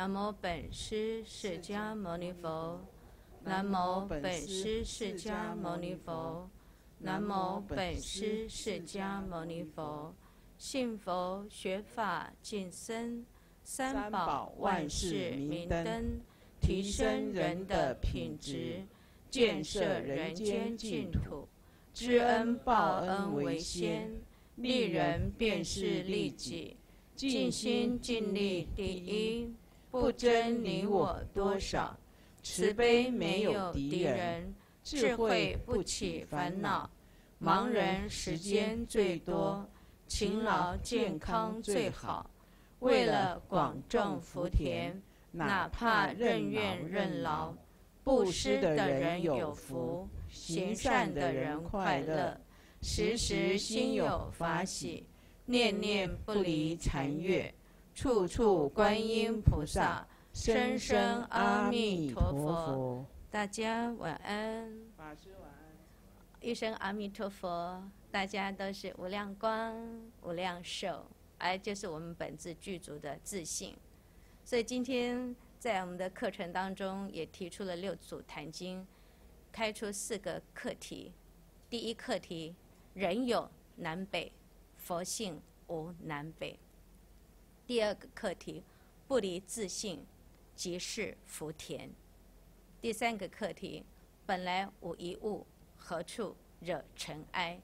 南无本师释迦牟尼佛，南无本师释迦牟尼佛，南无本师释迦牟尼佛。信佛学法净身，三宝万事明灯，提升人的品质，建设人间净土。知恩报恩为先，利人便是利己。尽心尽力第一，不争你我多少，慈悲没有敌人，智慧不起烦恼，盲人时间最多，勤劳健康最好。为了广种福田，哪怕任怨任劳，布施的人有福，行善的人快乐，时时心有法喜。念念不离禅悦，处处观音菩萨，声声阿弥陀佛。大家晚安。法师晚安。一声阿弥陀佛，大家都是无量光、无量寿，而就是我们本自具足的自信。所以今天在我们的课程当中，也提出了六祖坛经，开出四个课题。第一课题：人有南北。佛性无南北。第二个课题，不离自信，即是福田。第三个课题，本来无一物，何处惹尘埃？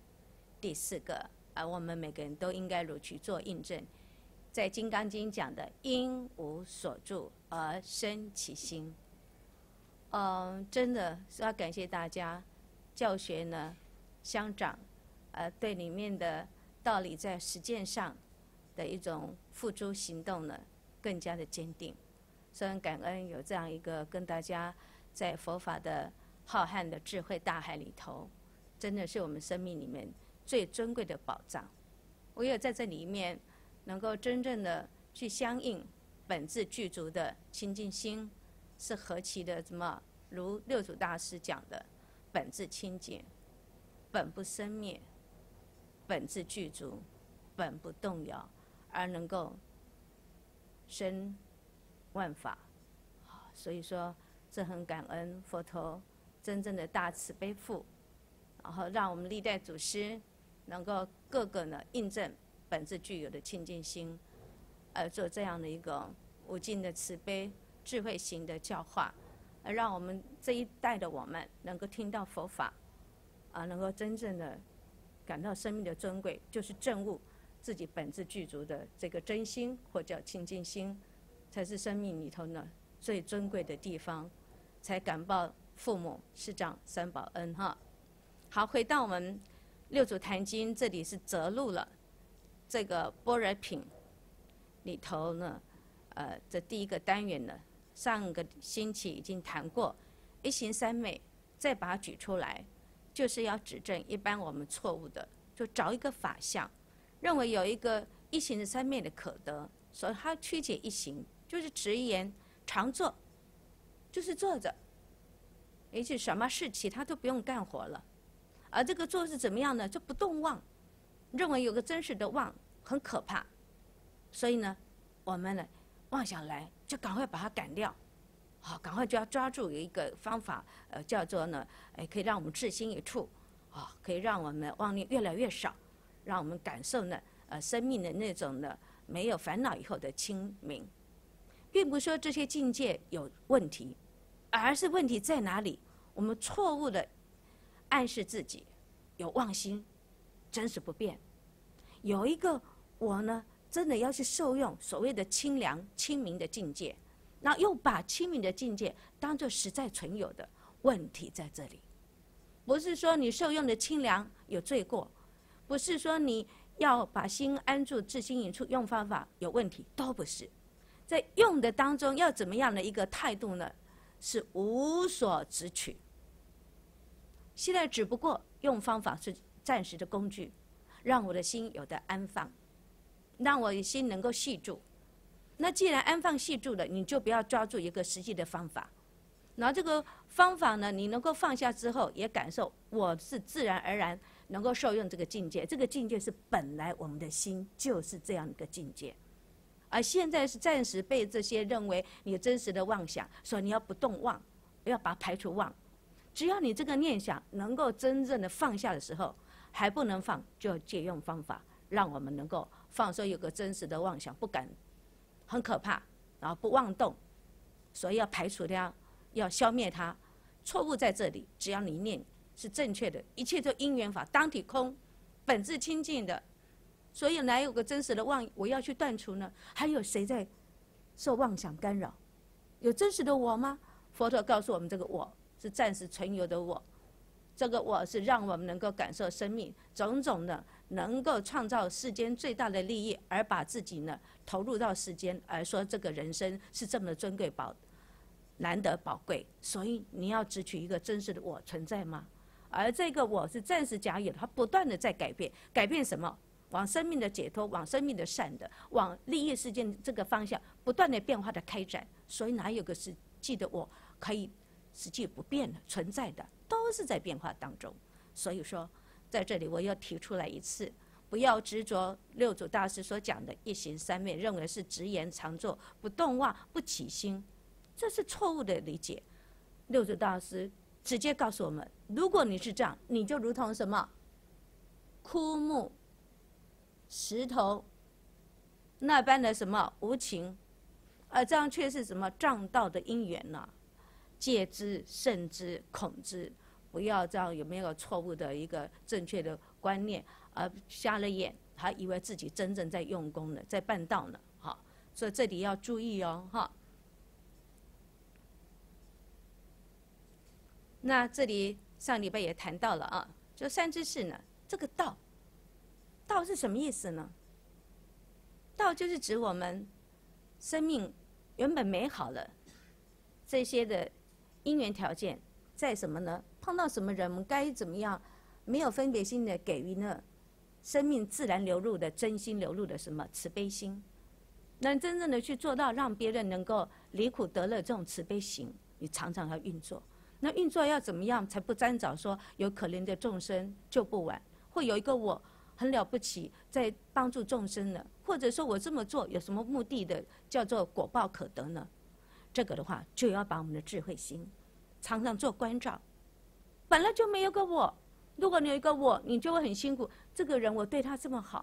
第四个，啊，我们每个人都应该如去做印证。在《金刚经》讲的“因无所住而生其心”，嗯，真的是要感谢大家教学呢，乡长，呃，对里面的。道理在实践上的一种付诸行动呢，更加的坚定。所以感恩有这样一个跟大家在佛法的浩瀚的智慧大海里头，真的是我们生命里面最尊贵的宝藏。唯有在这里面能够真正的去相应本质具足的清净心，是何其的什么？如六祖大师讲的，本质清净，本不生灭。本自具足，本不动摇，而能够生万法。所以说这很感恩佛陀真正的大慈悲父，然后让我们历代祖师能够个个呢印证本自具有的清净心，而做这样的一个无尽的慈悲智慧型的教化，而让我们这一代的我们能够听到佛法，啊，能够真正的。感到生命的尊贵，就是证悟自己本质具足的这个真心，或叫清净心，才是生命里头呢最尊贵的地方，才感报父母师长三宝恩哈。好，回到我们六祖坛经，这里是择录了这个般若品里头呢，呃，这第一个单元呢，上个星期已经谈过一行三昧，再把它举出来。就是要指正一般我们错误的，就找一个法相，认为有一个一行的三昧的可得，所以他曲解一行，就是直言常坐，就是坐着，而且什么事其他都不用干活了，而这个坐是怎么样呢？就不动妄，认为有个真实的妄很可怕，所以呢，我们呢妄想来就赶快把它赶掉。好，赶快就要抓住有一个方法，呃，叫做呢，哎，可以让我们至心一处，啊，可以让我们妄念越来越少，让我们感受呢，呃，生命的那种呢，没有烦恼以后的清明，并不是说这些境界有问题，而是问题在哪里？我们错误的暗示自己有妄心，真实不变，有一个我呢，真的要去受用所谓的清凉清明的境界。那又把清明的境界当做实在存有的问题在这里，不是说你受用的清凉有罪过，不是说你要把心安住自心隐处用方法有问题，都不是，在用的当中要怎么样的一个态度呢？是无所执取。现在只不过用方法是暂时的工具，让我的心有的安放，让我的心能够系住。那既然安放系住了，你就不要抓住一个实际的方法。然后这个方法呢，你能够放下之后，也感受我是自然而然能够受用这个境界。这个境界是本来我们的心就是这样一个境界。而现在是暂时被这些认为你真实的妄想，所以你要不动妄，要把排除妄。只要你这个念想能够真正的放下的时候，还不能放，就要借用方法，让我们能够放。松有个真实的妄想，不敢，很可怕，然后不妄动，所以要排除掉，要消灭它。错误在这里，只要你念是正确的，一切都因缘法，当体空，本质清净的。所以哪有个真实的妄，我要去断除呢？还有谁在受妄想干扰？有真实的我吗？佛陀告诉我们，这个我是暂时存有的我，这个我是让我们能够感受生命种种的，能够创造世间最大的利益，而把自己呢投入到世间，而说这个人生是这么的尊贵宝难得宝贵。所以你要只取一个真实的我存在吗？而这个我是暂时假有的，它不断的在改变，改变什么？往生命的解脱，往生命的善的，往利益世界这个方向不断的变化的开展，所以哪有个实际的我可以实际不变的存在的，都是在变化当中。所以说，在这里我要提出来一次，不要执着六祖大师所讲的一行三昧，认为是直言常坐不动妄不起心，这是错误的理解。六祖大师直接告诉我们，如果你是这样，你就如同什么枯木。石头那般的什么无情，而这样却是什么障道的因缘呢？戒之、慎之、恐之，不要这样有没有错误的一个正确的观念，而瞎了眼，还以为自己真正在用功呢，在办道呢？好，所以这里要注意哦，哈。那这里上礼拜也谈到了啊，就三知识呢，这个道。道是什么意思呢？道就是指我们生命原本美好了，这些的因缘条件在什么呢？碰到什么人，我们该怎么样？没有分别心的给予呢？生命自然流露的真心流露的什么慈悲心？能真正的去做到让别人能够离苦得乐这种慈悲心，你常常要运作。那运作要怎么样才不沾着说有可怜的众生救不完？会有一个我。很了不起，在帮助众生呢，或者说我这么做有什么目的的，叫做果报可得呢？这个的话，就要把我们的智慧心常常做关照。本来就没有个我，如果你有一个我，你就会很辛苦。这个人我对他这么好，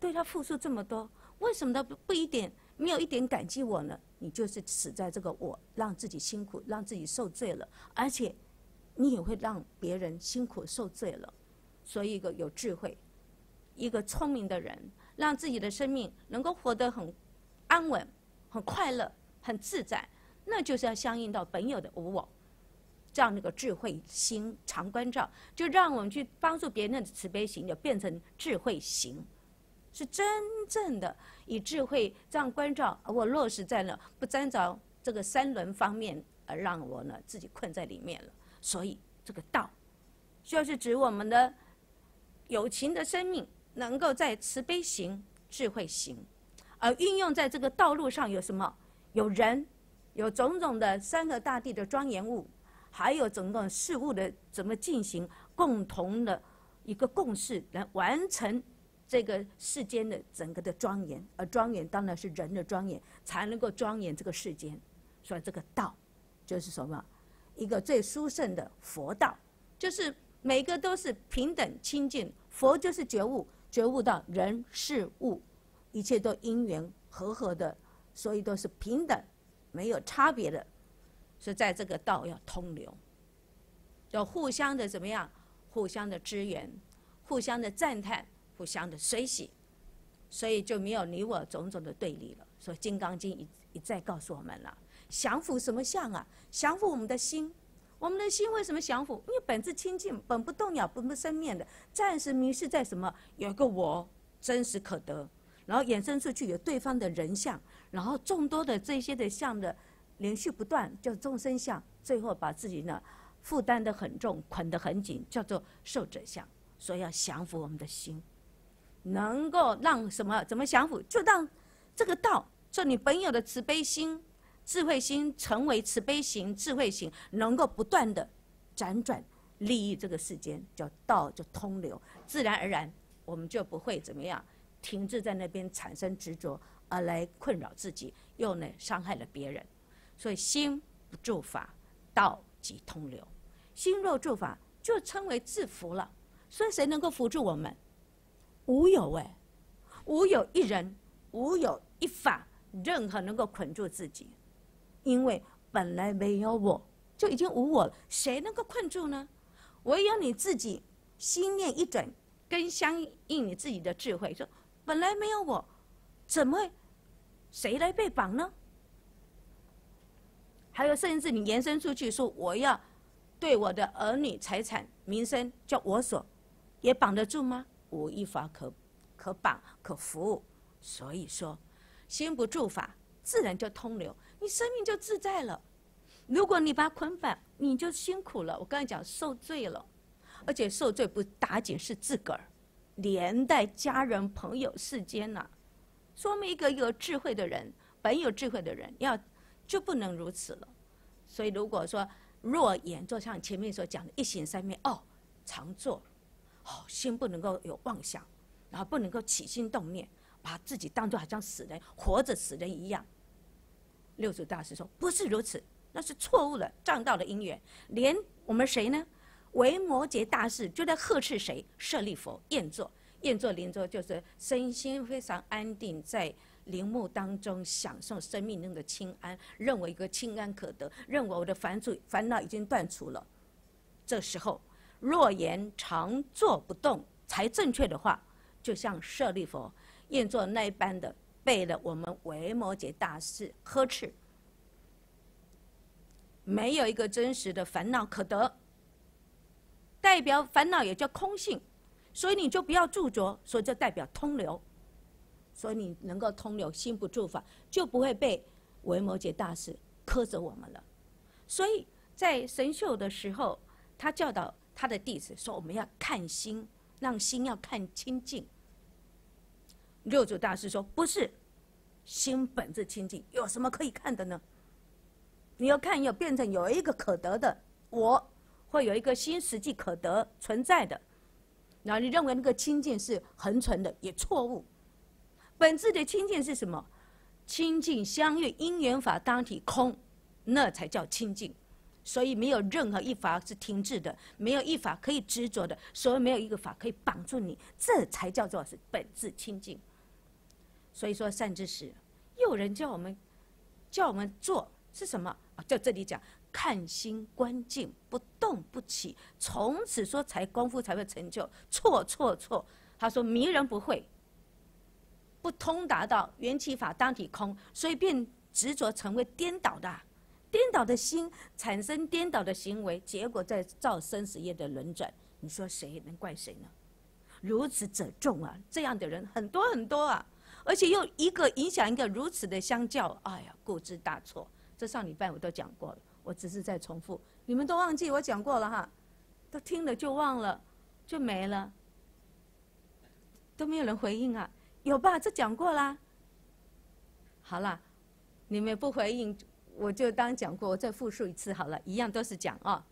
对他付出这么多，为什么他不不一点没有一点感激我呢？你就是死在这个我，让自己辛苦，让自己受罪了，而且你也会让别人辛苦受罪了。所以，一个有智慧。一个聪明的人，让自己的生命能够活得很安稳、很快乐、很自在，那就是要相应到本有的无我，这样那个智慧心常关照，就让我们去帮助别人的慈悲心，就变成智慧行，是真正的以智慧这样关照，而我落实在了不沾着这个三轮方面，而让我呢自己困在里面了。所以这个道，就是指我们的有情的生命。能够在慈悲行、智慧行，而运用在这个道路上有什么？有人，有种种的山河大地的庄严物，还有种种事物的怎么进行共同的一个共识，来完成这个世间的整个的庄严。而庄严当然是人的庄严，才能够庄严这个世间。所以这个道就是什么？一个最殊胜的佛道，就是每个都是平等清净。佛就是觉悟。觉悟到人事物，一切都因缘和合的，所以都是平等，没有差别的，所以在这个道要通流，要互相的怎么样？互相的支援，互相的赞叹，互相的随喜，所以就没有你我种种的对立了。所以《金刚经》一一再告诉我们了：降伏什么相啊？降伏我们的心。我们的心为什么降伏？因为本质清净，本不动摇，本不生灭的。暂时迷失在什么？有一个我，真实可得，然后衍生出去有对方的人相，然后众多的这些的相的连续不断，叫众生相，最后把自己呢负担的很重，捆得很紧，叫做受者相。所以要降服我们的心，能够让什么？怎么降服？就让这个道，做你本有的慈悲心。智慧心成为慈悲心、智慧心，能够不断的辗转利益这个世间，叫道就通流，自然而然我们就不会怎么样，停滞在那边，产生执着，而来困扰自己，又呢伤害了别人。所以心不住法，道即通流。心若住法，就称为自福了。所以谁能够扶助我们？无有哎，无有一人，无有一法，任何能够捆住自己。因为本来没有我，就已经无我了。谁能够困住呢？唯有你自己心念一转，跟相应你自己的智慧，说本来没有我，怎么会谁来被绑呢？还有甚至你延伸出去说，我要对我的儿女、财产、名声叫我所，也绑得住吗？无一法可可绑可服务。所以说，心不住法，自然就通流。你生命就自在了。如果你把捆绑，你就辛苦了。我刚才讲受罪了，而且受罪不打紧是自个儿，连带家人、朋友、世间呐。说明一个有智慧的人，本有智慧的人，要就不能如此了。所以如果说若言，就像前面所讲的，一行三面哦，常做，哦，心不能够有妄想，然后不能够起心动念，把自己当作好像死人、活着死人一样。六祖大师说：“不是如此，那是错误的，障道的因缘。连我们谁呢？维摩诘大师就在呵斥谁？舍利佛，宴坐，宴坐临坐，就是身心非常安定，在陵墓当中享受生命中的清安，认为一个清安可得，认为我的烦处烦恼已经断除了。这时候，若言常坐不动才正确的话，就像舍利佛宴坐那一般的。”被了我们维摩诘大师呵斥，没有一个真实的烦恼可得，代表烦恼也叫空性，所以你就不要著着，所以就代表通流，所以你能够通流，心不住法，就不会被维摩诘大师苛责我们了。所以在神秀的时候，他教导他的弟子说：“我们要看心，让心要看清净。”六祖大师说：“不是，心本自清净，有什么可以看的呢？你要看，要变成有一个可得的我，会有一个心实际可得存在的。然后你认为那个清净是恒存的，也错误。本质的清净是什么？清净相遇因缘法当体空，那才叫清净。所以没有任何一法是停滞的，没有一法可以执着的，所以没有一个法可以绑住你，这才叫做是本质清净。”所以说善知识，有人叫我们，叫我们做是什么啊？在这里讲，看心观境，不动不起，从此说才功夫才会成就。错错错！他说迷人不会，不通达到缘起法当体空，所以便执着成为颠倒的，颠倒的心产生颠倒的行为，结果在造生死业的轮转。你说谁能怪谁呢？如此者众啊，这样的人很多很多啊。而且又一个影响一个如此的相较，哎呀，固执大错。这上礼拜我都讲过了，我只是在重复，你们都忘记我讲过了哈，都听了就忘了，就没了，都没有人回应啊？有吧？这讲过啦。好了，你们不回应，我就当讲过，我再复述一次好了，一样都是讲啊。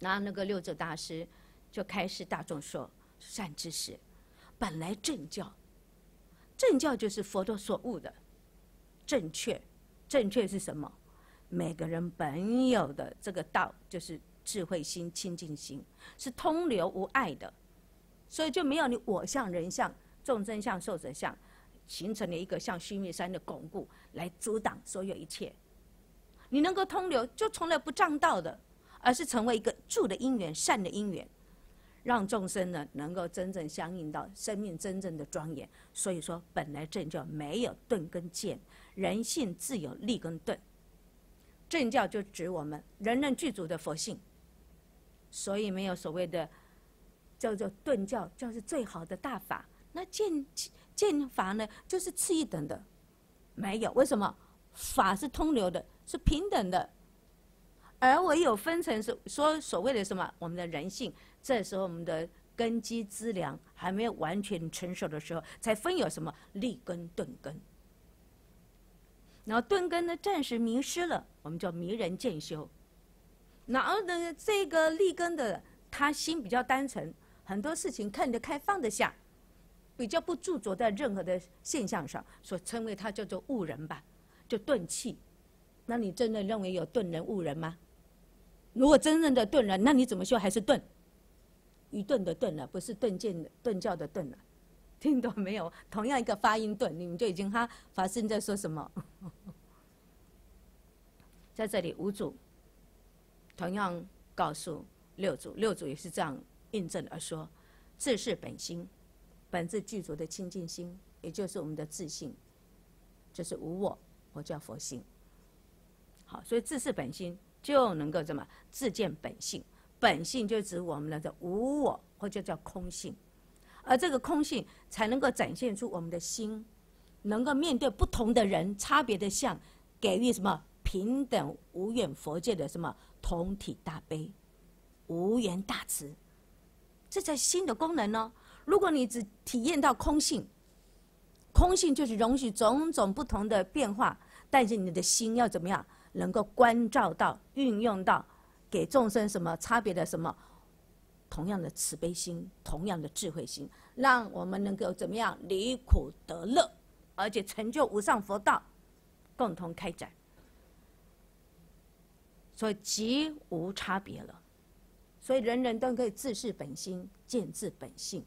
然后那个六祖大师就开始大众说：善知识，本来正教。正教就是佛陀所悟的正确，正确是什么？每个人本有的这个道，就是智慧心、清净心，是通流无碍的，所以就没有你我相、人相、众生相、寿者相，形成了一个像须弥山的巩固，来阻挡所有一切。你能够通流，就从来不障道的，而是成为一个助的因缘、善的因缘。让众生呢能够真正相应到生命真正的庄严。所以说，本来正教没有顿跟见，人性自有立跟顿。正教就指我们人人具足的佛性，所以没有所谓的叫做顿教，就是最好的大法。那见见法呢，就是次一等的，没有。为什么？法是通流的，是平等的，而唯有分成是说所谓的什么？我们的人性。这时候，我们的根基资粮还没有完全成熟的时候，才分有什么立根、顿根。然后顿根呢，暂时迷失了，我们叫迷人渐修。然后呢，这个立根的，他心比较单纯，很多事情看得开、放得下，比较不驻着在任何的现象上，所称为它叫做悟人吧，就顿气。那你真的认为有顿人悟人吗？如果真正的钝人，那你怎么修还是钝？愚钝的钝了，不是顿见的顿教的钝了，听懂没有？同样一个发音钝，你们就已经哈发生在说什么？在这里五祖同样告诉六祖，六祖也是这样印证而说：自是本心，本自具足的清净心，也就是我们的自信，就是无我，我叫佛性。好，所以自是本心就能够怎么自见本性？本性就指我们的这无我，或者叫空性，而这个空性才能够展现出我们的心，能够面对不同的人、差别的相，给予什么平等无远佛界的什么同体大悲、无缘大慈，这才心的功能呢。如果你只体验到空性，空性就是容许种种不同的变化，但是你的心要怎么样？能够关照到、运用到，给众生什么差别的什么，同样的慈悲心，同样的智慧心，让我们能够怎么样离苦得乐，而且成就无上佛道，共同开展。所以极无差别了，所以人人都可以自是本心，见自本性。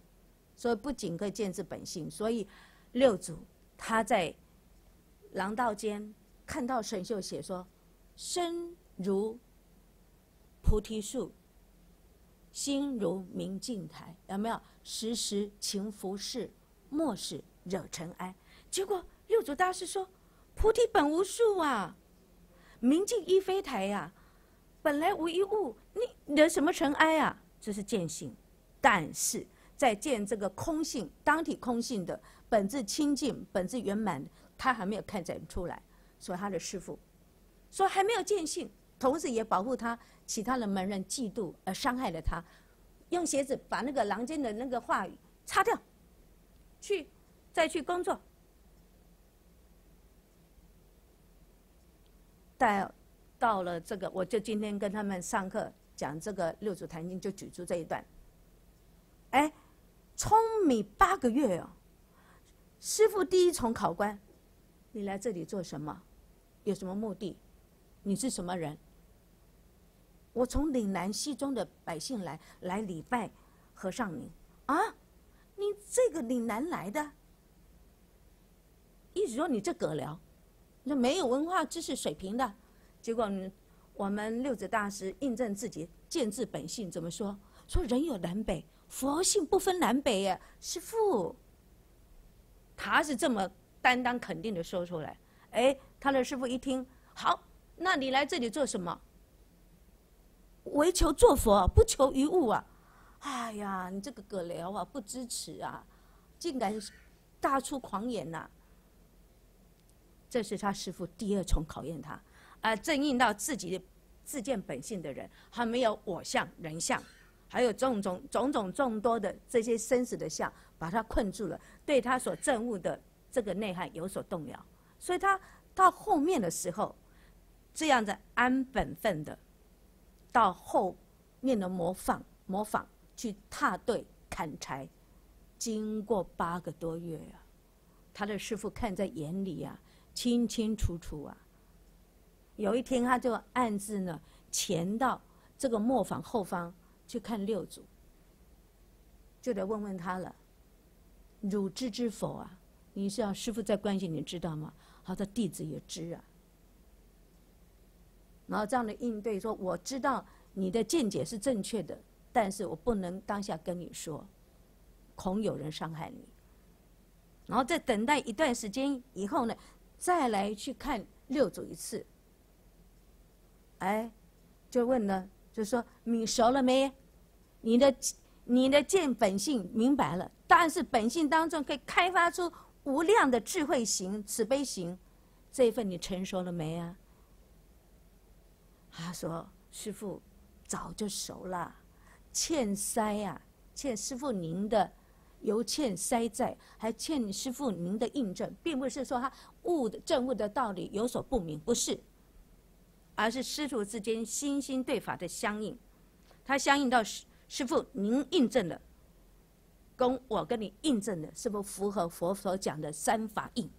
所以不仅可以见自本性，所以六祖他在廊道间。看到神秀写说：“身如菩提树，心如明镜台。”有没有？时时勤拂拭，莫使惹尘埃。结果六祖大师说：“菩提本无树啊，明镜亦非台呀，本来无一物，你惹什么尘埃啊？”这是见性，但是在见这个空性、当体空性的本质清净、本质圆满，他还没有看展出来。说他的师傅，说还没有见性，同时也保护他其他的门人嫉妒而伤害了他，用鞋子把那个廊间的那个话语擦掉，去再去工作。到到了这个，我就今天跟他们上课讲这个六祖坛经，就举出这一段。哎，聪明八个月哦，师傅第一重考官，你来这里做什么？有什么目的？你是什么人？我从岭南西中的百姓来来礼拜和尚您啊！你这个岭南来的，意思说你这葛僚，那没有文化知识水平的。结果我们六祖大师印证自己见字本性，怎么说？说人有南北，佛性不分南北呀，师父。他是这么担当肯定的说出来，哎。他的师傅一听，好，那你来这里做什么？唯求做佛，不求于物啊！哎呀，你这个葛僚啊，不支持啊，竟敢大出狂言呐！这是他师傅第二重考验他，啊，正应到自己自见本性的人，还没有我相、人相，还有种种种种众多的这些生死的相，把他困住了，对他所证悟的这个内涵有所动摇，所以他。到后面的时候，这样子安本分的，到后面的模仿模仿去踏对砍柴，经过八个多月呀，他的师傅看在眼里呀，清清楚楚啊。有一天他就暗自呢潜到这个磨坊后方去看六祖，就得问问他了：“汝知之否啊？你是要师傅在关心，你知道吗？”他的弟子也知啊，然后这样的应对说：“我知道你的见解是正确的，但是我不能当下跟你说，恐有人伤害你。”然后再等待一段时间以后呢，再来去看六祖一次。哎，就问呢，就说你熟了没？你的你的见本性明白了，但是本性当中可以开发出。无量的智慧行、慈悲行，这一份你成熟了没啊？他说：“师傅早就熟了，欠塞呀，欠师傅您的，犹欠塞债，还欠师傅您的印证，并不是说他悟的证悟的道理有所不明，不是，而是师徒之间心心对法的相应，他相应到师师傅您印证了。”跟我跟你印证的是不符合佛所讲的三法印？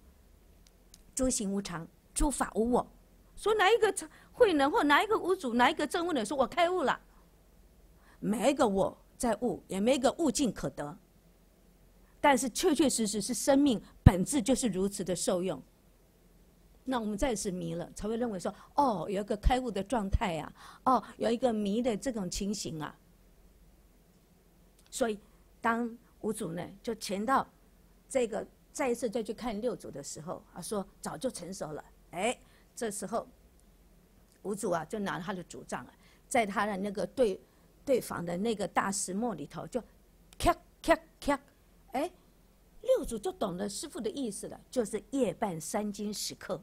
诸行无常，诸法无我。说哪一个慧能或哪一个无主，哪一个证悟的说我开悟了？没一个我在悟，也没一个悟尽可得。但是确确实实是生命本质就是如此的受用。那我们再次迷了，才会认为说哦，有一个开悟的状态呀，哦，有一个迷的这种情形啊。所以，当五祖呢就潜到这个再一次再去看六祖的时候，他说早就成熟了。哎，这时候五祖啊就拿他的主杖啊，在他的那个对对房的那个大石磨里头就咔咔咔，哎，六祖就懂了师傅的意思了，就是夜半三更时刻，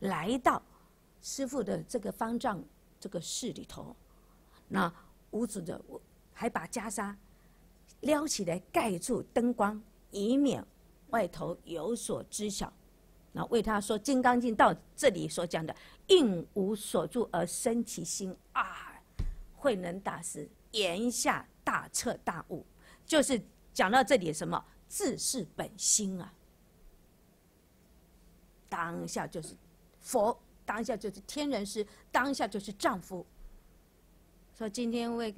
来到师傅的这个方丈这个室里头，那五祖的还把袈裟。撩起来盖住灯光，以免外头有所知晓。那为他说《金刚经》到这里所讲的“应无所住而生其心”，啊，慧能大师言下大彻大悟，就是讲到这里什么自是本心啊。当下就是佛，当下就是天人师，当下就是丈夫。说今天为。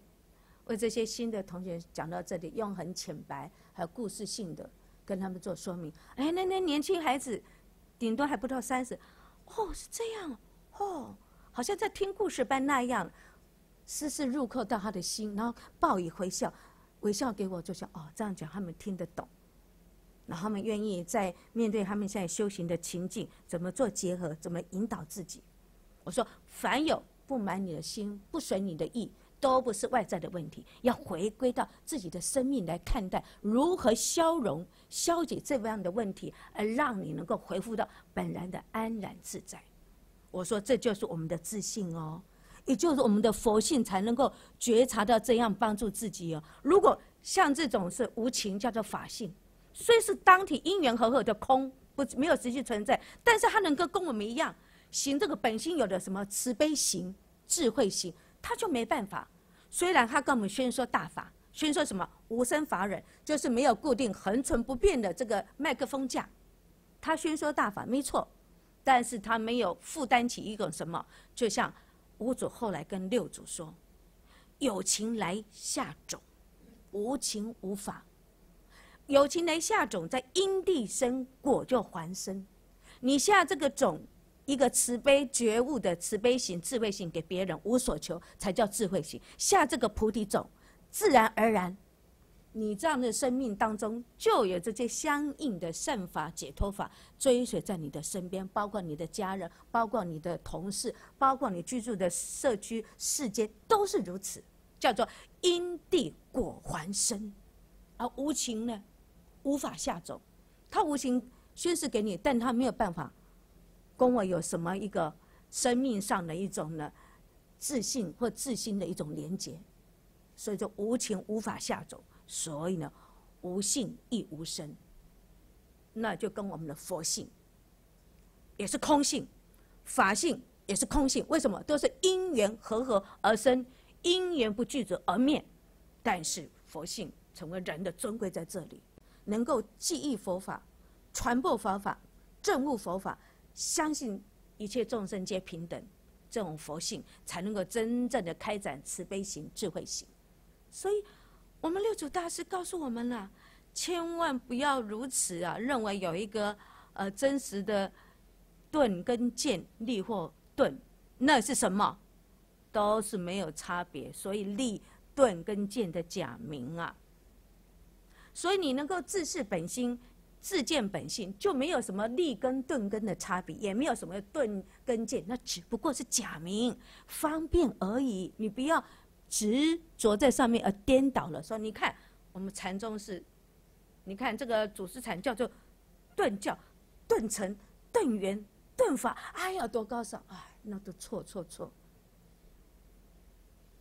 为这些新的同学讲到这里，用很浅白还故事性的跟他们做说明。哎，那那年轻孩子，顶多还不到三十，哦，是这样，哦，好像在听故事般那样，丝丝入扣到他的心，然后报以回笑，微笑给我，就想哦，这样讲他们听得懂，然后他们愿意在面对他们现在修行的情境，怎么做结合，怎么引导自己。我说，凡有不满你的心，不随你的意。都不是外在的问题，要回归到自己的生命来看待，如何消融、消解这样的问题，而让你能够恢复到本来的安然自在。我说，这就是我们的自信哦，也就是我们的佛性才能够觉察到这样帮助自己哦。如果像这种是无情，叫做法性，虽是当体因缘和合的空，不没有实际存在，但是它能够跟我们一样行这个本心有的什么慈悲行、智慧行。他就没办法，虽然他跟我们宣说大法，宣说什么无生法忍，就是没有固定恒存不变的这个麦克风架，他宣说大法没错，但是他没有负担起一种什么，就像五祖后来跟六祖说，有情来下种，无情无法，有情来下种，在因地生果就还生，你下这个种。一个慈悲觉悟的慈悲心、智慧心，给别人无所求，才叫智慧心。下这个菩提种，自然而然，你这样的生命当中就有这些相应的善法、解脱法追随在你的身边，包括你的家人，包括你的同事，包括你居住的社区、世间，都是如此。叫做因地果还生，而无情呢，无法下种。他无情宣示给你，但他没有办法。跟我有什么一个生命上的一种呢自信或自信的一种连结，所以说无情无法下走，所以呢无性亦无生，那就跟我们的佛性也是空性，法性也是空性。为什么都是因缘和合而生，因缘不具足而灭？但是佛性成为人的尊贵在这里，能够记忆佛法、传播佛法、证悟佛法。相信一切众生皆平等，这种佛性才能够真正的开展慈悲心、智慧心。所以，我们六祖大师告诉我们了：千万不要如此啊！认为有一个呃真实的盾跟剑，力或盾，那是什么？都是没有差别。所以，力、盾跟剑的假名啊。所以，你能够自视本心。自见本性就没有什么立根钝根的差别，也没有什么钝根见，那只不过是假名方便而已。你不要执着在上面而颠倒了。说你看我们禅宗是，你看这个祖师禅叫做顿教、顿成、顿圆、顿法，哎呀多高尚！啊，那都错错错。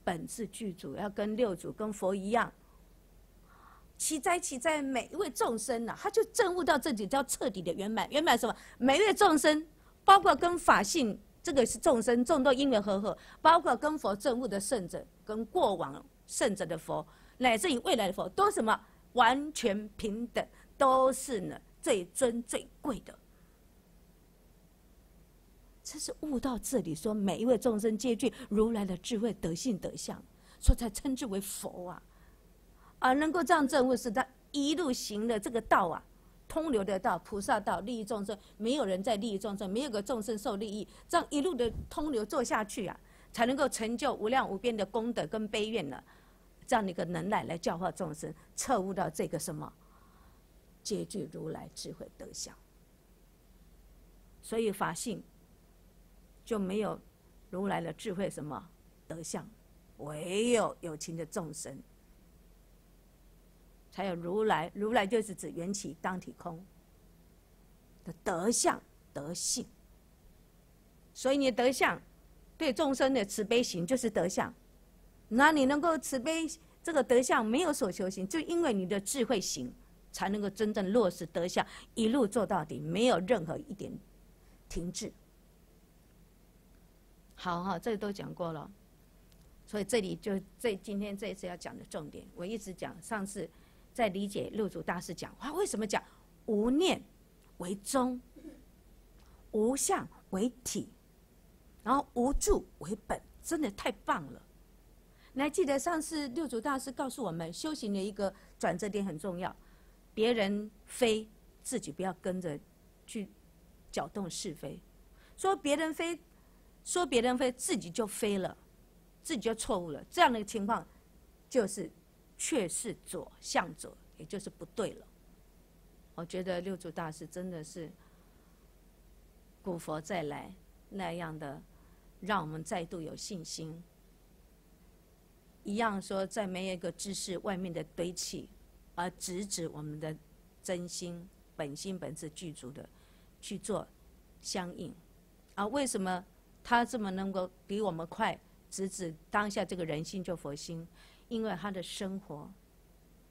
本质具足，要跟六祖、跟佛一样。奇哉奇哉，每一位众生呐，他就证悟到自己叫彻底的圆满。圆满什么？每一位众生，包括跟法性这个是众生众多因缘和合，包括跟佛证悟的圣者，跟过往圣者的佛，乃至于未来的佛，都什么完全平等，都是呢最尊最贵的。这是悟到这里，说每一位众生皆具如来的智慧德性德相，所以才称之为佛啊。而能够这样证悟，是他一路行的这个道啊，通流的道，菩萨道，利益众生，没有人在利益众生，没有个众生受利益，这样一路的通流做下去啊，才能够成就无量无边的功德跟悲愿呢。这样的一个能耐来教化众生，彻悟到这个什么，皆具如来智慧德相。所以法性就没有如来的智慧什么德相，唯有有情的众生。才有如来，如来就是指缘起当体空的德相德性。所以你的德相对众生的慈悲行就是德相。那你能够慈悲这个德相没有所修行，就因为你的智慧行才能够真正落实德相，一路做到底，没有任何一点停滞。好哈，这都讲过了，所以这里就这今天这一次要讲的重点，我一直讲上次。在理解六祖大师讲话，为什么讲无念为宗，无相为体，然后无住为本，真的太棒了。你还记得上次六祖大师告诉我们，修行的一个转折点很重要，别人飞，自己不要跟着去搅动是非。说别人飞，说别人飞，自己就飞了，自己就错误了。这样的情况就是。却是左向左，也就是不对了。我觉得六祖大师真的是古佛再来那样的，让我们再度有信心。一样说，在没有一个知识外面的堆砌，而直指我们的真心本心本质具足的去做相应。啊，为什么他这么能够比我们快？直指当下这个人心就佛心。因为他的生活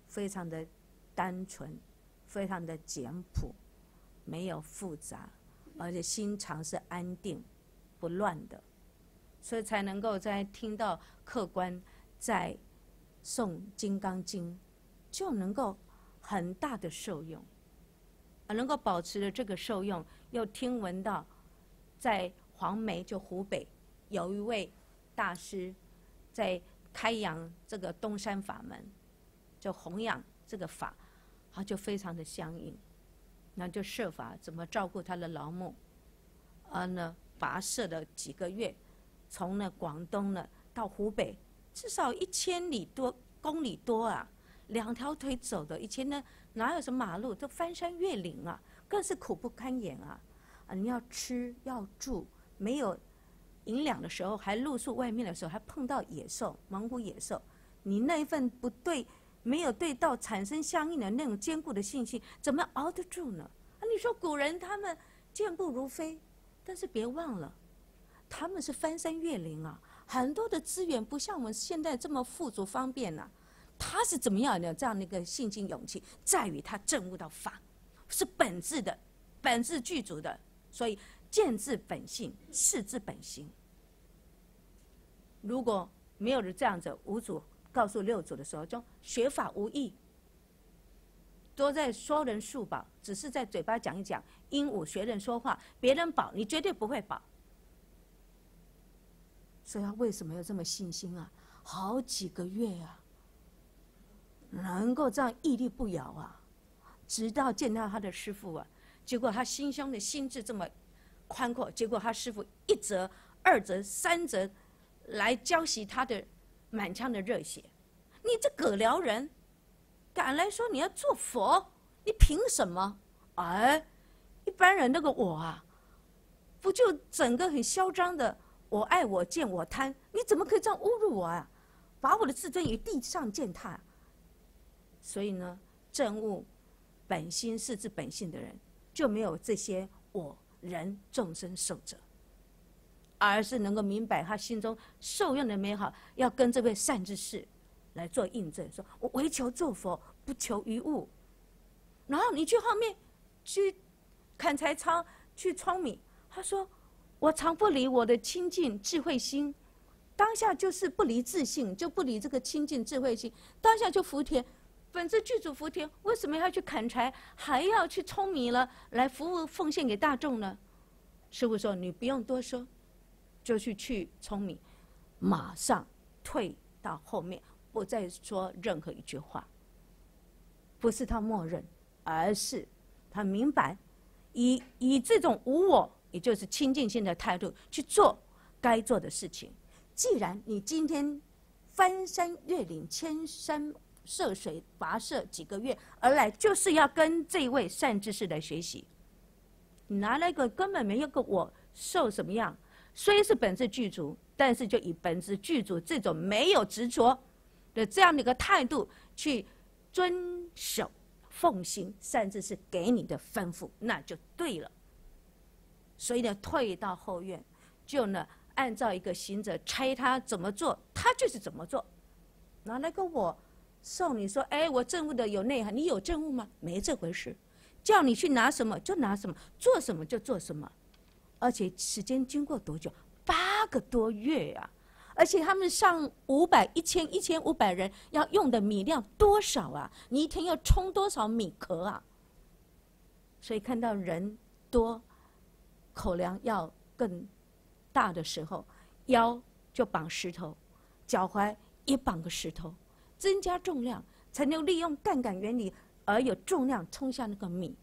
非常的单纯，非常的简朴，没有复杂，而且心肠是安定、不乱的，所以才能够在听到客观在诵《金刚经》，就能够很大的受用，而能够保持了这个受用，又听闻到在黄梅就湖北有一位大师在。开扬这个东山法门，就弘扬这个法，他就非常的相应，那就设法怎么照顾他的老母，而呢跋涉了几个月，从那广东呢到湖北，至少一千里多公里多啊，两条腿走的，以前呢哪有什么马路，都翻山越岭啊，更是苦不堪言啊，啊你要吃要住没有。银两的时候，还露宿外面的时候，还碰到野兽、猛虎、野兽，你那一份不对，没有对道产生相应的那种坚固的信心，怎么熬得住呢？啊，你说古人他们健步如飞，但是别忘了，他们是翻山越岭啊，很多的资源不像我们现在这么富足方便呐。他是怎么样的这样的一个信心勇气，在于他证悟到法是本质的，本质具足的，所以。见字本性，视自本心。如果没有这样子，五祖告诉六祖的时候，就学法无益，都在说人树宝，只是在嘴巴讲一讲，鹦鹉学人说话，别人保你绝对不会保。所以他为什么要这么信心啊？好几个月啊，能够这样屹立不摇啊，直到见到他的师父啊，结果他心胸的心智这么。宽阔，结果他师傅一折、二折、三折，来浇熄他的满腔的热血。你这葛辽人，敢来说你要做佛？你凭什么？哎，一般人那个我啊，不就整个很嚣张的我爱我见我贪？你怎么可以这样侮辱我啊？把我的自尊于地上践踏。所以呢，证悟本心是自本性的人，就没有这些我。人众生受者，而是能够明白他心中受用的美好，要跟这位善知识来做印证，说我唯求做佛，不求于物。然后你去后面去砍柴操，去舂米，他说我常不离我的清净智慧心，当下就是不离自信，就不离这个清净智慧心，当下就福田，本质具足福田，为什么要去砍柴，还要去舂米了，来服务奉献给大众呢？师傅说：“你不用多说，就去去聪明，马上退到后面，不再说任何一句话。不是他默认，而是他明白，以以这种无我，也就是清净心的态度去做该做的事情。既然你今天翻山越岭、千山涉水、跋涉几个月而来，就是要跟这位善知识来学习。”你拿了一个根本没有个我受什么样，虽是本质具足，但是就以本质具足这种没有执着的这样的一个态度去遵守奉行，甚至是给你的吩咐，那就对了。所以呢，退到后院，就呢按照一个行者差他怎么做，他就是怎么做。拿来个我送你说，哎，我政务的有内涵，你有政务吗？没这回事。叫你去拿什么就拿什么，做什么就做什么，而且时间经过多久？八个多月呀！而且他们上五百、一千、一千五百人要用的米量多少啊？你一天要冲多少米壳啊？所以看到人多，口粮要更大的时候，腰就绑石头，脚踝也绑个石头，增加重量，才能利用杠杆原理。而有重量冲下那个米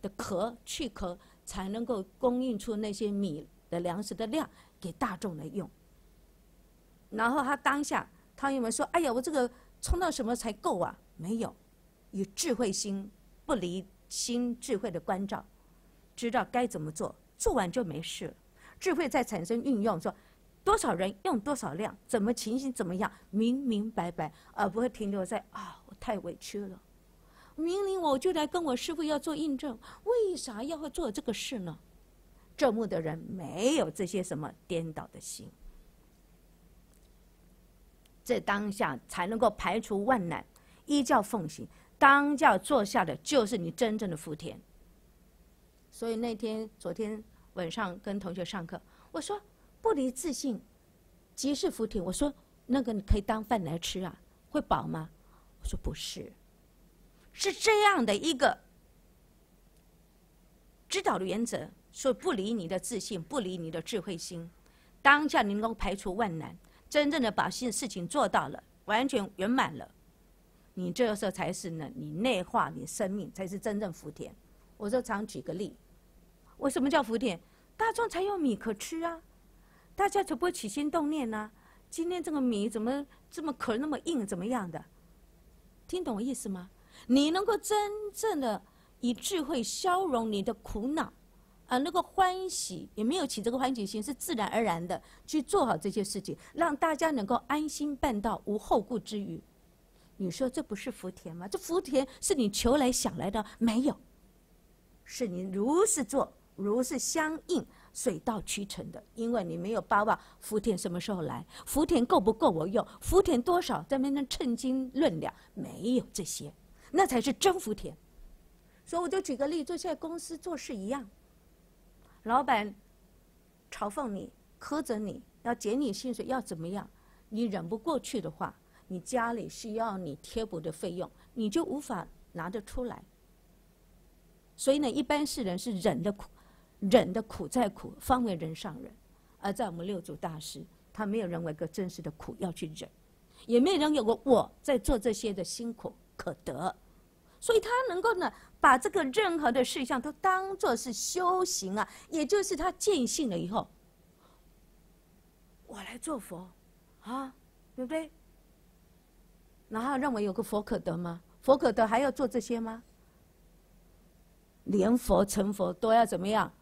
的壳去壳，才能够供应出那些米的粮食的量给大众来用。然后他当下，他有没说：“哎呀，我这个冲到什么才够啊？”没有，以智慧心不离心智慧的关照，知道该怎么做，做完就没事了。智慧在产生运用，说多少人用多少量，怎么情形怎么样，明明白白，而不会停留在啊，我太委屈了。明明我就来跟我师傅要做印证，为啥要做这个事呢？正目的人没有这些什么颠倒的心，在当下才能够排除万难，依教奉行，当教做下的就是你真正的福田。所以那天昨天晚上跟同学上课，我说不离自信即是福田。我说那个你可以当饭来吃啊，会饱吗？我说不是。是这样的一个指导的原则，说不离你的自信，不离你的智慧心，当下你能够排除万难，真正的把事事情做到了，完全圆满了，你这个时候才是呢，你内化你生命才是真正福田。我就常举个例，为什么叫福田？大众才有米可吃啊，大家才不会起心动念呢。今天这个米怎么这么壳那么硬，怎么样的？听懂我意思吗？你能够真正的以智慧消融你的苦恼，啊，那个欢喜也没有起这个欢喜心，是自然而然的去做好这些事情，让大家能够安心办道，无后顾之忧。你说这不是福田吗？这福田是你求来想来的，没有，是你如是做，如是相应，水到渠成的。因为你没有巴望福田什么时候来，福田够不够我用，福田多少在那边称斤论两，没有这些。那才是真福田，所以我就举个例，就像公司做事一样，老板嘲讽你、苛责你、要减你薪水，要怎么样？你忍不过去的话，你家里需要你贴补的费用，你就无法拿得出来。所以呢，一般世人是忍的苦，忍的苦再苦，方为人上人。而在我们六祖大师，他没有认为个真实的苦要去忍，也没有人有过我在做这些的辛苦。可得，所以他能够呢，把这个任何的事项都当做是修行啊，也就是他见性了以后，我来做佛，啊，对不对？然后认为有个佛可得吗？佛可得还要做这些吗？连佛成佛都要怎么样？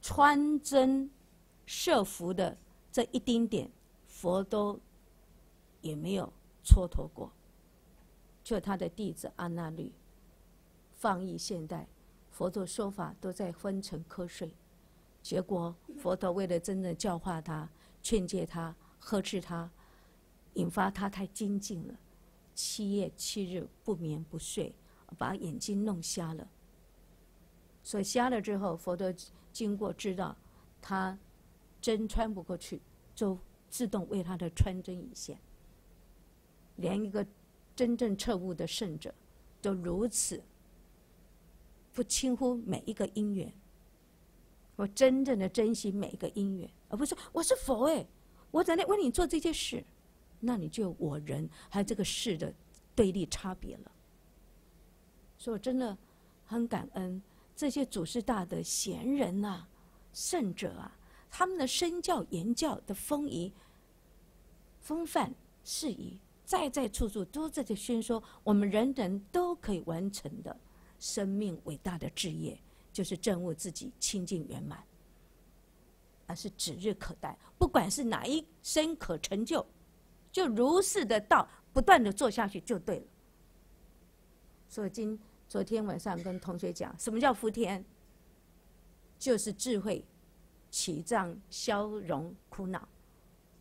穿针设伏的这一丁点，佛都也没有蹉跎过。就他的弟子阿那律，放逸现代，佛陀说法都在昏沉瞌睡，结果佛陀为了真正教化他、劝诫他、呵斥他，引发他太精进了，七夜七日不眠不睡，把眼睛弄瞎了。所以瞎了之后，佛陀经过知道他针穿不过去，就自动为他的穿针引线，连一个。真正彻悟的圣者都如此不轻忽每一个因缘，我真正的珍惜每一个因缘，而不是我是佛哎，我在那为你做这件事，那你就我人还有这个事的对立差别了。所以我真的很感恩这些祖师大德贤人呐、圣者啊，他们的身教言教的风仪、风范、事宜。在在处处都在这宣说，我们人人都可以完成的生命伟大的志业，就是证悟自己清净圆满，而是指日可待。不管是哪一生可成就，就如是的道，不断的做下去就对了。所以今昨天晚上跟同学讲，什么叫福田？就是智慧起障消融苦恼，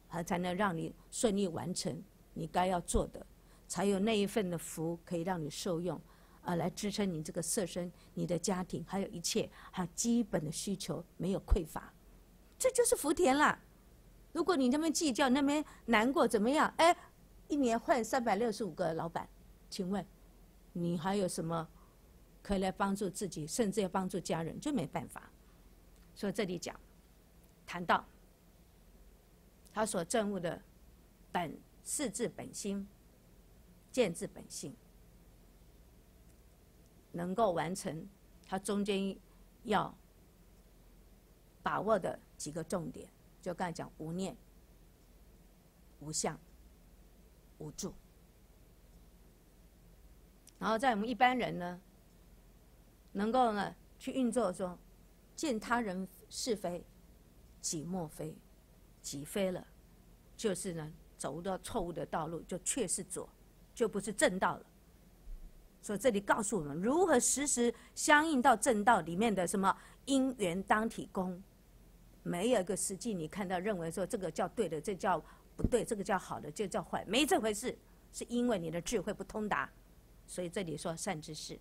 啊，才能让你顺利完成。你该要做的，才有那一份的福可以让你受用，啊，来支撑你这个色身、你的家庭，还有一切，还有基本的需求没有匮乏，这就是福田啦。如果你那边计较、那边难过，怎么样？哎，一年换三百六十五个老板，请问你还有什么可以来帮助自己，甚至要帮助家人，就没办法。所以这里讲谈到他所证悟的本。视自本心，见自本性，能够完成它中间要把握的几个重点，就刚才讲无念、无相、无助。然后在我们一般人呢，能够呢去运作中，见他人是非，己莫非，己非了，就是呢。走到错误的道路，就确是左，就不是正道了。所以这里告诉我们，如何时时相应到正道里面的什么因缘当体功，没有一个实际你看到认为说这个叫对的，这叫不对，这个叫好的，这叫坏，没这回事。是因为你的智慧不通达，所以这里说善知识，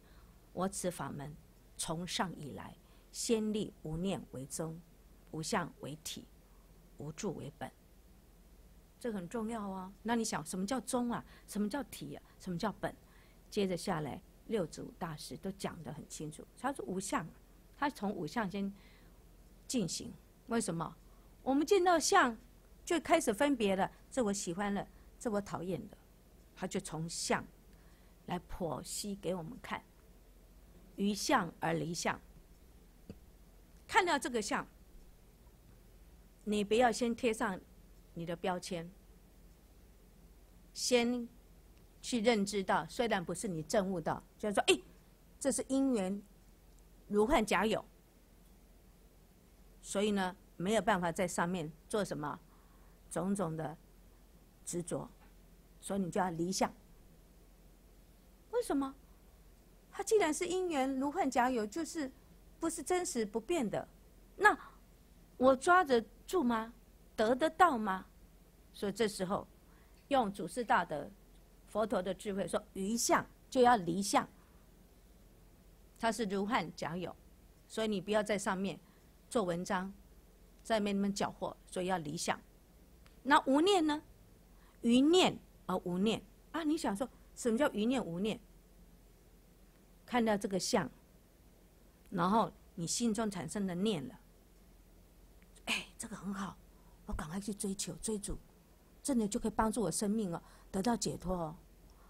我此法门从上以来，先立无念为宗，无相为体，无住为本。这很重要哦。那你想，什么叫宗啊？什么叫体啊？什么叫本？接着下来，六祖大师都讲得很清楚。他说无相，他从五相先进行。为什么？我们见到相就开始分别了，这我喜欢了，这我讨厌的。他就从相来剖析给我们看，于相而离相。看到这个相，你不要先贴上。你的标签，先去认知到，虽然不是你证悟到，就是说，哎，这是因缘如幻假有，所以呢，没有办法在上面做什么种种的执着，所以你就要离相。为什么？它既然是因缘如幻假有，就是不是真实不变的，那我抓得住吗？得得到吗？所以这时候，用祖师大德、佛陀的智慧说：“愚相就要离相，他是如幻讲有，所以你不要在上面做文章，在面那边搅和，所以要离相。那无念呢？于念而无念啊！你想说什么叫于念无念？看到这个相，然后你心中产生的念了，哎，这个很好，我赶快去追求追逐。”真的就可以帮助我生命哦，得到解脱，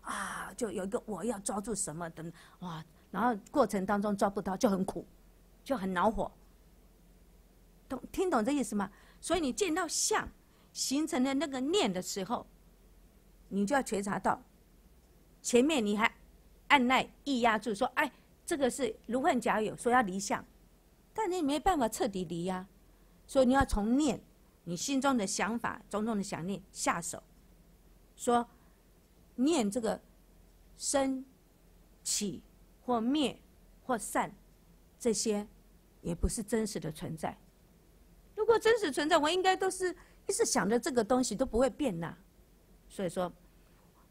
啊，就有一个我要抓住什么等哇，然后过程当中抓不到就很苦，就很恼火，懂听懂这意思吗？所以你见到相形成的那个念的时候，你就要觉察到，前面你还按耐抑压住说，哎，这个是如幻假有，说要离相，但你没办法彻底离呀，所以你要从念。你心中的想法，种种的想念下手，说念这个生起或灭或散，这些也不是真实的存在。如果真实存在，我应该都是一直想着这个东西都不会变呐。所以说，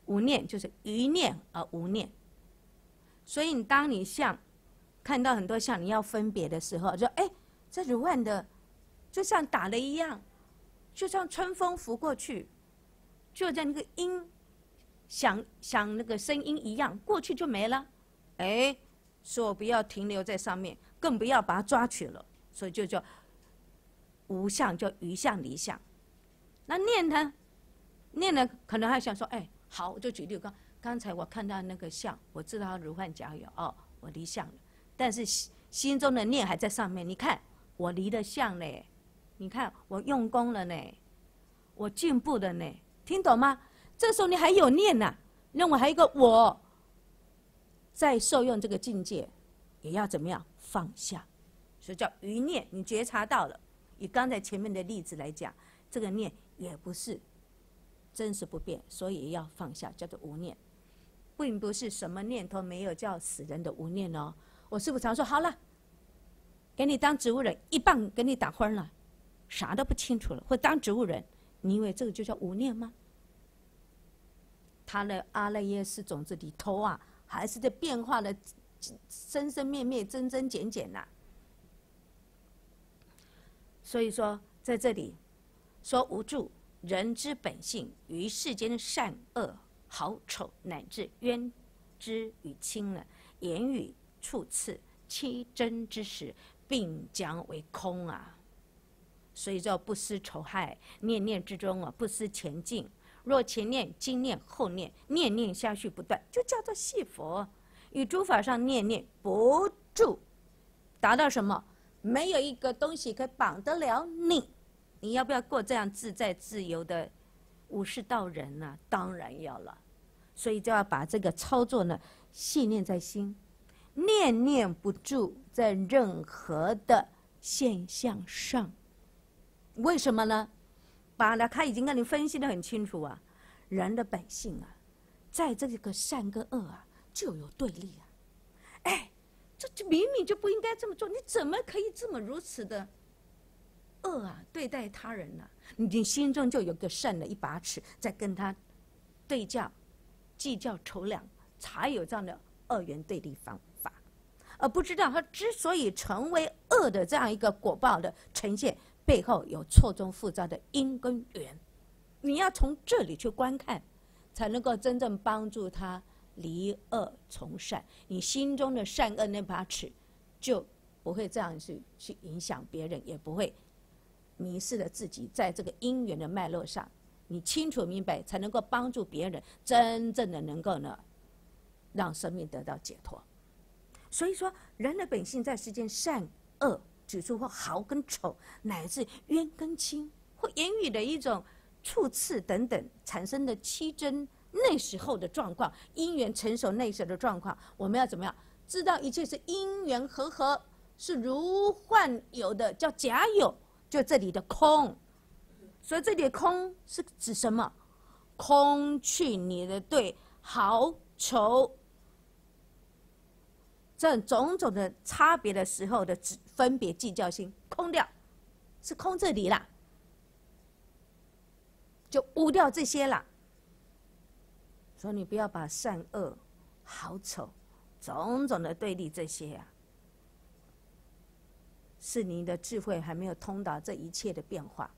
无念就是一念而无念。所以你当你像看到很多像你要分别的时候，就哎，这如幻的，就像打雷一样。就像春风拂过去，就在那个音响响那个声音一样，过去就没了。哎，说不要停留在上面，更不要把它抓取了，所以就叫无相，叫余相离相。那念呢？念呢，可能还想说，哎，好，我就举例刚刚才我看到那个相，我知道如幻假有，哦，我离相了，但是心心中的念还在上面。你看，我离了相嘞，你看我用功了呢，我进步了呢，听懂吗？这时候你还有念呐，认为还有一个我在受用这个境界，也要怎么样放下？所以叫余念，你觉察到了。以刚才前面的例子来讲，这个念也不是。真实不变，所以要放下，叫做无念，并不是什么念头没有叫死人的无念哦。我师父常说，好了，给你当植物人，一棒给你打昏了，啥都不清楚了，或当植物人，你以为这个就叫无念吗？他的阿赖耶识种子里头啊，还是在变化的，生生灭灭，增增减减呐。所以说，在这里说无助。人之本性，于世间善恶、好丑，乃至冤之与亲呢，言语处次欺真之时，并将为空啊。所以叫不思仇害，念念之中啊，不思前进。若前念、今念、后念，念念相续不断，就叫做细佛。与诸法上念念不住，达到什么？没有一个东西可以绑得了你。你要不要过这样自在自由的武士道人呢？当然要了，所以就要把这个操作呢信念在心，念念不住在任何的现象上。为什么呢？把了，他已经跟你分析的很清楚啊。人的本性啊，在这个善跟恶啊就有对立啊。哎，这这明明就不应该这么做，你怎么可以这么如此的？恶啊，对待他人呢，你心中就有个善的一把尺，在跟他对价、计较筹量，才有这样的二元对立方法，而不知道他之所以成为恶的这样一个果报的呈现，背后有错综复杂的因跟缘。你要从这里去观看，才能够真正帮助他离恶从善。你心中的善恶那把尺，就不会这样去去影响别人，也不会。迷失了自己，在这个因缘的脉络上，你清楚明白，才能够帮助别人，真正的能够呢，让生命得到解脱。所以说，人的本性在世间，善恶指出或好跟丑，乃至冤跟亲，或言语的一种处次等等产生的七真，那时候的状况，因缘成熟那时候的状况，我们要怎么样？知道一切是因缘和合，是如幻有的，叫假有。就这里的空，所以这里的空是指什么？空去你的对好丑这种种的差别的时候的指分别计较心空掉，是空这里啦，就污掉这些了。所以你不要把善恶、好丑种种的对立这些呀。是你的智慧还没有通达这一切的变化，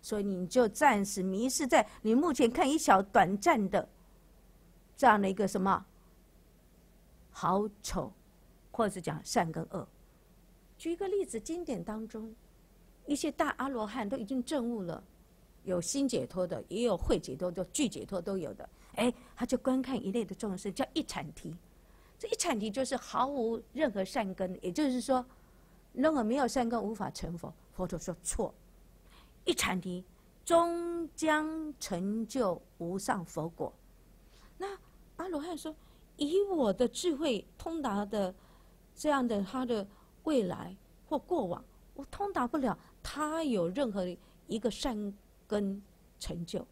所以你就暂时迷失在你目前看一小短暂的这样的一个什么好丑，或者是讲善跟恶。举一个例子，经典当中一些大阿罗汉都已经证悟了，有心解脱的，也有会解脱的，具解脱都有的。哎，他就观看一类的众生，叫一禅提。这一禅提就是毫无任何善根，也就是说。如果没有善根无法成佛，佛陀说错。一禅提终将成就无上佛果。那阿罗汉说：以我的智慧通达的这样的他的未来或过往，我通达不了他有任何一个善根成就。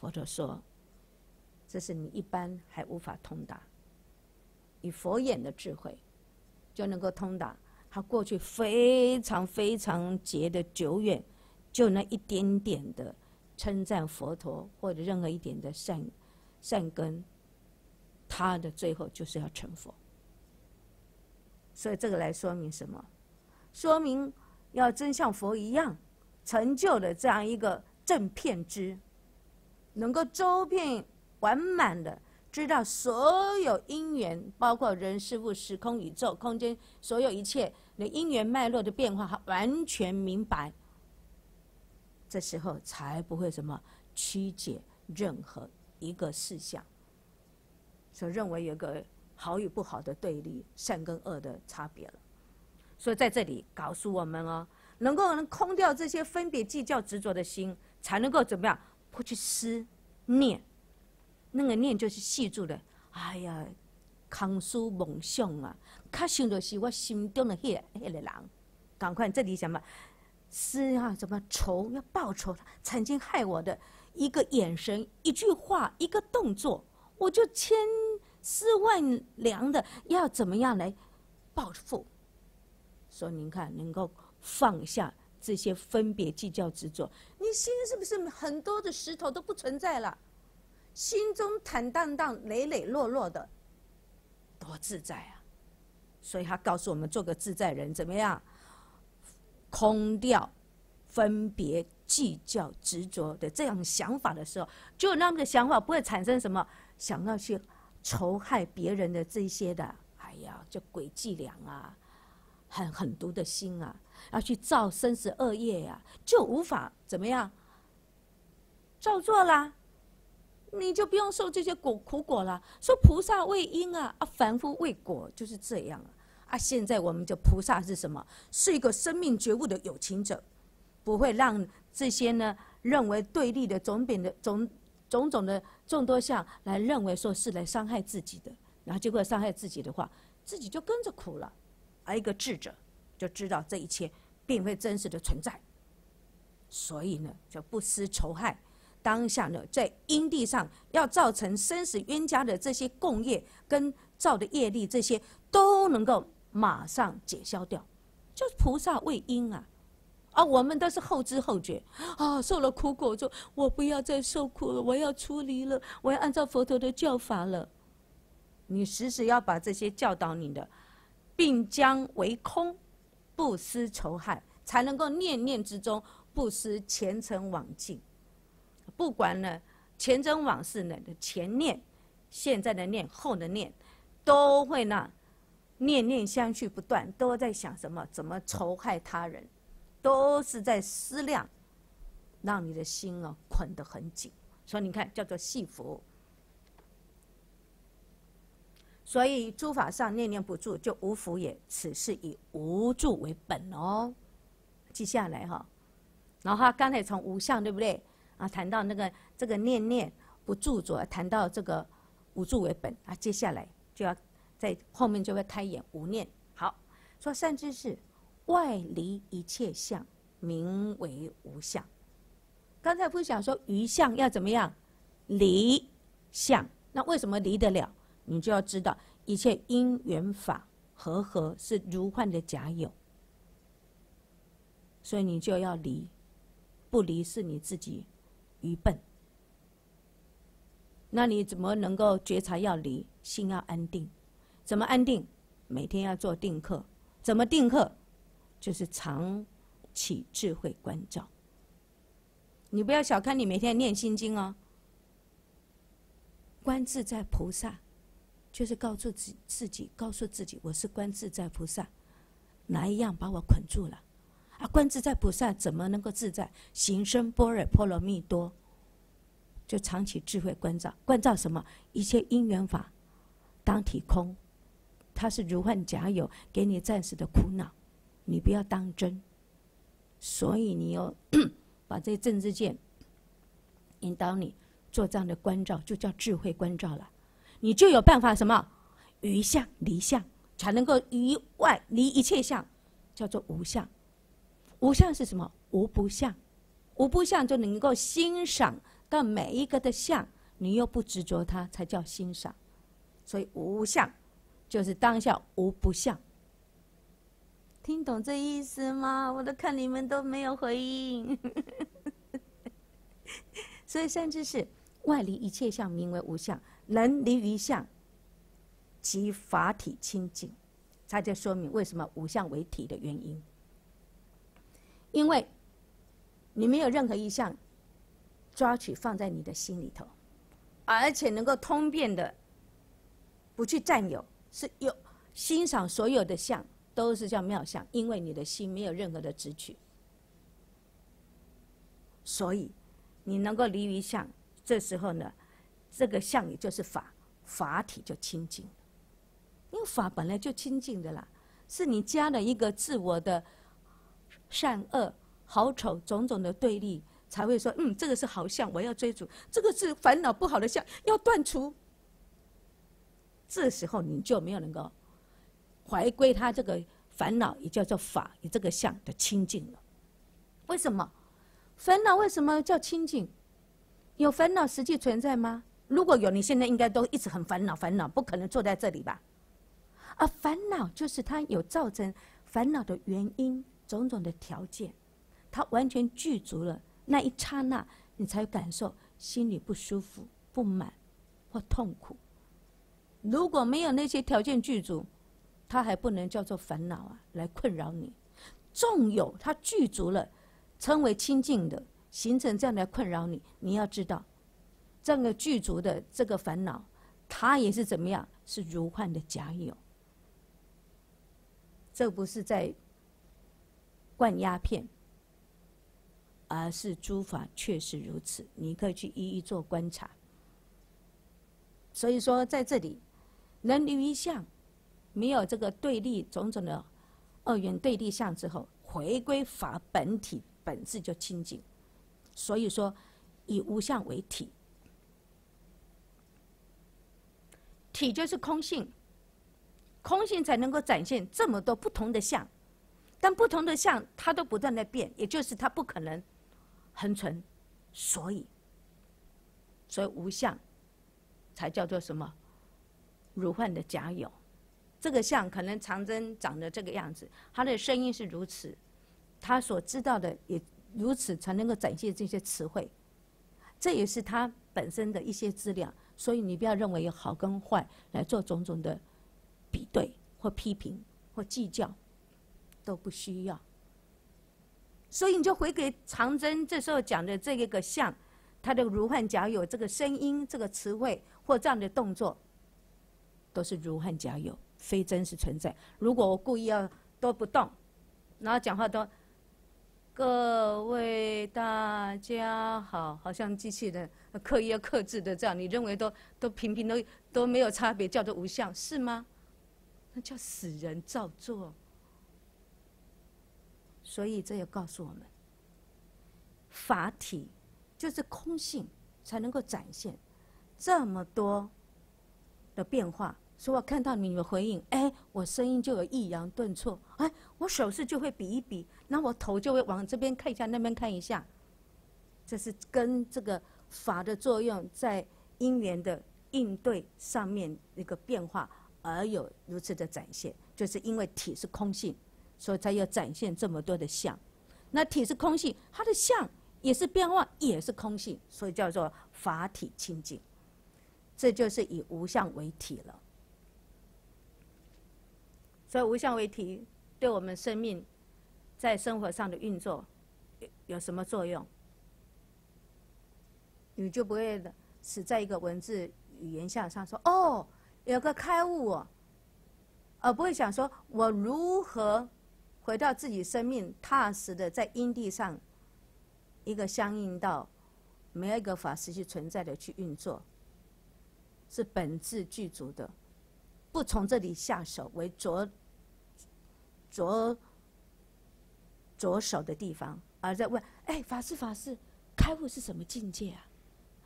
佛陀说：这是你一般还无法通达，以佛眼的智慧就能够通达。他过去非常非常劫的久远，就那一点点的称赞佛陀，或者任何一点的善善根，他的最后就是要成佛。所以这个来说明什么？说明要真像佛一样成就了这样一个正片之，能够周遍完满的知道所有因缘，包括人、事物、时空、宇宙、空间，所有一切的因缘脉络的变化，完全明白。这时候才不会什么曲解任何一个事项，所认为有个好与不好的对立，善跟恶的差别了。所以在这里告诉我们哦，能够能空掉这些分别计较执着的心，才能够怎么样？不去思念，那个念就是系住的。哎呀，康叔梦想啊，他想的是我心中的那那个人，赶快这里什么？思啊，怎么仇？要报仇？曾经害我的一个眼神、一句话、一个动作，我就千丝万良的要怎么样来报复？所以您看，能够放下这些分别计较执着，你心是不是很多的石头都不存在了？心中坦荡荡、磊磊落落的，多自在啊！所以他告诉我们，做个自在人怎么样？空掉分别计较执着的这样想法的时候，就那么个想法不会产生什么想要去仇害别人的这些的，哎呀，就诡计良啊，很狠毒的心啊，要去造生死恶业呀，就无法怎么样照做啦，你就不用受这些果苦果了。说菩萨为因啊，啊，凡夫为果，就是这样啊。啊！现在我们就菩萨是什么？是一个生命觉悟的有情者，不会让这些呢认为对立的种种的种种种的众多相来认为说是来伤害自己的，然后结果伤害自己的话，自己就跟着苦了。而一个智者就知道这一切并非真实的存在，所以呢就不思仇害。当下呢在因地上要造成生死冤家的这些共业跟造的业力，这些都能够。马上解消掉，就是菩萨为因啊，啊，我们都是后知后觉啊，受了苦果，说我不要再受苦了，我要出离了，我要按照佛陀的教法了。你时时要把这些教导你的，并将为空，不思仇害，才能够念念之中不思前尘往尽。不管呢前尘往事呢前念、现在的念、后的念，都会呢。念念相续不断，都在想什么？怎么仇害他人？都是在思量，让你的心啊捆得很紧。所以你看，叫做系缚。所以诸法上念念不住，就无福也。此事以无住为本哦。记下来哈。然后他刚才从无相对不对？啊，谈到那个这个念念不住着，谈到这个无住为本啊，接下来就要。在后面就会开眼无念。好，说善知识，外离一切相，名为无相。刚才不是讲说余相要怎么样离相？那为什么离得了？你就要知道一切因缘法和合是如幻的假有，所以你就要离，不离是你自己愚笨。那你怎么能够觉察要离？心要安定。怎么安定？每天要做定课。怎么定课？就是常起智慧关照。你不要小看你每天念心经哦。观自在菩萨，就是告诉自自己，告诉自己，我是观自在菩萨。哪一样把我捆住了？啊，观自在菩萨怎么能够自在？行深般若波罗蜜多，就常起智慧关照。关照什么？一切因缘法，当体空。它是如幻假有，给你暂时的苦恼，你不要当真。所以你要 把这政治界引导你做这样的关照，就叫智慧关照了。你就有办法什么于相离相，才能够于外离一切相，叫做无相。无相是什么？无不相，无不相就能够欣赏到每一个的相，你又不执着它，才叫欣赏。所以无相。就是当下无不相，听懂这意思吗？我都看你们都没有回应，所以善知识外离一切相，名为无相，能离于相，其法体清净，它就说明为什么无相为体的原因。因为你没有任何一项抓取放在你的心里头，而且能够通变的不去占有，是有欣赏所有的相都是叫妙相，因为你的心没有任何的执取，所以你能够离于相，这时候呢，这个相也就是法，法体就清净因为法本来就清净的啦，是你加了一个自我的善恶、好丑种种的对立，才会说，嗯，这个是好相，我要追逐；这个是烦恼不好的相，要断除。这时候你就没有能够回归他这个烦恼，也叫做法，以这个相的清净了。为什么烦恼为什么叫清净？有烦恼实际存在吗？如果有，你现在应该都一直很烦恼，烦恼不可能坐在这里吧？而烦恼就是它有造成烦恼的原因，种种的条件，它完全具足了那一刹那，你才感受心里不舒服、不满或痛苦。如果没有那些条件具足，它还不能叫做烦恼啊，来困扰你。纵有它具足了，称为清净的，形成这样来困扰你，你要知道，这个具足的这个烦恼，它也是怎么样？是如幻的假有。这不是在灌鸦片，而是诸法确实如此。你可以去一一做观察。所以说，在这里，能离一相，没有这个对立种种的二元对立相之后，回归法本体本质就清净。所以说，以无相为体，体就是空性。空性才能够展现这么多不同的相，但不同的相它都不断的变，也就是它不可能恒存，所以，所以无相才叫做什么？如幻的假有。这个像可能长征长得这个样子，他的声音是如此，他所知道的也如此，才能够展现这些词汇。这也是他本身的一些资料，所以你不要认为有好跟坏来做种种的。比对或批评或计较都不需要，所以你就回给长征这时候讲的这一个像，他的如幻假有这个声音、这个词汇或这样的动作，都是如幻假有，非真实存在。如果我故意要都不动，然后讲话都各位大家好，好像机器人刻意要克制的这样，你认为都都平平都都没有差别，叫做无相是吗？那叫死人照做，所以这也告诉我们，法体就是空性，才能够展现这么多的变化。所以我看到你们回应，哎，我声音就有抑扬顿挫，哎，我手势就会比一比，那我头就会往这边看一下，那边看一下，这是跟这个法的作用在因缘的应对上面一个变化。而有如此的展现，就是因为体是空性，所以才有展现这么多的相。那体是空性，它的相也是变化，也是空性，所以叫做法体清净。这就是以无相为体了。所以无相为体，对我们生命在生活上的运作有有什么作用？你就不会死在一个文字语言下上说哦。有个开悟哦，而不会想说，我如何回到自己生命，踏实的在因地上一个相应到没有一个法实际存在的去运作，是本质具足的，不从这里下手为着着着手的地方，而在问：哎，法师法师，开悟是什么境界啊？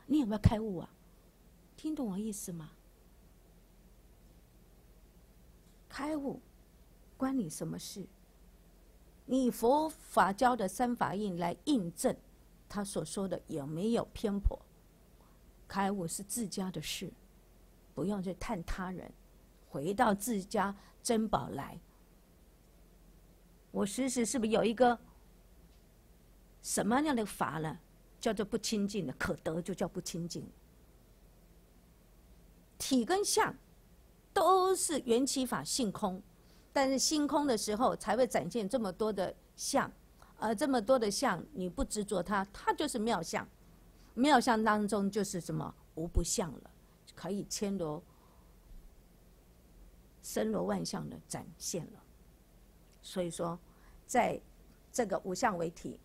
你有没有开悟啊？听懂我意思吗？开悟，关你什么事？你佛法教的三法印来印证他所说的有没有偏颇？开悟是自家的事，不用去探他人，回到自家珍宝来。我时时是不是有一个什么样的法呢？叫做不清净的，可得就叫不清净。体跟相。都是缘起法性空，但是性空的时候才会展现这么多的相，而这么多的相，你不执着它，它就是妙相。妙相当中就是什么无不相了，可以牵罗森罗万象的展现了。所以说，在这个五相为体，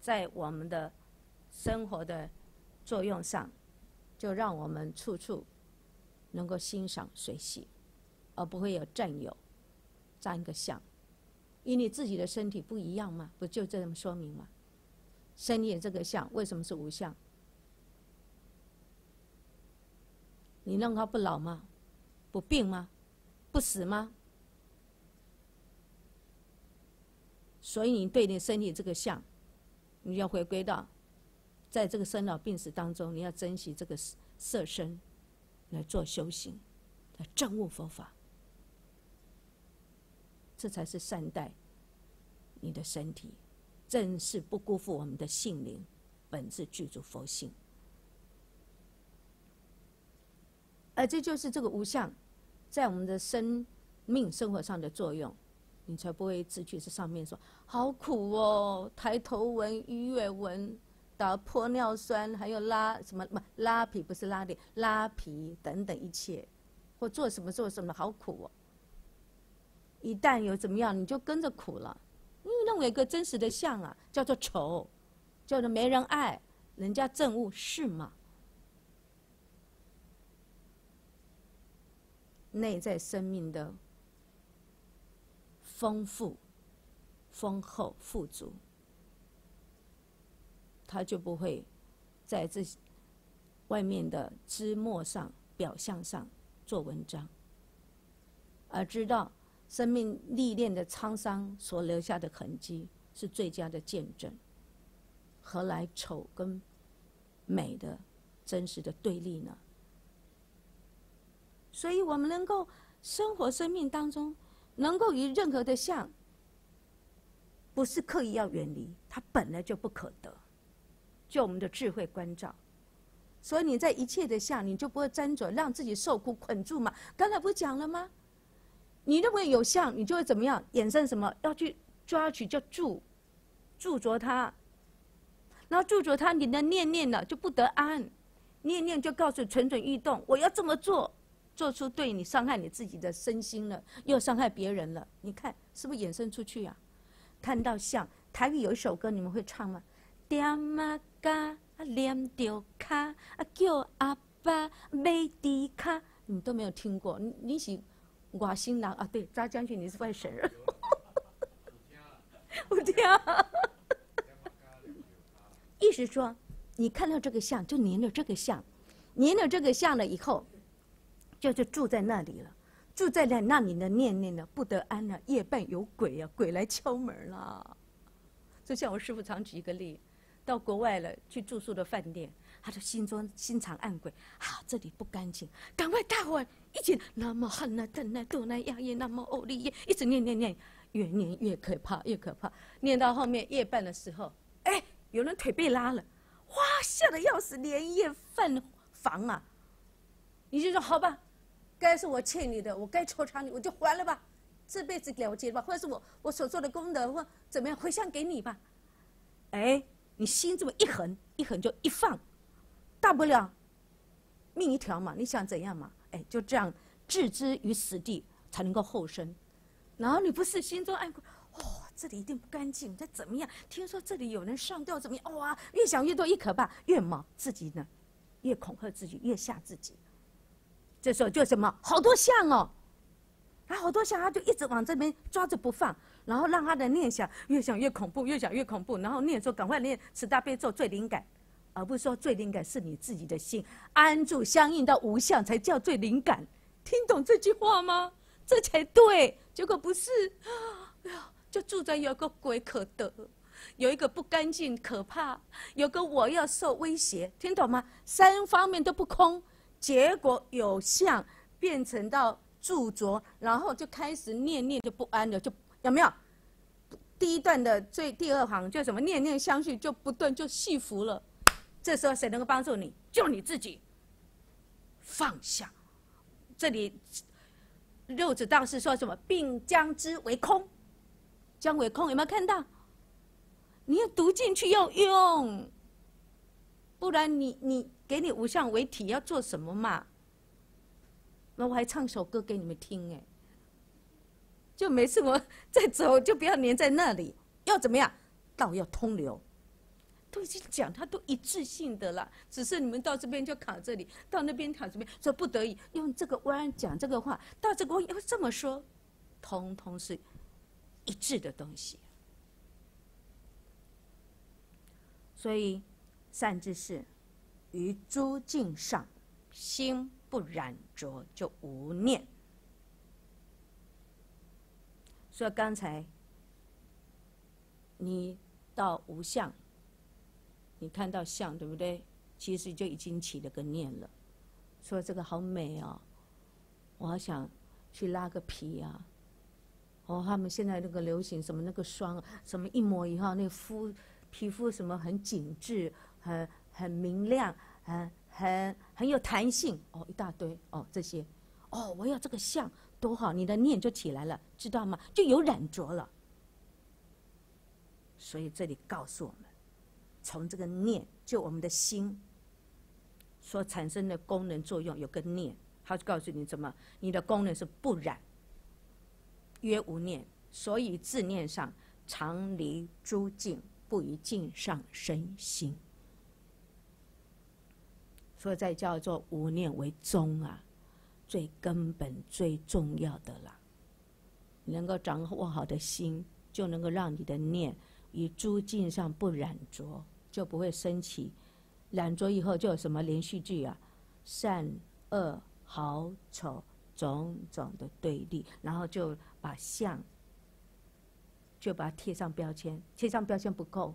在我们的生活的作用上，就让我们处处能够欣赏随喜，而不会有占有这样一个相。因你自己的身体不一样嘛，不就这么说明吗？身体这个相为什么是无相？你让他不老吗？不病吗？不死吗？所以你对你身体这个相，你要回归到，在这个生老病死当中，你要珍惜这个色身，来做修行，来证悟佛法，这才是善待你的身体，正是不辜负我们的性灵，本质具足佛性。而这就是这个无相，在我们的生命生活上的作用，你才不会自去这上面说好苦哦，抬头纹、鱼尾纹、打玻尿酸，还有拉什么不拉皮不是拉脸拉皮等等一切，或做什么做什么好苦哦。一旦有怎么样，你就跟着苦了，因为认为一个真实的相啊，叫做丑，叫做没人爱，人家憎恶是吗？内在生命的丰富、丰厚、富足，他就不会在这外面的枝末上、表象上做文章，而知道生命历练的沧桑所留下的痕迹是最佳的见证。何来丑跟美的真实的对立呢？所以我们能够生活生命当中，能够与任何的相，不是刻意要远离，它本来就不可得。就我们的智慧关照，所以你在一切的相，你就不会沾着，让自己受苦捆住嘛。刚才不讲了吗？你认为有相，你就会怎么样？衍生什么？要去抓取叫住，住着它，然后住着它，你的念念呢就不得安，念念就告诉蠢蠢欲动，我要这么做。做出对你伤害你自己的身心了，又伤害别人了，你看是不是衍生出去呀？看到像台语有一首歌，你们会唱吗？点啊嘎啊念着卡啊叫阿爸买迪卡，你都没有听过？你你是外星人啊？对，扎将军你是外省人。我听。意思说，你看到这个像，就粘着这个像，粘了这个像了以后。就就住在那里了，住在那那里的念念呢不得安了，夜半有鬼啊，鬼来敲门了。就像我师傅常举一个例，到国外了去住宿的饭店，他的心中心藏暗鬼，啊这里不干净，赶快大伙一起那么恨呐，等呐，多那压抑，那么恶劣，一直念念念，越念越可怕，越可怕。念到后面夜半的时候，哎，有人腿被拉了，哇，吓得要死，连夜犯房啊。你就说好吧。该是我欠你的，我该酬偿你，我就还了吧，这辈子了结吧，或者是我我所做的功德或怎么样回向给你吧。哎，你心这么一横，一横就一放，大不了命一条嘛，你想怎样嘛？哎，就这样置之于死地才能够后生。然后你不是心中暗苦，哦，这里一定不干净，这怎么样？听说这里有人上吊，怎么样？哇，越想越多，越可怕，越冒自己呢，越恐吓自己，越吓自己。这时候就什么好多像哦，他好多像，他就一直往这边抓着不放，然后让他的念想越想越恐怖，越想越恐怖，然后念说赶快念十大悲咒最灵感，而不是说最灵感是你自己的心安住相应到无相才叫最灵感，听懂这句话吗？这才对，结果不是，哎呀，就住在有个鬼可得，有一个不干净可怕，有个我要受威胁，听懂吗？三方面都不空。结果有相变成到著着，然后就开始念念就不安了，就有没有？第一段的最第二行就什么念念相续就不断就续福了。这时候谁能够帮助你？就你自己放下。这里六祖大师说什么？并将之为空，将为空有没有看到？你要读进去要用，不然你你。给你五相为体要做什么嘛？那我还唱首歌给你们听哎，就每次我在走，就不要粘在那里，要怎么样？道要通流，都已经讲，他都一致性的了。只是你们到这边就卡这里，到那边卡这边，说不得已用这个弯讲这个话，到这个弯要这么说，通通是一致的东西。所以善知识于诸境上心不染浊，就无念。所以刚才你到无相，你看到相对不对？其实就已经起了个念了，说这个好美哦，我好想去拉个皮啊。哦，他们现在那个流行什么那个霜，什么一抹以后那肤皮肤什么很紧致，很很明亮，很很很有弹性，哦一大堆哦这些，哦我要这个相。多好，你的念就起来了，知道吗？就有染着了。所以这里告诉我们，从这个念，就我们的心所产生的功能作用，有个念，他就告诉你怎么，你的功能是不染，曰无念。所以自念上常离诸境，不于境上生心。所以再叫做无念为宗啊。最根本、最重要的啦，能够掌握好的心，就能够让你的念与诸境上不染浊，就不会升起。染浊以后，就有什么连续剧啊？善恶好丑种种的对立，然后就把相，就把它贴上标签。贴上标签不够，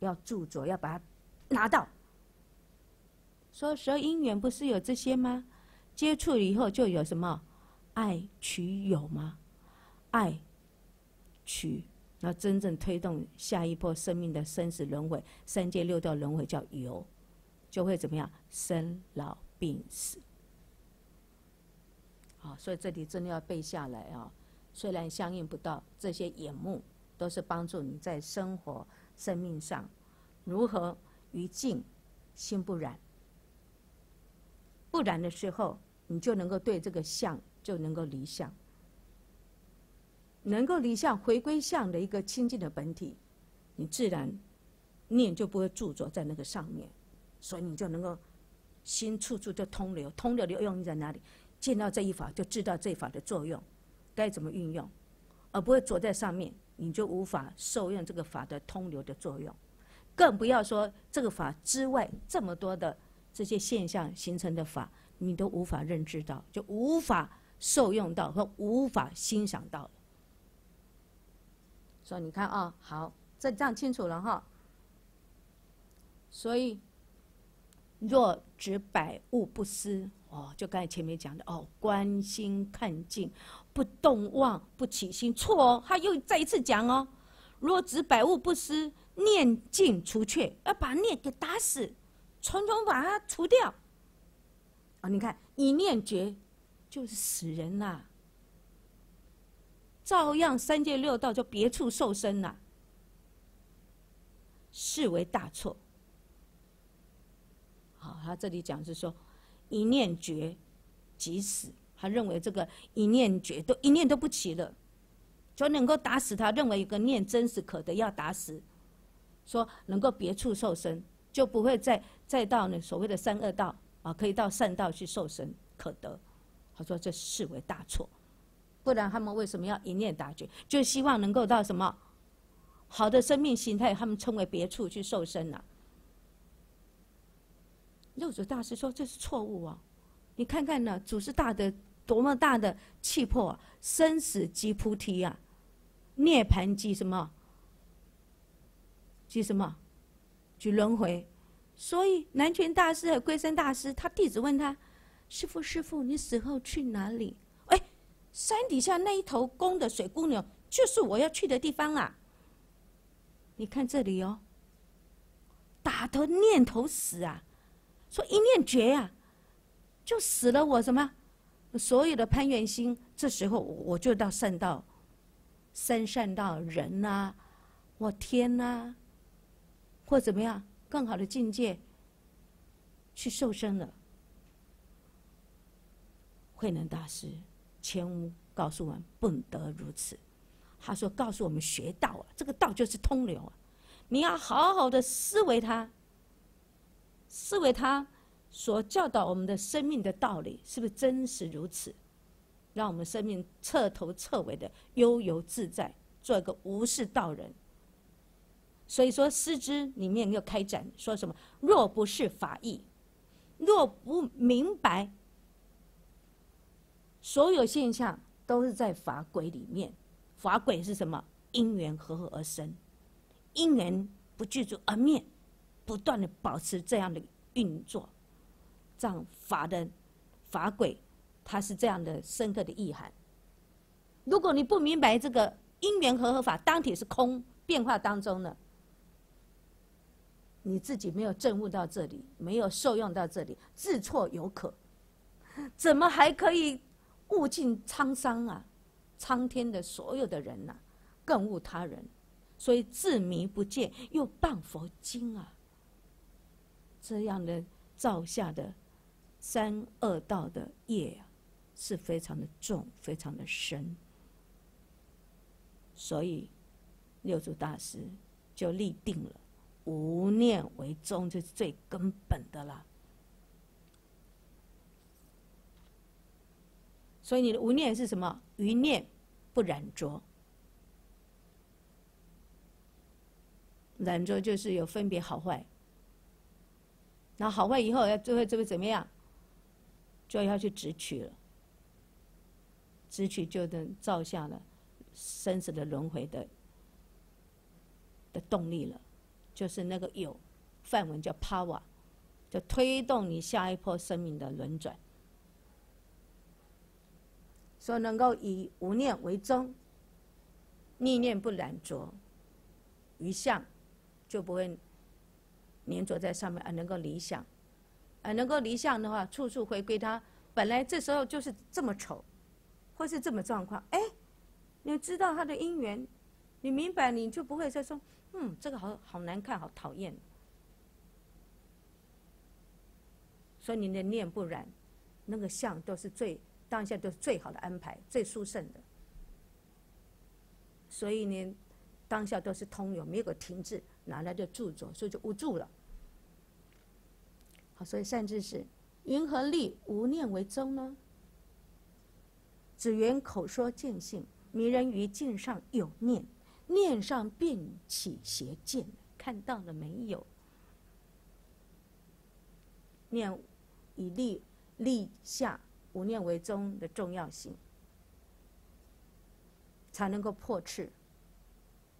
要著作，要把它拿到。说蛇因缘不是有这些吗？接触以后就有什么爱取有吗？爱取，那真正推动下一波生命的生死轮回、三界六道轮回叫有，就会怎么样？生老病死。好，所以这里真的要背下来啊！虽然相应不到这些眼目，都是帮助你在生活、生命上如何于静心不染。不然的时候，你就能够对这个相就能够离相，能够离相回归相的一个清净的本体，你自然念就不会驻着在那个上面，所以你就能够心处处就通流，通流的用意在哪里？见到这一法就知道这一法的作用，该怎么运用，而不会着在上面，你就无法受用这个法的通流的作用，更不要说这个法之外这么多的。这些现象形成的法，你都无法认知到，就无法受用到和无法欣赏到了。所以你看啊，好，这这样清楚了哈。所以，若执百物不思，哦，就刚才前面讲的哦，观心看境，不动妄，不起心，错哦，他又再一次讲哦，若执百物不思，念尽除却，要把念给打死。统统把它除掉，啊！你看一念绝，就是死人呐。照样三界六道就别处受生了，视为大错。好，他这里讲是说，一念绝即死。他认为这个一念绝都一念都不起了，就能够打死他。认为一个念真是可得，要打死，说能够别处受生。就不会再再到那所谓的三恶道啊，可以到善道去受生可得。他说这视为大错，不然他们为什么要一念大觉？就希望能够到什么好的生命形态，他们称为别处去受生呢？六祖大师说这是错误啊！你看看呢，祖师大的多么大的气魄，生死即菩提啊，涅盘即什么？即什么？去轮回，所以南拳大师和龟山大师，他弟子问他：“师傅，师傅，你死后去哪里？”哎，山底下那一头公的水姑娘，就是我要去的地方啊！你看这里哦，打头念头死啊，说一念绝呀，就死了我什么所有的攀缘心。这时候我就到善道，三善道人呐，我天呐！或怎么样更好的境界去受身了？慧能大师前无告诉我们不得如此。他说：“告诉我们学道啊，这个道就是通流啊，你要好好的思维它，思维它所教导我们的生命的道理，是不是真实如此？让我们生命彻头彻尾的悠游自在，做一个无事道人。所以说，师资里面要开展说什么？若不是法义，若不明白，所有现象都是在法轨里面。”法轨是什么？因缘合合而生，因缘不具足而灭，不断的保持这样的运作，这样法的法轨，它是这样的深刻的意涵。如果你不明白这个因缘合合法当体是空变化当中呢，你自己没有证悟到这里，没有受用到这里，自错有可，怎么还可以悟尽沧桑啊？苍天的所有的人呐，更悟他人，所以自迷不见，又谤佛经啊。这样的造下的三恶道的业啊，是非常的重，非常的深。所以六祖大师就立定了无念为宗，这是最根本的啦。所以你的无念是什么？余念。不染浊，染浊就是有分别好坏。那好坏以后要最后这个怎么样？就要去直取了。直取就能造下了生死的轮回的的动力了，就是那个有梵文叫 power，就推动你下一波生命的轮转。说能够以无念为宗，逆念不染着，于相就不会粘着在上面，而能够离相，而能够离相的话，处处回归它本来这时候就是这么丑，或是这么状况。哎，你知道它的因缘，你明白，你就不会再说，嗯，这个好好难看，好讨厌。所以你的念不染，那个相都是最。当下都是最好的安排，最殊胜的。所以呢，当下都是通有，没有个停滞，哪来的著作？所以就无助了。好，所以善知识，云何立无念为宗呢？只缘口说见性，迷人于境上有念，念上便起邪见。看到了没有？念以立立下。无念为宗的重要性，才能够破斥。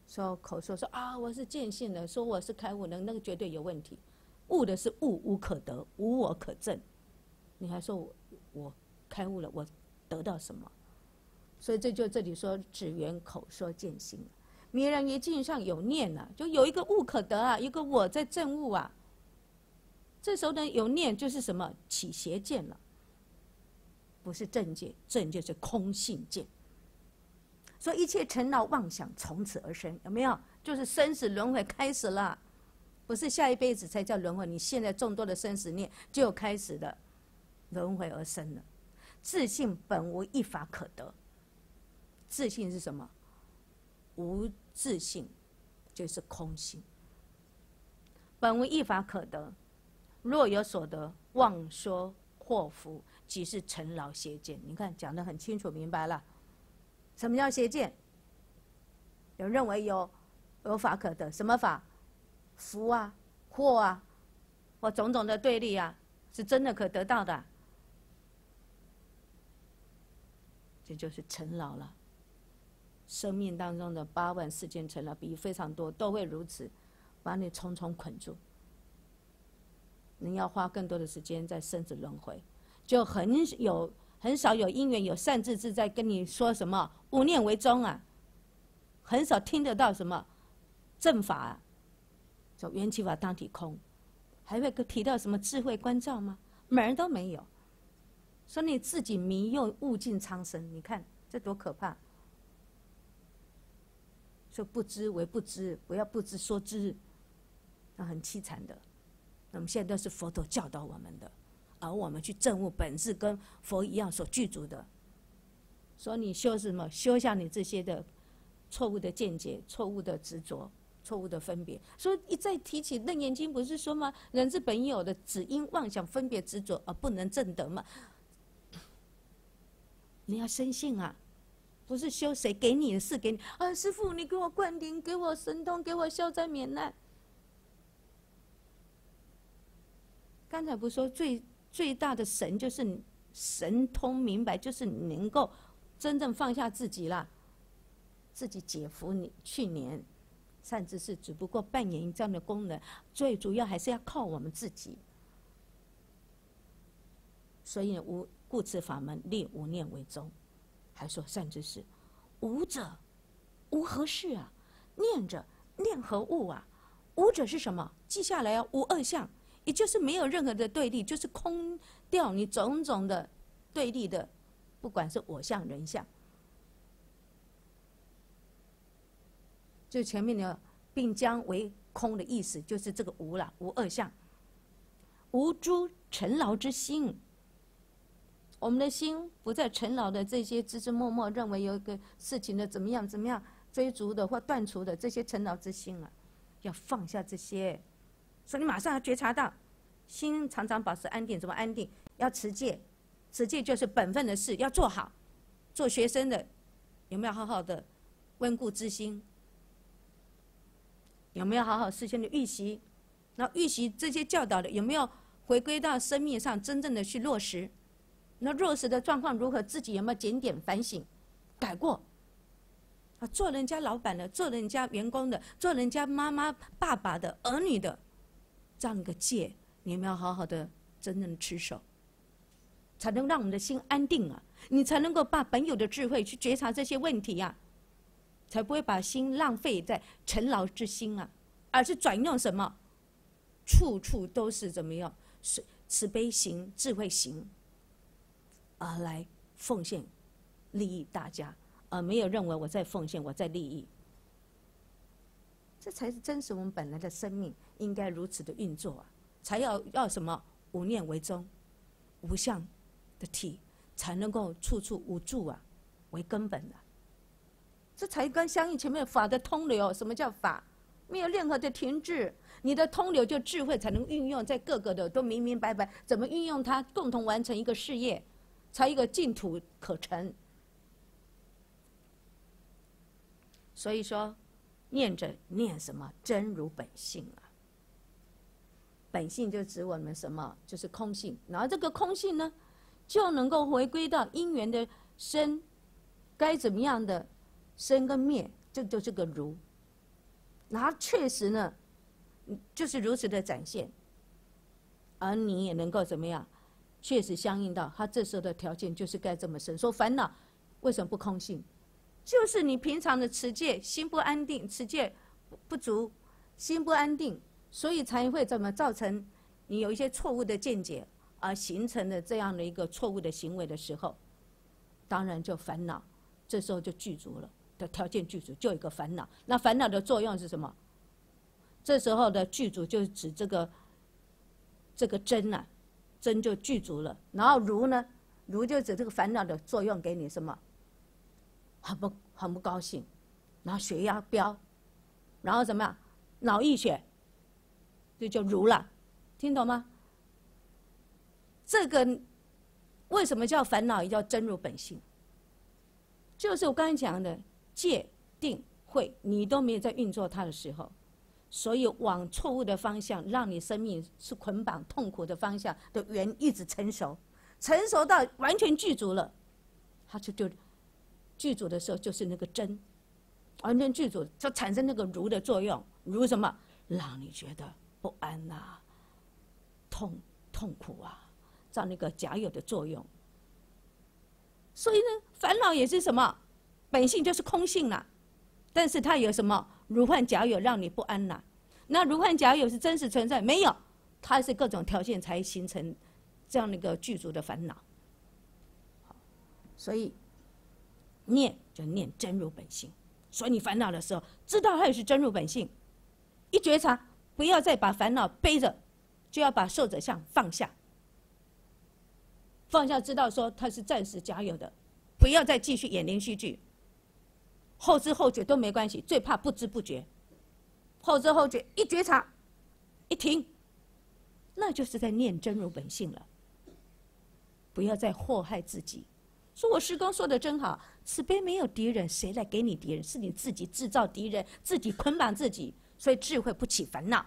说口说说啊，我是见性的，说我是开悟的，那个绝对有问题。悟的是悟无可得，无我可证。你还说我我开悟了，我得到什么？所以这就这里说只缘口说见性，迷人于境上有念啊，就有一个悟可得啊，一个我在证悟啊。这时候呢，有念就是什么起邪见了。不是正见，正就是空性见。所以一切尘劳妄想从此而生，有没有？就是生死轮回开始了，不是下一辈子才叫轮回。你现在众多的生死念就开始的轮回而生了。自信本无一法可得。自信是什么？无自性就是空性。本无一法可得，若有所得，妄说祸福。即是尘劳邪见，你看讲的很清楚明白了。什么叫邪见？有认为有有法可得，什么法？福啊，祸啊，或种种的对立啊，是真的可得到的。这就是尘劳了。生命当中的八万四千尘劳，比非常多，都会如此，把你重重捆住。你要花更多的时间在生死轮回。就很有很少有因缘有善智智在跟你说什么无念为宗啊，很少听得到什么正法，啊，说缘起法当体空，还会提到什么智慧关照吗？门儿都没有，说你自己迷又悟尽苍生，你看这多可怕！说不知为不知，不要不知说知，那很凄惨的。那么现在都是佛陀教导我们的。而我们去证悟本质，跟佛一样所具足的，说你修什么？修下你这些的错误的见解、错误的执着、错误的分别。所以一再提起《楞严经》，不是说吗？人之本有的，只因妄想分别执着而不能正得嘛。你要深信啊，不是修谁给你的事给你啊，师傅你给我灌顶，给我神通，给我消灾免难。刚才不说最最大的神就是神通明白，就是能够真正放下自己啦，自己解服你。去年善知识只不过扮演这样的功能，最主要还是要靠我们自己。所以无故此法门立无念为宗，还说善知识，无者无何事啊？念者念何物啊？无者是什么？记下来啊，无二相。也就是没有任何的对立，就是空掉你种种的对立的，不管是我相、人相，就前面的并将为空的意思，就是这个无了，无二相，无诸尘劳之心。我们的心不再尘劳的这些枝枝默默认为有一个事情的怎么样怎么样追逐的或断除的这些尘劳之心啊，要放下这些。所以你马上要觉察到，心常常保持安定，怎么安定？要持戒，持戒就是本分的事，要做好。做学生的有没有好好的温故知新？有没有好好事先的预习？那预习这些教导的有没有回归到生命上真正的去落实？那落实的状况如何？自己有没有检点反省、改过？啊，做人家老板的，做人家员工的，做人家妈妈、爸爸的、儿女的。这样一个戒，你们要好好的真正持守，才能让我们的心安定啊！你才能够把本有的智慧去觉察这些问题呀，才不会把心浪费在尘劳之心啊，而是转用什么？处处都是怎么样？是慈悲行、智慧行，而来奉献利益大家，而没有认为我在奉献，我在利益。这才是真实我们本来的生命应该如此的运作啊！才要要什么无念为宗，无相的体才能够处处无助啊，为根本的。这才跟相应前面法的通流。什么叫法？没有任何的停滞，你的通流就智慧才能运用在各个的都明明白白，怎么运用它，共同完成一个事业，才一个净土可成。所以说。念着念什么？真如本性啊！本性就指我们什么？就是空性。然后这个空性呢，就能够回归到因缘的生，该怎么样的生跟灭，这就是个如。然后确实呢，就是如此的展现。而你也能够怎么样？确实相应到他这时候的条件，就是该这么生。说烦恼为什么不空性？就是你平常的持戒心不安定，持戒不足，心不安定，所以才会怎么造成你有一些错误的见解，而形成的这样的一个错误的行为的时候，当然就烦恼，这时候就具足了的条件具足，就一个烦恼。那烦恼的作用是什么？这时候的具足就是指这个这个真啊，真就具足了。然后如呢，如就指这个烦恼的作用给你什么？很不很不高兴，然后血压飙，然后怎么样？脑溢血，这就如了，听懂吗？这个为什么叫烦恼？也叫真如本性，就是我刚才讲的戒定慧，你都没有在运作它的时候，所以往错误的方向，让你生命是捆绑痛苦的方向的缘一直成熟，成熟到完全具足了，它就就。具足的时候就是那个真，完全具足就产生那个如的作用，如什么？让你觉得不安呐，痛痛苦啊，照那个假有的作用。所以呢，烦恼也是什么？本性就是空性啦，但是它有什么如幻假有，让你不安呐？那如幻假有是真实存在？没有，它是各种条件才形成这样的一个剧组的烦恼。所以。念就念真如本性，所以你烦恼的时候，知道它也是真如本性，一觉察，不要再把烦恼背着，就要把受者相放下，放下知道说它是暂时假有的，不要再继续演连续剧，后知后觉都没关系，最怕不知不觉。后知后觉一觉察，一停，那就是在念真如本性了。不要再祸害自己。说我师公说的真好，慈悲没有敌人，谁来给你敌人？是你自己制造敌人，自己捆绑自己。所以智慧不起烦恼，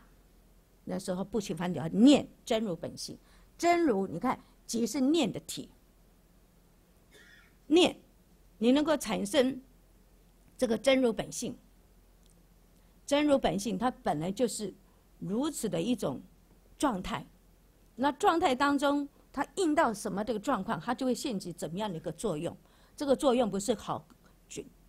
那时候不起烦恼，念真如本性。真如，你看，即是念的体。念，你能够产生这个真如本性。真如本性，它本来就是如此的一种状态。那状态当中，它应到什么这个状况，它就会现起怎么样的一个作用。这个作用不是好，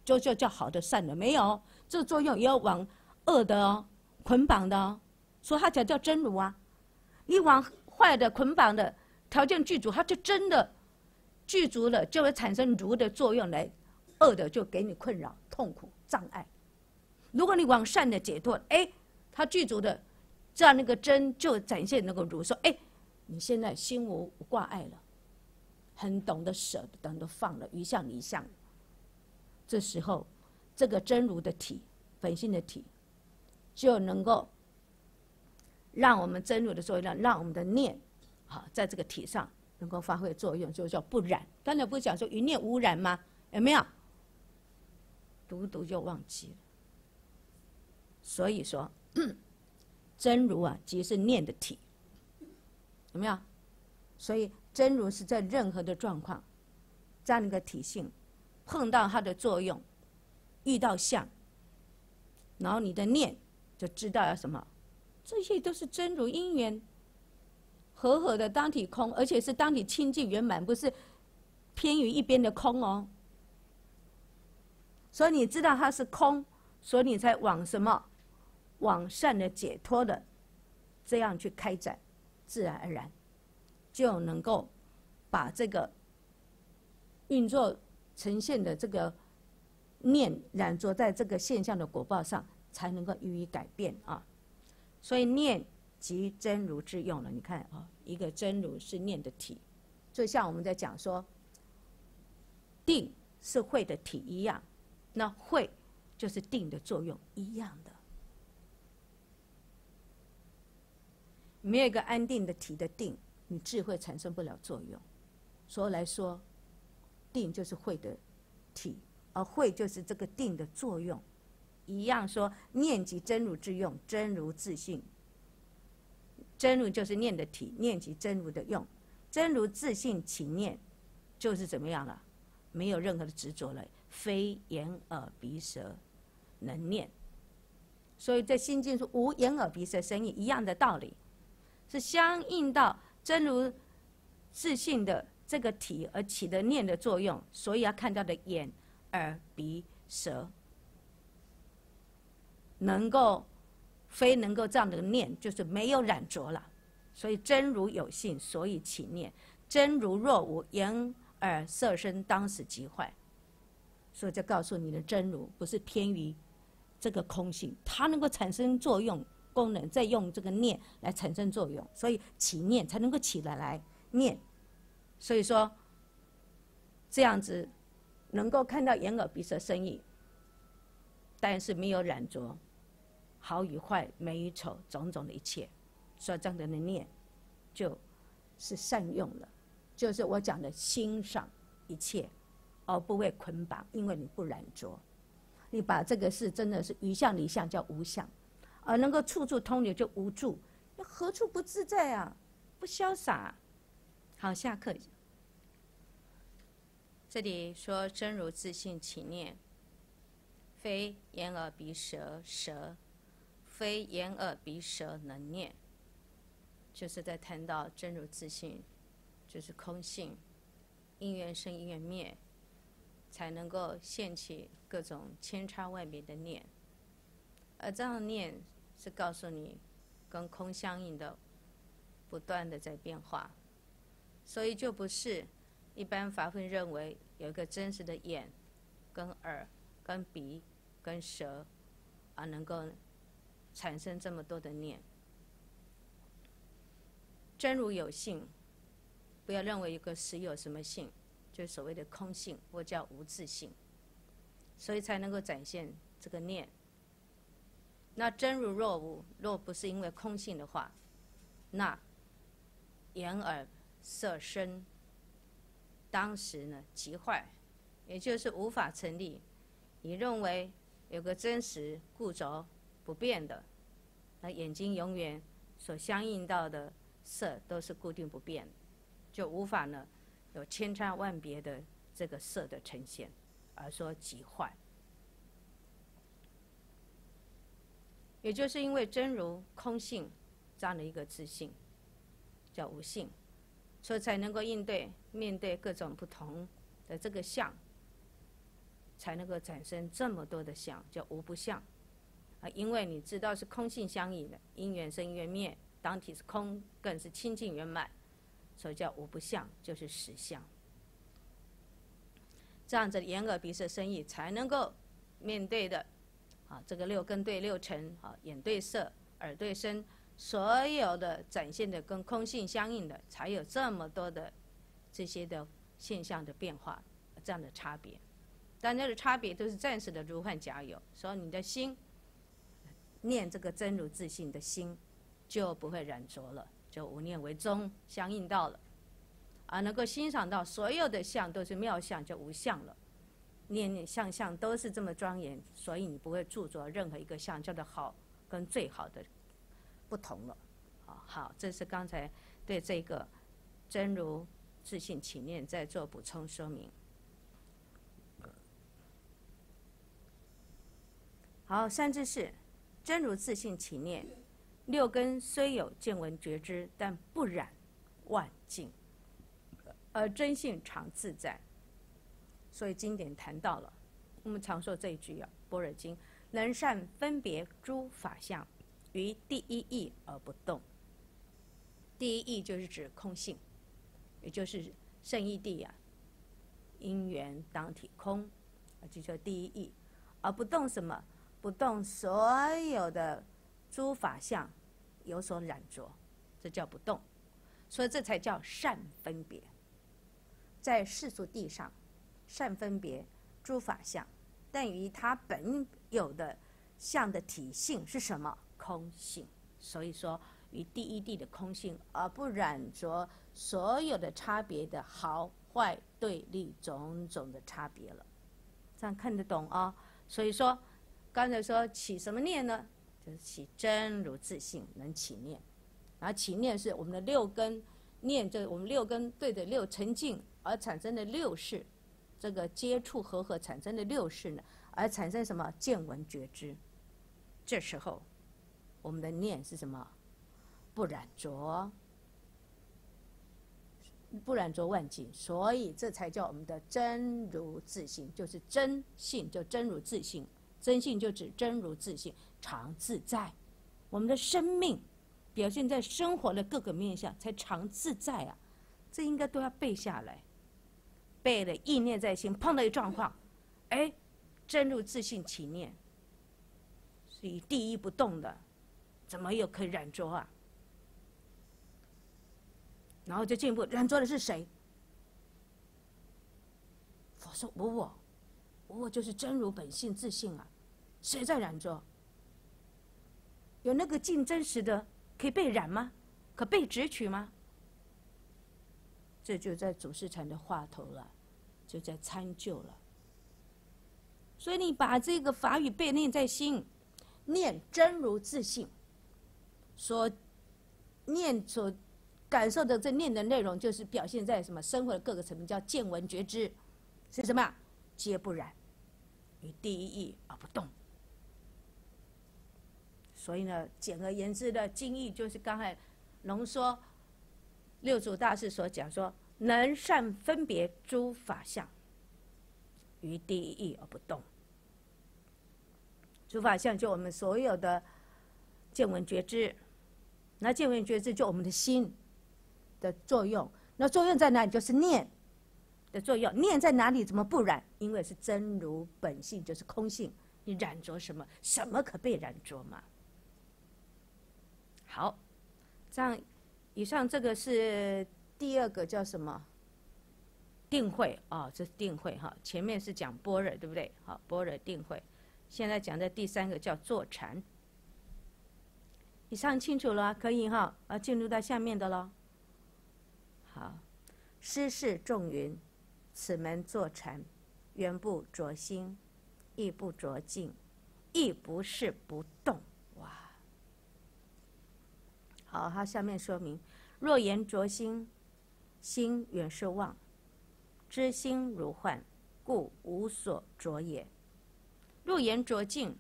就就叫好的善的，没有。这个作用也要往。恶的哦，捆绑的哦，所以它才叫真如啊。你往坏的捆绑的条件具足，它就真的具足了，就会产生如的作用来，恶的就给你困扰、痛苦、障碍。如果你往善的解脱，哎，他具足的这样那个真就展现那个如，说哎，你现在心无挂碍了，很懂得舍，懂得放了，余相离相。这时候，这个真如的体，本性的体。就能够让我们真如的作用，让我们的念，好，在这个体上能够发挥作用，就叫不染。刚才不是讲说一念无染吗？有没有？读读就忘记了。所以说，真如啊，即是念的体，有没有？所以真如是在任何的状况，这样一个体性，碰到它的作用，遇到相，然后你的念。就知道要什么，这些都是真如因缘和合的当体空，而且是当体清净圆满，不是偏于一边的空哦。所以你知道它是空，所以你才往什么往善的解脱的这样去开展，自然而然就能够把这个运作呈现的这个念染着在这个现象的果报上。才能够予以改变啊！所以念即真如之用了。你看啊，一个真如是念的体，就像我们在讲说，定是慧的体一样，那慧就是定的作用一样的。没有一个安定的体的定，你智慧产生不了作用。所以来说，定就是慧的体，而慧就是这个定的作用。一样说念即真如之用，真如自性。真如就是念的体，念即真如的用，真如自性起念，就是怎么样了？没有任何的执着了，非眼耳鼻舌能念。所以在心经说无眼耳鼻舌身意一样的道理，是相应到真如自性的这个体而起的念的作用，所以要看到的眼耳鼻舌。能够非能够这样的念，就是没有染着了。所以真如有性，所以起念。真如若无，眼耳色身当时即坏。所以就告诉你的真如不是偏于这个空性，它能够产生作用功能，再用这个念来产生作用，所以起念才能够起来来念。所以说这样子能够看到眼耳鼻舌身意，但是没有染着。好与坏，美与丑，种种的一切，所以这样的念，就是善用了，就是我讲的欣赏一切，而不会捆绑，因为你不染着，你把这个是真的是余相离相叫无相，而能够处处通流就无助，那何处不自在啊？不潇洒。好，下课。这里说真如自信起念，非眼耳鼻舌舌。非眼耳鼻舌能念，就是在谈到真如自性，就是空性，因缘生因缘灭，才能够现起各种千差万别的念。而这样念是告诉你，跟空相应的，不断的在变化，所以就不是一般法会认为有一个真实的眼、跟耳、跟鼻、跟舌，而能够。产生这么多的念，真如有性，不要认为一个实有什么性，就所谓的空性，或叫无自性，所以才能够展现这个念。那真如若无，若不是因为空性的话，那眼耳色身当时呢即坏，也就是无法成立。你认为有个真实固着不变的，那眼睛永远所相应到的色都是固定不变，就无法呢有千差万别的这个色的呈现，而说即坏。也就是因为真如空性这样的一个自信，叫无性，所以才能够应对面对各种不同的这个相，才能够产生这么多的相，叫无不相。啊，因为你知道是空性相应的，因缘生因缘灭，当体是空，更是清净圆满，所以叫无不相，就是实相。这样子眼耳鼻舌身意才能够面对的。啊，这个六根对六尘，啊，眼对色，耳对声，所有的展现的跟空性相应的，才有这么多的这些的现象的变化，这样的差别。但这个差别都是暂时的如幻假有，所以你的心念这个真如自信的心，就不会染着了，就无念为宗，相应到了，啊能够欣赏到所有的相都是妙相，就无相了。念念相相都是这么庄严，所以你不会著作任何一个相叫的好跟最好的不同了。啊，好，这是刚才对这个真如自信起念在做补充说明。好，三字是真如自信起念，六根虽有见闻觉知，但不染万境，而真性常自在。所以经典谈到了，我们常说这一句啊，《般若经》能善分别诸法相，于第一义而不动。第一义就是指空性，也就是圣义地啊，因缘当体空，啊，就叫第一义，而不动什么？不动所有的诸法相有所染着，这叫不动。所以这才叫善分别，在世俗地上。善分别诸法相，但于它本有的相的体性是什么？空性。所以说，于第一地的空性，而不染着所有的差别的好坏对立种种的差别了。这样看得懂啊？所以说，刚才说起什么念呢？是起真如自性能起念，然后起念是我们的六根念，就是我们六根对着六沉静而产生的六事。这个接触和合产生的六识呢，而产生什么见闻觉知？这时候，我们的念是什么？不染浊，不染浊万境，所以这才叫我们的真如自性，就是真性，就真如自性。真性就指真如自性，常自在。我们的生命表现在生活的各个面相，才常自在啊！这应该都要背下来。背的意念在心，碰到一状况，哎，真如自信起念，是以第一不动的，怎么又可以染着啊？然后就进一步，染着的是谁？佛说无我，无我就是真如本性自信啊，谁在染着？有那个净真实的可以被染吗？可被直取吗？这就在主事禅的话头了。就在参就了，所以你把这个法语背念在心，念真如自信，所念所感受的这念的内容，就是表现在什么生活的各个层面，叫见闻觉知，是什么？皆不染，于第一义而不动。所以呢，简而言之的经义，就是刚才浓缩六祖大师所讲说。能善分别诸法相，于第一义而不动。诸法相就我们所有的见闻觉知，那见闻觉知就我们的心的作用。那作用在哪里？就是念的作用。念在哪里？怎么不染？因为是真如本性，就是空性。你染着什么？什么可被染着嘛？好，这样，以上这个是。第二个叫什么？定慧哦，这是定慧哈。前面是讲般若，对不对？好，般若定慧。现在讲的第三个叫坐禅。以上清楚了，可以哈，啊，进入到下面的喽。好，师事众云，此门坐禅，原不着心，亦不着境，亦不是不动。好，他下面说明：若言着心，心原是妄，知心如幻，故无所着也。若言着境，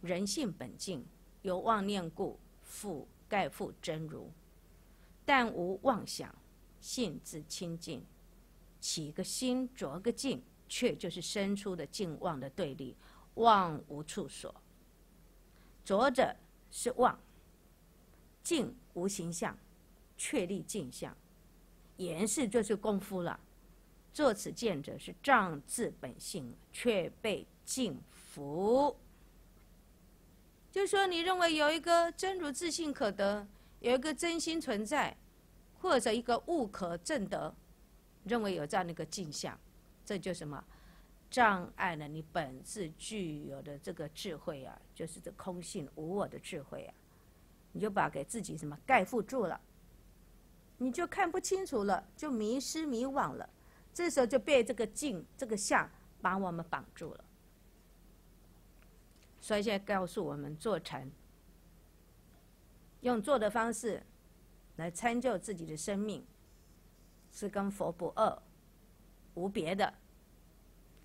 人性本净，由妄念故。复盖复真如，但无妄想，性自清净。起个心着个境，却就是生出的境妄的对立，妄无处所。着者是妄，静无形象，确立境象，言是就是功夫了。作此见者是障自本性，却被境服。就说，你认为有一个真如自信可得，有一个真心存在，或者一个物可证得，认为有这样的一个镜像，这就什么障碍了你本自具有的这个智慧啊，就是这空性无我的智慧啊，你就把给自己什么盖覆住了，你就看不清楚了，就迷失迷惘了，这时候就被这个镜这个相把我们绑住了。所以现在告诉我们做禅，用做的方式来参就自己的生命，是跟佛不二，无别的。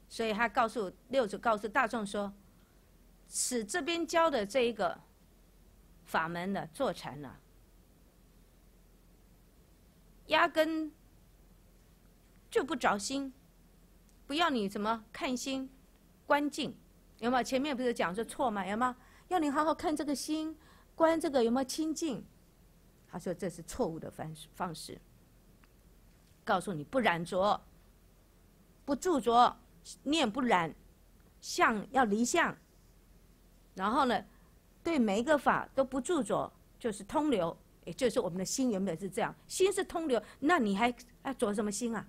所以他告诉六祖，告诉大众说：“此这边教的这一个法门的坐禅呢，压根就不着心，不要你怎么看心、观境。”有没有前面不是讲说错吗？有没有要你好好看这个心，观这个有没有清净？他说这是错误的方式方式。告诉你不染着，不住着，念不染，相要离相。然后呢，对每一个法都不住着，就是通流，也就是我们的心原本是这样，心是通流，那你还要着什么心啊？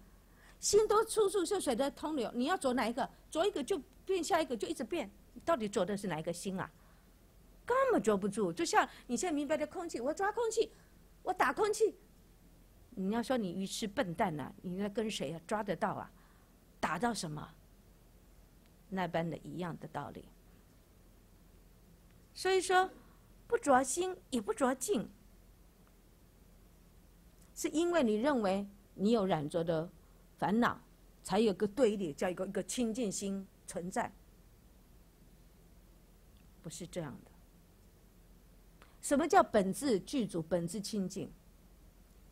心都处处是水的通流，你要着哪一个？着一个就。变下一个就一直变，到底着的是哪一个心啊？根本着不住。就像你现在明白的空气，我抓空气，我打空气。你要说你愚痴笨蛋呐，你在跟谁啊？抓得到啊？打到什么？那般的一样的道理。所以说，不着心也不着境，是因为你认为你有染着的烦恼，才有个对立，叫一个一个清净心。存在不是这样的。什么叫本质具足、本质清净？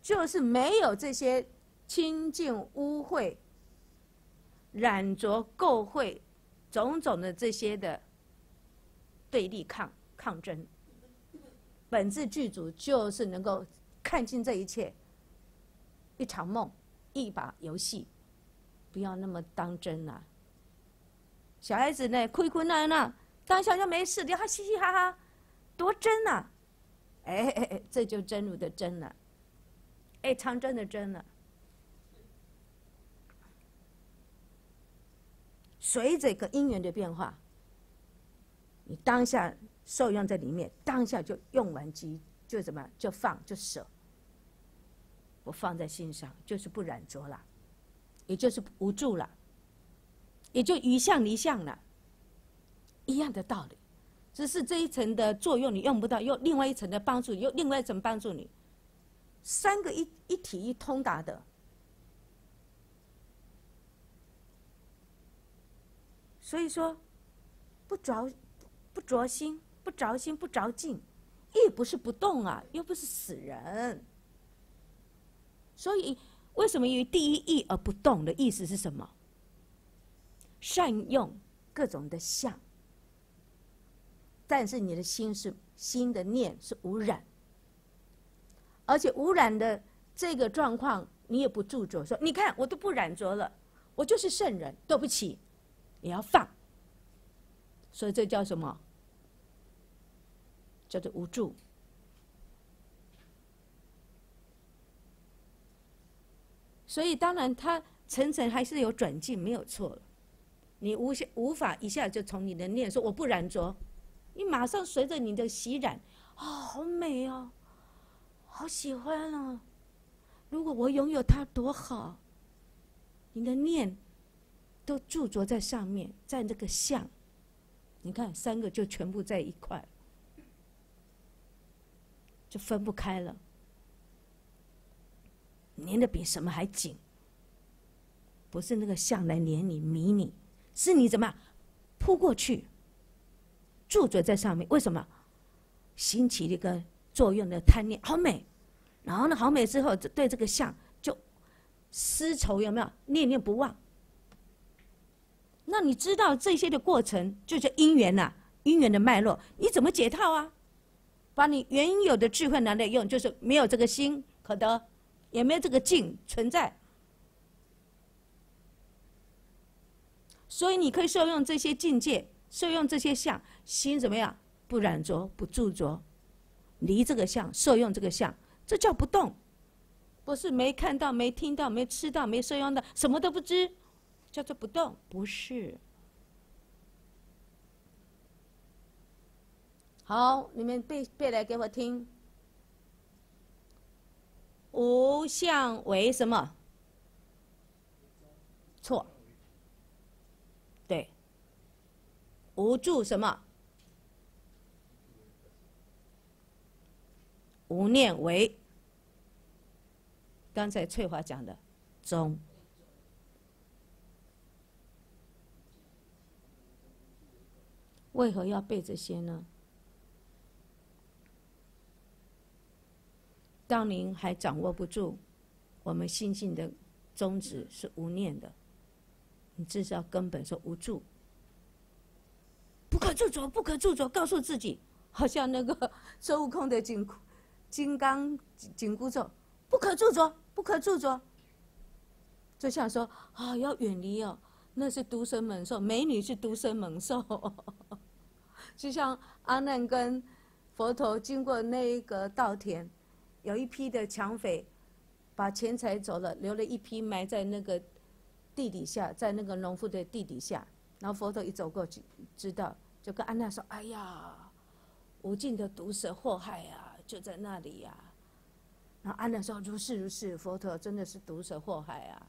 就是没有这些清净污秽、染着垢秽、种种的这些的对立抗抗争。本质具足就是能够看清这一切，一场梦，一把游戏，不要那么当真啊！小孩子呢，哭哭闹闹，当下就没事，你还嘻嘻哈哈，多真呐！哎哎哎，这就真如的真了，哎，长真的真了。随着一个因缘的变化，你当下受用在里面，当下就用完即就怎么就放就舍，不放在心上，就是不染着了，也就是无助了。也就于相离相了，一样的道理，只是这一层的作用你用不到，用另外一层的帮助，用另外一层帮助你，三个一一体一通达的。所以说，不着不着心，不着心不着境，亦不是不动啊，又不是死人。所以为什么于第一义而不动的意思是什么？善用各种的相，但是你的心是心的念是无染，而且污染的这个状况你也不著着，说你看我都不染着了，我就是圣人，对不起，也要放，所以这叫什么？叫做无助。所以当然他层层还是有转进，没有错。你无下无法一下就从你的念说我不染着，你马上随着你的洗染，啊，好美哦，好喜欢啊！如果我拥有它多好。你的念都驻着在上面，在那个相，你看三个就全部在一块，就分不开了，粘的比什么还紧。不是那个相来粘你、迷你，是你怎么扑过去，住着在上面？为什么？兴起一个作用的贪念，好美。然后呢，好美之后，对这个相就丝绸有没有念念不忘？那你知道这些的过程，就是因缘呐，因缘的脉络，你怎么解套啊？把你原有的智慧拿来用，就是没有这个心可得，也没有这个境存在。所以你可以受用这些境界，受用这些相，心怎么样？不染着，不著着，离这个相，受用这个相，这叫不动。不是没看到、没听到、没吃到、没受用的，什么都不知，叫做不动。不是。好，你们背背来给我听。无相为什么？错。对，无助什么？无念为。刚才翠华讲的中，为何要背这些呢？当您还掌握不住我们心性的宗旨是无念的。你至少根本是无助，不可著着，不可著着，告诉自己，好像那个 孙悟空的紧箍金刚紧箍咒，不可著着，不可著着。就像说啊，要远离哦，那是毒蛇猛兽，美女是毒蛇猛兽。就像阿难跟佛陀经过那一个稻田，有一批的抢匪把钱财走了，留了一批埋在那个。地底下，在那个农夫的地底下，然后佛陀一走过去，知道就跟安娜说：“哎呀，无尽的毒蛇祸害啊，就在那里呀。”然后安娜说：“如是如是，佛陀真的是毒蛇祸害啊。”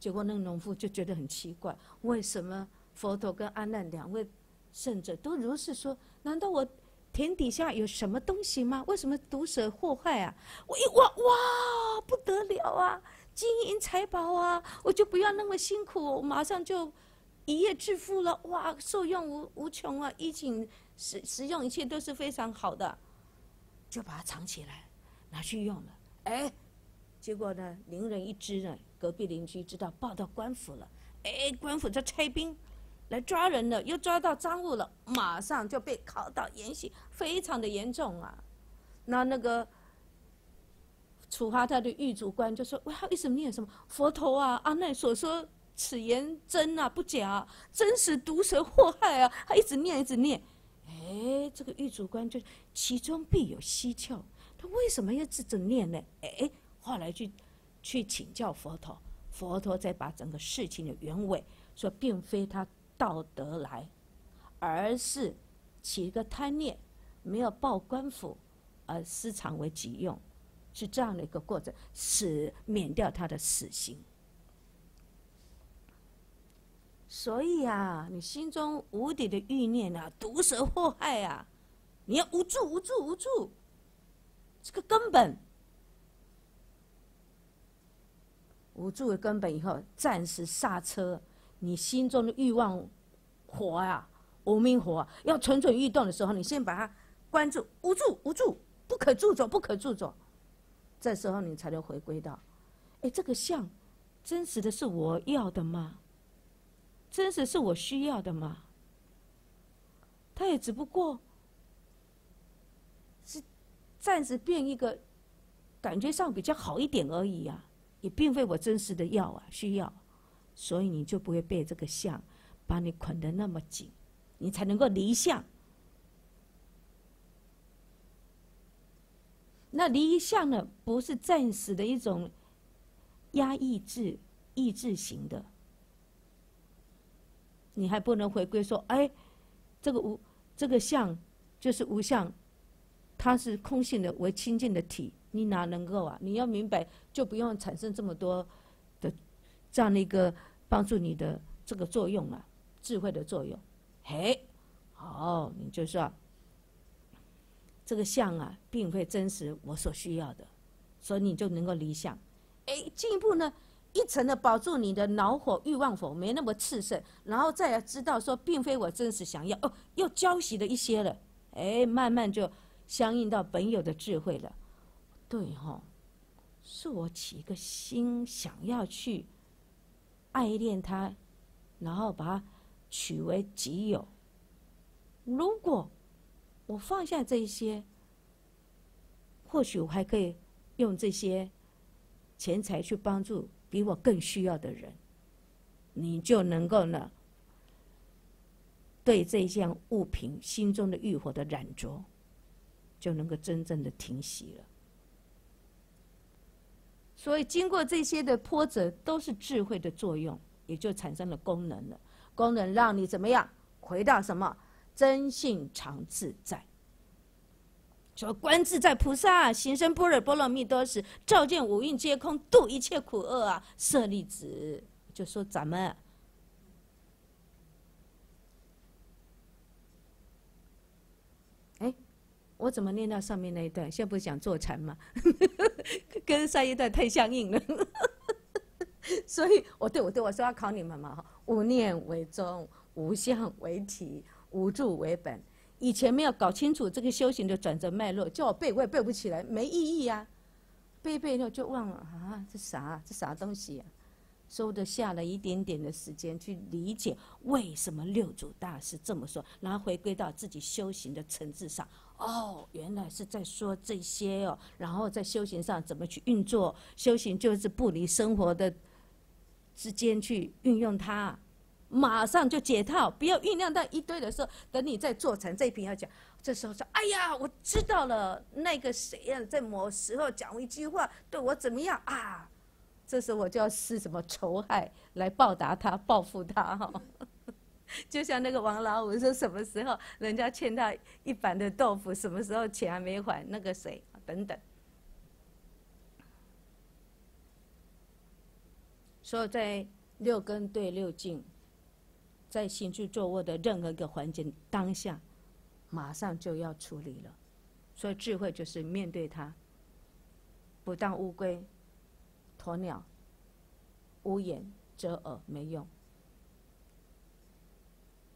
结果那个农夫就觉得很奇怪，为什么佛陀跟安娜两位圣者都如是说？难道我田底下有什么东西吗？为什么毒蛇祸害啊？我一哇哇不得了啊！金银财宝啊，我就不要那么辛苦，马上就一夜致富了。哇，受用无无穷啊，衣锦食食用一切都是非常好的，就把它藏起来，拿去用了。哎，结果呢，邻人一知呢，隔壁邻居知道，报到官府了。哎，官府在差兵来抓人了，又抓到赃物了，马上就被拷到严刑，非常的严重啊。那那个。处罚他的狱主官就说：“哇，为什么念什么佛陀啊？阿难所说此言真啊，不假，真是毒蛇祸害啊！”他一直念，一直念。哎，这个狱主官就其中必有蹊跷，他为什么要这么念呢？哎，后来去去请教佛陀，佛陀再把整个事情的原委说，并非他道德来，而是起一个贪念，没有报官府，而私藏为己用。是这样的一个过程，使免掉他的死刑。所以啊，你心中无底的欲念啊，毒蛇祸害啊，你要无助、无助、无助，这个根本无助的根本以后，暂时刹车。你心中的欲望火啊，无名火要蠢蠢欲动的时候，你先把它关住，无助、无助，不可助着，不可助着。这时候你才能回归到，哎，这个相，真实的是我要的吗？真实是我需要的吗？它也只不过是暂时变一个感觉上比较好一点而已呀，也并非我真实的要啊，需要，所以你就不会被这个相把你捆得那么紧，你才能够离相。那离相呢，不是暂时的一种压抑制，抑制型的，你还不能回归说，哎，这个无这个相就是无相，它是空性的为清净的体，你哪能够啊？你要明白，就不用产生这么多的这样的一个帮助你的这个作用了，智慧的作用。嘿，好，你就说这个相啊，并非真实我所需要的，所以你就能够离相。哎，进一步呢，一层的保住你的恼火欲望火没那么炽盛，然后再来知道说，并非我真实想要哦，又交习了一些了，哎，慢慢就相应到本有的智慧了。对哈，是我起一个心想要去爱恋他，然后把他取为己有。如果我放下这些，或许我还可以用这些。钱财去帮助比我更需要的人，你就能够呢，对这项物品心中的欲火的染着，就能够真正的停息了。所以，经过这些的波折，都是智慧的作用，也就产生了功能了。功能让你怎么样？回到什么？真性常自在。说观自在菩萨行深般若波罗蜜多时，照见五蕴皆空，度一切苦厄啊！舍利子，就说咱们，哎，我怎么念到上面那一段？现在不是讲坐禅吗？跟上一段太相应了。所以，我对我对我说要考你们嘛哈，无念为宗，无相为体，无助为本。以前没有搞清楚这个修行的转折脉络，叫我背我也背不起来，没意义呀。背背了就忘了啊，这啥这啥东西？收得下了一点点的时间去理解为什么六祖大师这么说，然后回归到自己修行的层次上。哦，原来是在说这些哦，然后在修行上怎么去运作？修行就是不离生活的之间去运用它。马上就解套，不要酝酿到一堆的时候，等你再做成这一瓶要讲，这时候说：“哎呀，我知道了，那个谁呀，在某时候讲一句话对我怎么样啊？”这时候我就要施什么仇害来报答他、报复他哈。就像那个王老五说：“什么时候人家欠他一板的豆腐，什么时候钱还没还？那个谁等等。”所以在六根对六境。在行住坐卧的任何一个环境当下，马上就要处理了。所以智慧就是面对它，不当乌龟、鸵鸟、乌眼遮耳没用。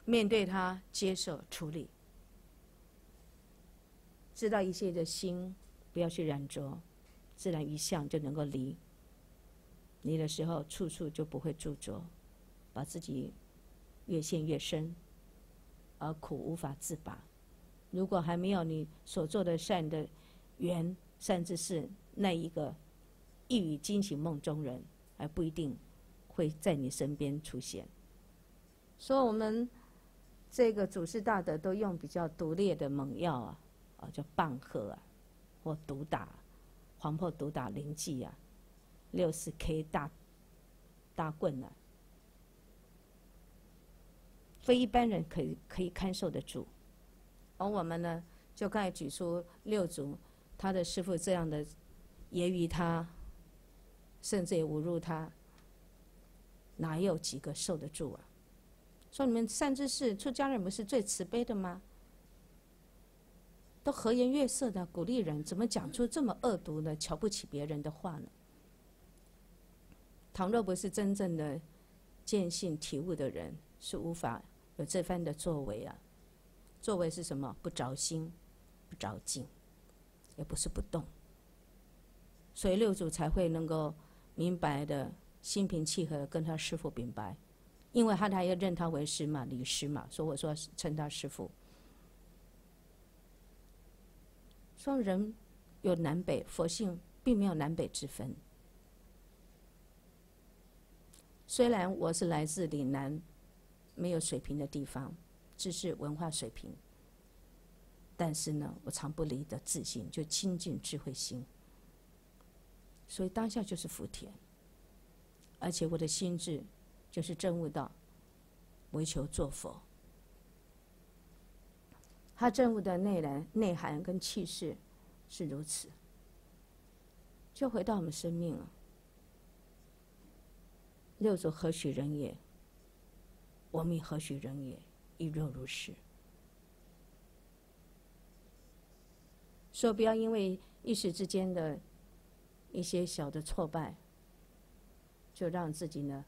面对它，接受处理，知道一切的心不要去染着，自然一相就能够离。离的时候，处处就不会驻着，把自己。越陷越深，而苦无法自拔。如果还没有你所做的善的缘善之事，那一个一语惊醒梦中人，而不一定会在你身边出现。所以，我们这个祖师大德都用比较毒烈的猛药啊，啊，叫棒喝啊，或毒打、黄破毒打灵剂啊，六四 K 大大棍啊。非一般人可以可以看受得住，而我们呢，就刚才举出六祖他的师傅这样的言语他，甚至也侮辱他，哪有几个受得住啊？说你们善知识出家人不是最慈悲的吗？都和颜悦色的鼓励人，怎么讲出这么恶毒的、瞧不起别人的话呢？倘若不是真正的见性体悟的人，是无法。有这番的作为啊，作为是什么？不着心，不着境，也不是不动。所以六祖才会能够明白的心平气和跟他师父禀白，因为他他要认他为师嘛，礼师嘛，所以我说称他师父。说人有南北，佛性并没有南北之分。虽然我是来自岭南。没有水平的地方，知识文化水平。但是呢，我常不离的自信，就亲近智慧心。所以当下就是福田，而且我的心智就是证悟到为求作佛。他证悟的内涵、内涵跟气势是如此，就回到我们生命了。六祖何许人也？我命何许人也？亦若如是。说不要因为一时之间的一些小的挫败，就让自己呢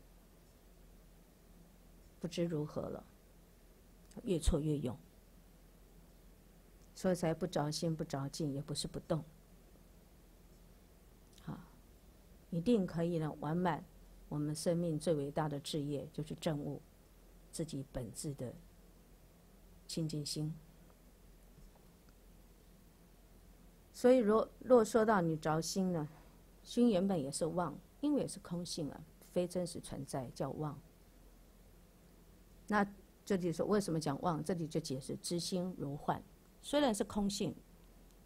不知如何了，越挫越勇。所以才不着心不着境，也不是不动。好，一定可以呢完满我们生命最伟大的志业，就是证悟自己本质的清净心。所以，若若说到你着心呢，心原本也是妄，因为也是空性啊，非真实存在，叫妄。那这里说为什么讲妄？这里就解释知心如幻。虽然是空性，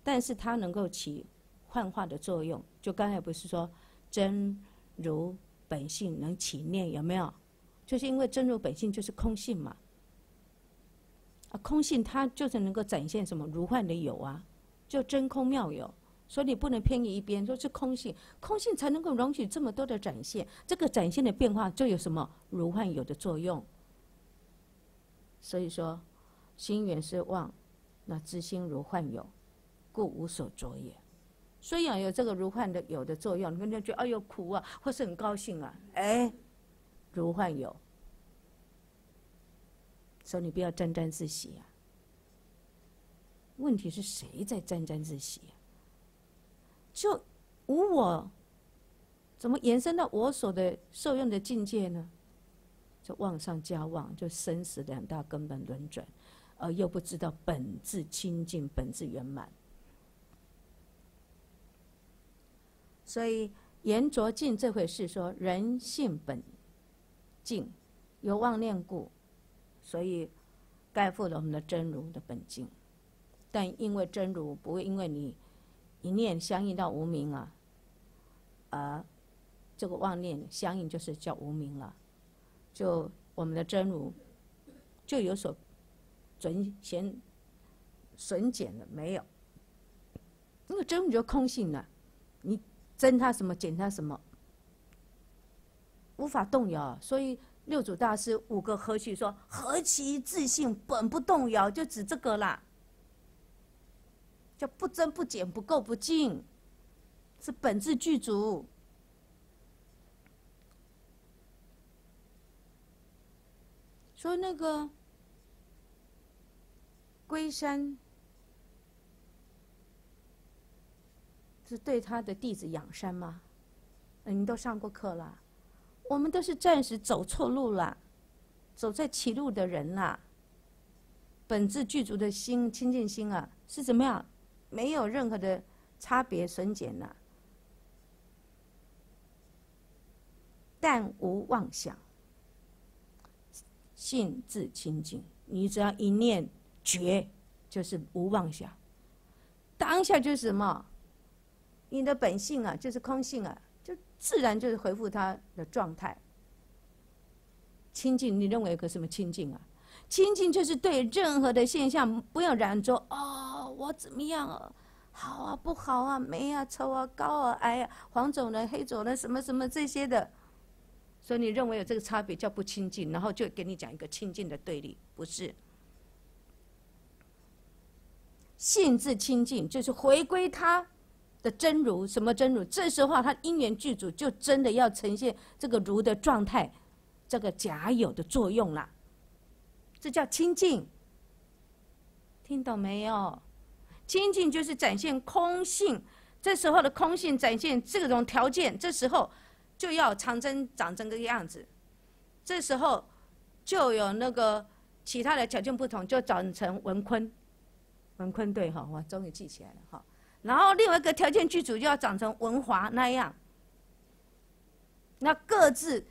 但是它能够起幻化的作用。就刚才不是说真如本性能起念有没有？就是因为真如本性就是空性嘛。啊，空性它就是能够展现什么如幻的有啊，就真空妙有。所以你不能偏移一边，说是空性，空性才能够容许这么多的展现。这个展现的变化就有什么如幻有的作用。所以说，心源是妄。那知心如幻有，故无所着也。虽然有这个如幻的有的作用，人家觉得哎呦苦啊，或是很高兴啊，哎，如幻有，所以你不要沾沾自喜啊。问题是谁在沾沾自喜？就无我，怎么延伸到我所的受用的境界呢？就妄上加妄，就生死两大根本轮转。而又不知道本质清净、本质圆满，所以言着净这回事说人性本净，有妄念故，所以盖覆了我们的真如的本净。但因为真如不会因为你一念相应到无名啊，而这个妄念相应就是叫无名了，就我们的真如就有所。准先损减了没有？那个真如就空性了，你增它什么减它什么，无法动摇。所以六祖大师五个和序说：“何其自信，本不动摇。”就指这个啦，叫不增不减，不垢不净，是本质具足。说那个。龟山是对他的弟子养山吗？你都上过课了，我们都是暂时走错路了，走在歧路的人啦。本质具足的心清净心啊，是怎么样？没有任何的差别损减呐，但无妄想，性自清净。你只要一念。觉就是无妄想，当下就是什么？你的本性啊，就是空性啊，就自然就是回复它的状态。清净，你认为有个什么清净啊？清净就是对任何的现象不要染着哦，我怎么样啊？好啊，不好啊，美啊，丑啊，高啊，矮啊，黄种人、黑种人，什么什么这些的。所以你认为有这个差别叫不清净，然后就给你讲一个清净的对立，不是？性质清净，就是回归他的真如。什么真如？这时候他因缘具足，就真的要呈现这个如的状态，这个假有的作用了。这叫清净，听懂没有？清净就是展现空性。这时候的空性展现这种条件，这时候就要长针长这个样子。这时候就有那个其他的条件不同，就长成文坤。文坤对哈，我终于记起来了哈。然后另外一个条件剧组就要长成文华那样，那各自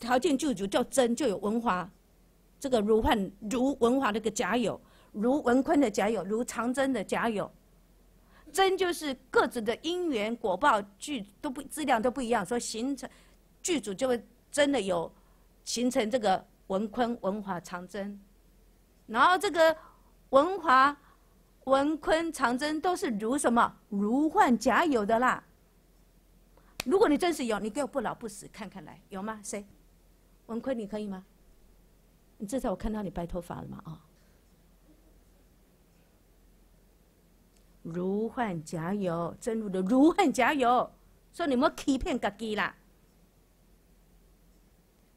条件剧组叫真，就有文华，这个如幻如文华那个甲有，如文坤的甲有，如长征的甲有，真就是各自的因缘果报剧都不质量都不一样，所以形成剧组就会真的有形成这个文坤、文华、长征，然后这个文华、文坤、长征都是如什么如幻假有的啦。如果你真是有，你给我不老不死看看来有吗？谁？文坤，你可以吗？你这才我看到你白头发了吗？啊！如幻假有，真如的如幻假有，说你们欺骗自己啦。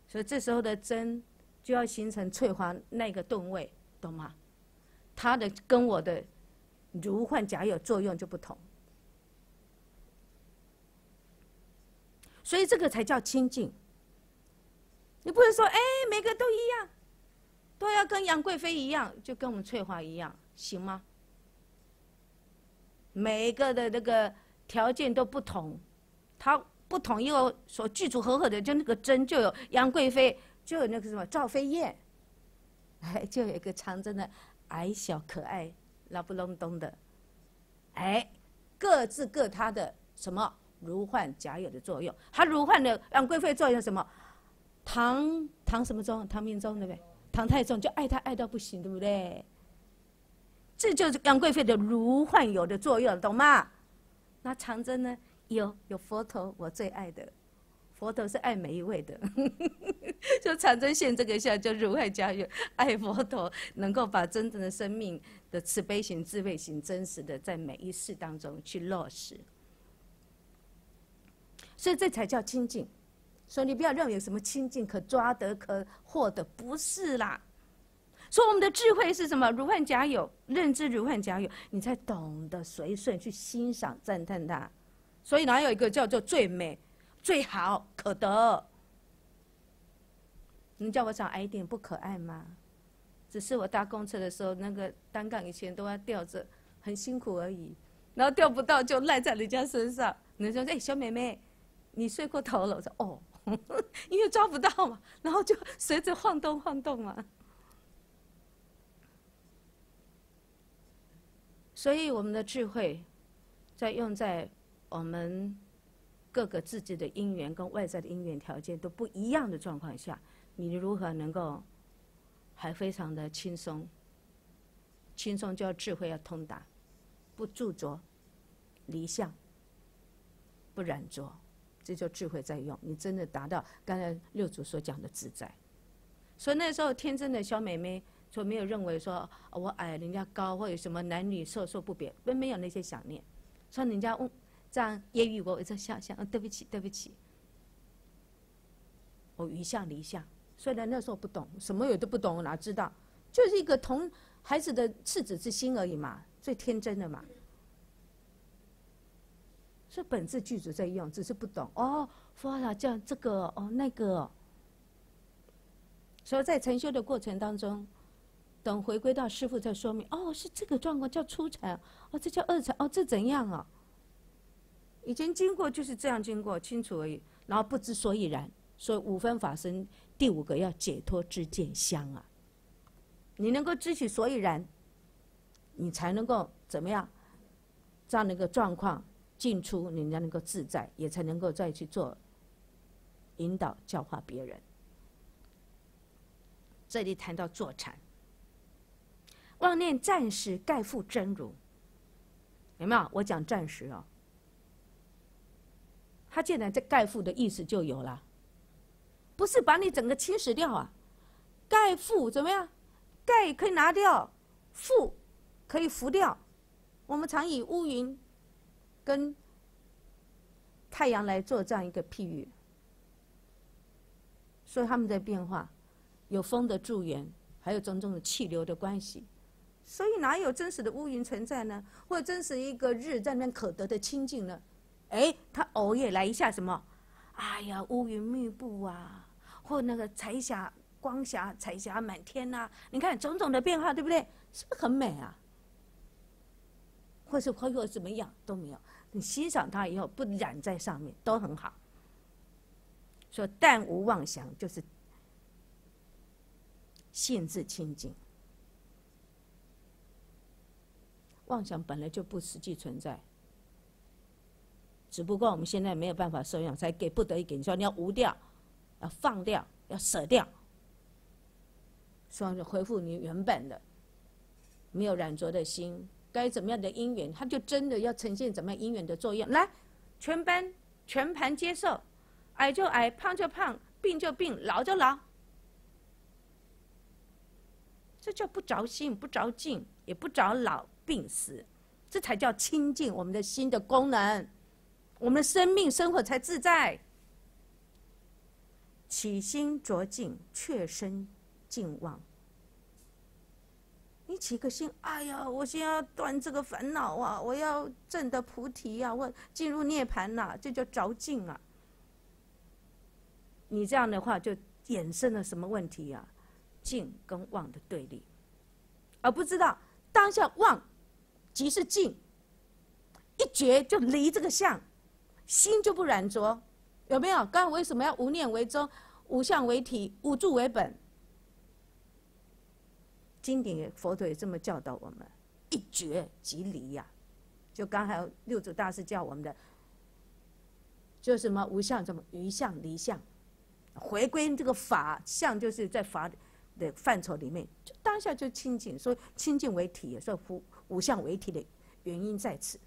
所以这时候的真就要形成翠华那个顿位，懂吗？它的跟我的如幻假有作用就不同。所以这个才叫清净。你不能说，哎，每个都一样，都要跟杨贵妃一样，就跟我们翠华一样，行吗？每一个的那个条件都不同，它不同又所具足合合的，就那个真就有杨贵妃，就有那个什么赵飞燕，哎，就有一个长针的矮小可爱、老不隆咚的，哎，各自各他的什么如幻假有的作用。它如幻的杨贵妃作用什么？唐唐什么宗？唐明宗对不对？唐太宗就爱他爱到不行，对不对？这就是杨贵妃的如幻有的作用，懂吗？那长征呢？有有佛头，我最爱的佛头是爱每一位的。就长征现这个像，就如幻假有，爱佛陀，能够把真正的生命的慈悲心、智慧心，真实的在每一世当中去落实。所以这才叫清净。所以你不要认为有什么清净可抓得、可获得，不是啦。说我们的智慧是什么？如幻假有，认知如幻假有，你才懂得随顺去欣赏、赞叹它。所以哪有一个叫做最美、最好、可得？你叫我长矮一点不可爱吗？只是我搭公车的时候，那个单杠以前都要吊着，很辛苦而已。然后吊不到就赖在人家身上。人家说：“哎，小妹妹，你睡过头了。”我说：“哦，因为抓不到嘛。”然后就随着晃动晃动嘛。所以，我们的智慧，在用在我们各个自己的因缘跟外在的因缘条件都不一样的状况下，你如何能够还非常的轻松？轻松就要智慧要通达，不著着离相，不染着，这就智慧在用。你真的达到刚才六祖所讲的自在。所以那时候天真的小妹说没有认为说我矮人家高或者什么男女授受不别，没没有那些想念。说人家问这样揶揄我，我在想想，对不起对不起。我于相离相，虽然那时候不懂，什么也都不懂，我哪知道？就是一个童孩子的赤子之心而已嘛，最天真的嘛。是本质具足在用，只是不懂哦。佛法叫这个哦那个，所以在成修的过程当中。等回归到师傅再说明，哦，是这个状况叫初禅，哦，这叫二禅，哦，这怎样啊？以前经过就是这样经过，清楚而已，然后不知所以然。所以五分法身第五个要解脱之见相啊，你能够知取所以然，你才能够怎么样？这样的一个状况进出，人家能够自在，也才能够再去做引导教化别人。这里谈到坐禅。妄念暂时盖覆真如，有没有？我讲暂时哦。他既然在盖覆的意思就有了，不是把你整个侵蚀掉啊。盖覆怎么样？盖可以拿掉，覆可以浮掉。我们常以乌云跟太阳来做这样一个譬喻，说他们的变化有风的助缘，还有种种的气流的关系。所以哪有真实的乌云存在呢？或者真实一个日在那边可得的清净呢？哎，他偶尔来一下什么？哎呀，乌云密布啊，或那个彩霞、光霞、彩霞满天呐！你看种种的变化，对不对？是不是很美啊？或是或或怎么样都没有，你欣赏它以后不染在上面都很好。说但无妄想，就是性质清净。妄想本来就不实际存在，只不过我们现在没有办法收养，才给不得已给你说你要无掉，要放掉，要舍掉，双手恢复你原本的没有染着的心，该怎么样的因缘，它就真的要呈现怎么样因缘的作用。来，全班全盘接受，矮就矮，胖就胖，病就病，老就老。这叫不着心，不着境，也不着老病死，这才叫清净我们的心的功能，我们的生命生活才自在。起心着境，却生境妄。你起个心，哎呀，我先要断这个烦恼啊，我要证得菩提呀，我进入涅盘呐，这叫着境啊。你这样的话，就衍生了什么问题呀？静跟妄的对立，而不知道当下妄即是静，一觉就离这个相，心就不染着，有没有？刚才为什么要无念为宗，无相为体，无住为本？经典佛陀也这么教导我们：一觉即离呀。就刚才六祖大师教我们的，就什么无相，什么余相离相，回归这个法相，就是在法。的范畴里面，就当下就清净，所以清净为体，所以无五相为体的原因在此。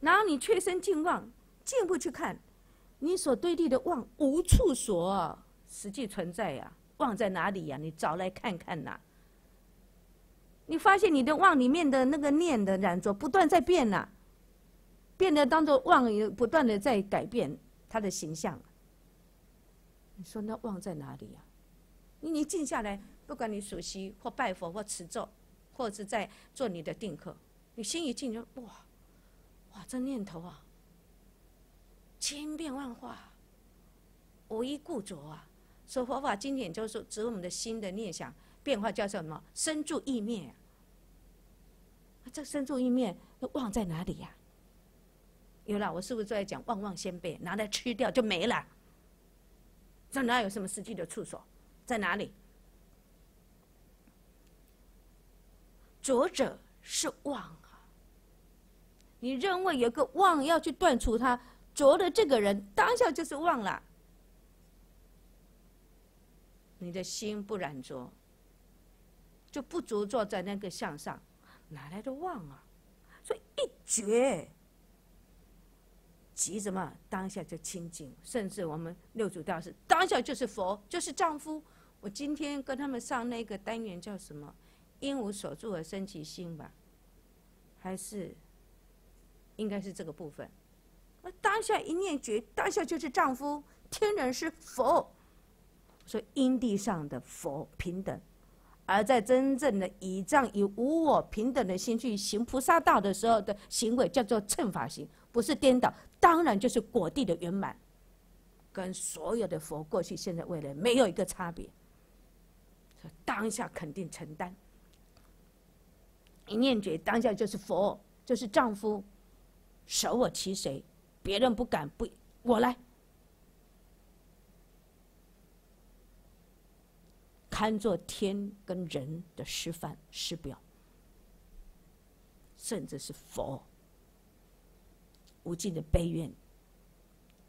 然后你缺身静妄，进一步去看，你所对立的望无处所实际存在呀，望在哪里呀？你找来看看呐。你发现你的望里面的那个念的染着不断在变呐，变得当做妄也不断的在改变它的形象。你说那妄在哪里呀？你你静下来，不管你数息或拜佛或持咒，或者是在做你的定课，你心一静就哇，哇这念头啊，千变万化，无一固着啊。所以佛法经典就是指我们的心的念想变化叫做什么？生住意灭。这生住意灭，那妄在哪里呀？有了，我是不是在讲旺旺仙贝，拿来吃掉就没了？这哪有什么实际的处所？在哪里？浊者是妄啊！你认为有个妄要去断除他浊的这个人，当下就是妄了。你的心不染浊，就不着坐在那个相上，哪来的妄啊？所以一绝。急什么？当下就清净，甚至我们六祖大师当下就是佛，就是丈夫。我今天跟他们上那个单元叫什么？因无所住而生其心吧，还是应该是这个部分？那当下一念觉，当下就是丈夫，天人是佛，所以因地上的佛平等，而在真正的以仗以无我平等的心去行菩萨道的时候的行为，叫做乘法行，不是颠倒，当然就是果地的圆满，跟所有的佛过去、现在、未来没有一个差别。当下肯定承担，一念觉当下就是佛，就是丈夫，舍我其谁？别人不敢不，我来，堪作天跟人的示范师表，甚至是佛，无尽的悲愿，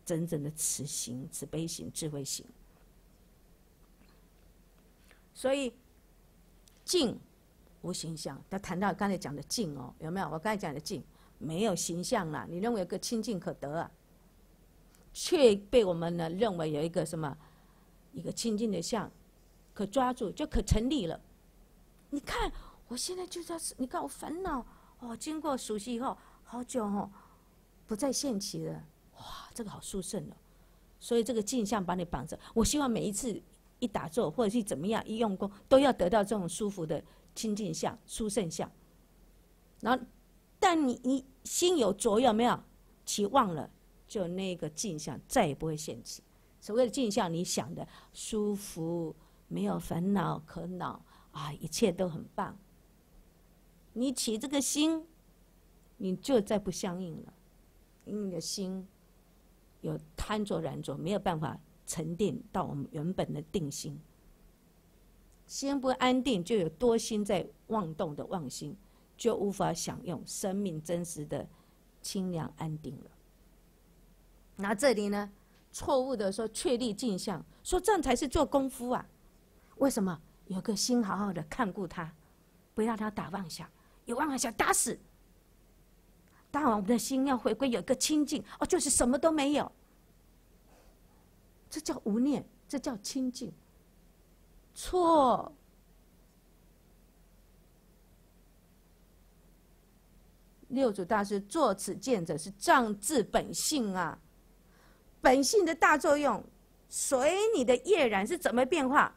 真正的慈心、慈悲心、智慧心。所以，静无形象。他谈到刚才讲的静哦，有没有？我刚才讲的静没有形象了。你认为有个清净可得啊？却被我们呢认为有一个什么一个清净的相可抓住，就可成立了。你看，我现在就在，你看我烦恼哦，经过熟悉以后，好久哦，不再现起了。哇，这个好殊胜哦。所以这个镜像把你绑着。我希望每一次。一打坐或者是怎么样，一用功都要得到这种舒服的清净相、殊胜相。然后，但你你心有浊有没有？其忘了，就那个镜像再也不会现起。所谓的镜像，你想的舒服，没有烦恼可恼啊，一切都很棒。你起这个心，你就再不相应了，因为你的心有贪着染着，没有办法。沉淀到我们原本的定心，心不安定，就有多心在妄动的妄心，就无法享用生命真实的清凉安定了。那这里呢，错误的说确立镜像，说这样才是做功夫啊？为什么？有个心好好的看顾他，不要他打妄想，有妄想打死。当然，我们的心要回归有一个清净，哦，就是什么都没有。这叫无念，这叫清净。错。六祖大师作此见者是仗自本性啊，本性的大作用，随你的业然是怎么变化？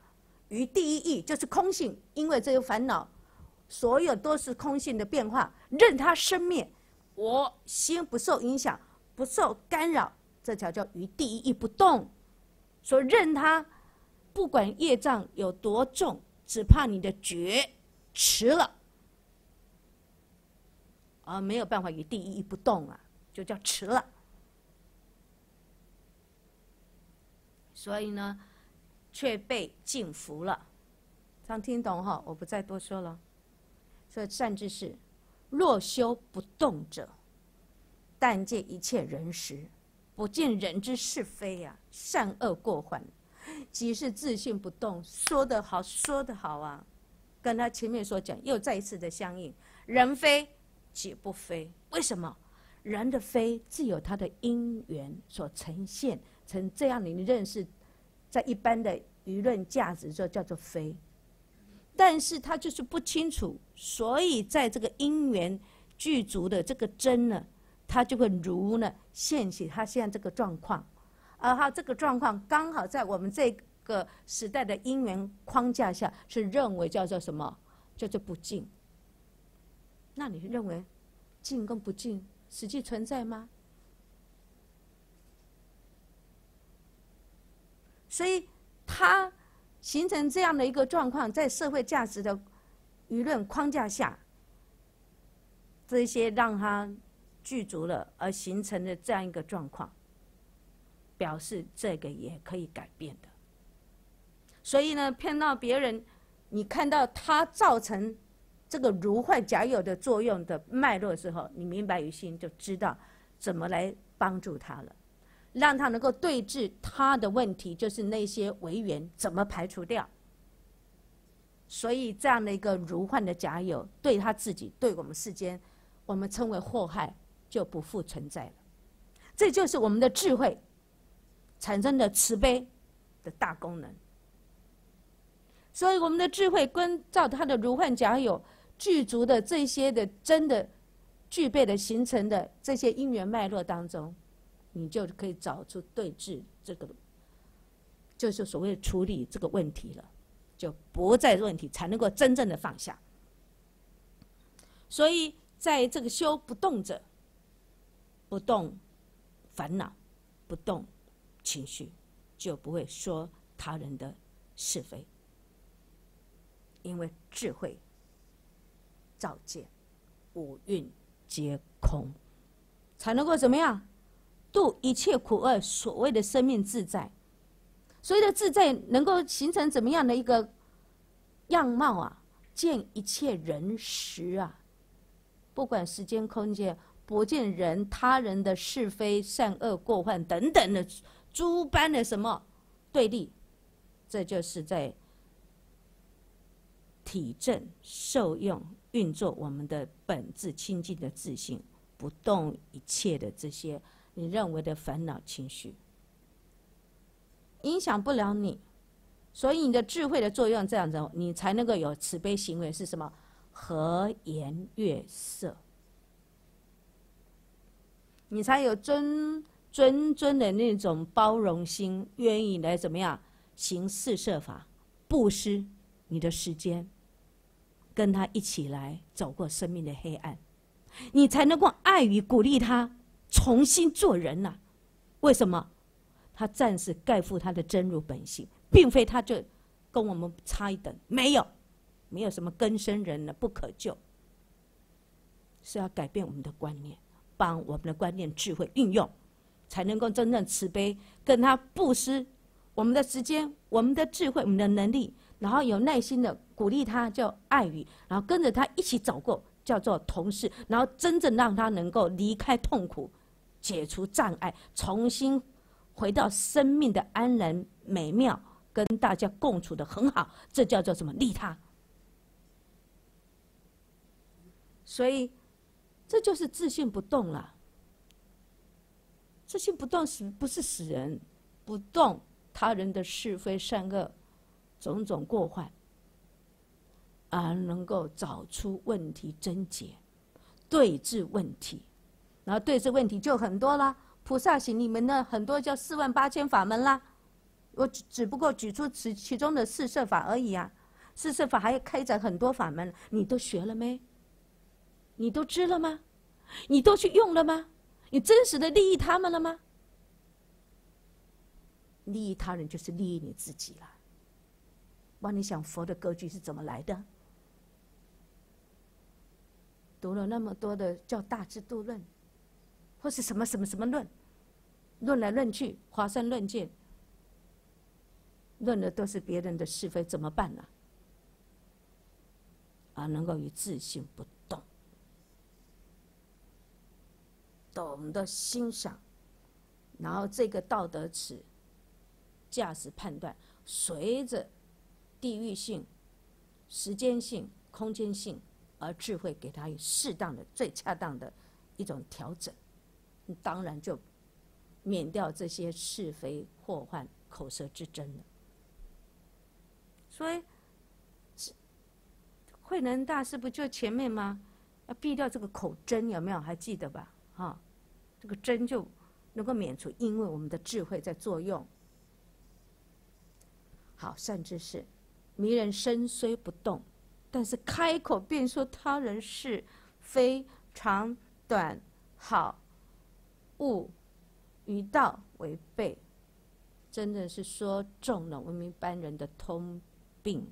于第一义就是空性，因为这个烦恼，所有都是空性的变化，任它生灭，我心不受影响，不受干扰，这条叫于第一义不动。说任它，不管业障有多重，只怕你的觉迟了，而没有办法与第一一不动啊，就叫迟了。所以呢。却被禁服了，常听懂哈？我不再多说了。所以善知识，若修不动者，但见一切人时，不见人之是非呀，善恶过患，即是自信不动。说得好，说得好啊！跟他前面所讲又再一次的相应。人非己不非，为什么？人的非自有他的因缘所呈现成这样的认识。在一般的舆论价值就叫做非，但是他就是不清楚，所以在这个因缘具足的这个真呢，他就会如呢现起他现在这个状况，而他这个状况刚好在我们这个时代的因缘框架下，是认为叫做什么？叫做不净。那你认为净跟不净实际存在吗？所以，它形成这样的一个状况，在社会价值的舆论框架下，这些让它具足了而形成的这样一个状况，表示这个也可以改变的。所以呢，骗到别人，你看到他造成这个如幻假有的作用的脉络之后，你明白于心，就知道怎么来帮助他了。让他能够对治他的问题，就是那些违缘怎么排除掉。所以这样的一个如幻的假有，对他自己，对我们世间，我们称为祸害，就不复存在了。这就是我们的智慧产生的慈悲的大功能。所以我们的智慧关照他的如幻假有具足的这些的真的具备的形成的这些因缘脉络当中。你就可以找出对治这个，就是所谓处理这个问题了，就不再问题，才能够真正的放下。所以在这个修不动者，不动烦恼，不动情绪，就不会说他人的是非，因为智慧照见五蕴皆空，才能够怎么样？度一切苦厄，所谓的生命自在，所谓的自在能够形成怎么样的一个样貌啊？见一切人时啊，不管时间空间，不见人他人的是非善恶过患等等的诸般的什么对立，这就是在体证受用运作我们的本质清净的自信，不动一切的这些。你认为的烦恼情绪影响不了你，所以你的智慧的作用这样子，你才能够有慈悲行为是什么？和颜悦色，你才有尊尊尊的那种包容心，愿意来怎么样行四摄法，布施你的时间，跟他一起来走过生命的黑暗，你才能够爱与鼓励他。重新做人呐？为什么？他暂时盖覆他的真如本性，并非他就跟我们差一等，没有，没有什么根生人呢不可救。是要改变我们的观念，帮我们的观念智慧运用，才能够真正慈悲，跟他布施我们的时间、我们的智慧、我们的能力，然后有耐心的鼓励他，叫爱语，然后跟着他一起走过，叫做同事，然后真正让他能够离开痛苦。解除障碍，重新回到生命的安然美妙，跟大家共处的很好，这叫做什么利他？所以，这就是自信不动了。这些不动是不是死人？不动他人的是非善恶，种种过患，而能够找出问题症结，对治问题，然后对治问题就很多啦。菩萨行里面的很多叫四万八千法门啦，我只只不过举出其其中的四摄法而已啊。四摄法还要开展很多法门，你都学了没？你都知了吗？你都去用了吗？你真实的利益他们了吗？利益他人就是利益你自己了。那你想佛的格局是怎么来的？读了那么多的叫《大智度论》。或是什么什么什么论，论来论去，华山论剑，论的都是别人的是非，怎么办呢？而能够以自信不动，懂得欣赏，然后这个道德尺，价值判断，随着地域性、时间性、空间性，而智慧给他适当的、最恰当的一种调整。当然就免掉这些是非祸患、口舌之争了。所以，慧能大师不就前面吗？要避掉这个口争，有没有？还记得吧？哈，这个真就能够免除，因为我们的智慧在作用。好，善知识，迷人身虽不动，但是开口便说他人是非长短好。物与道违背，真的是说中了我们一般人的通病。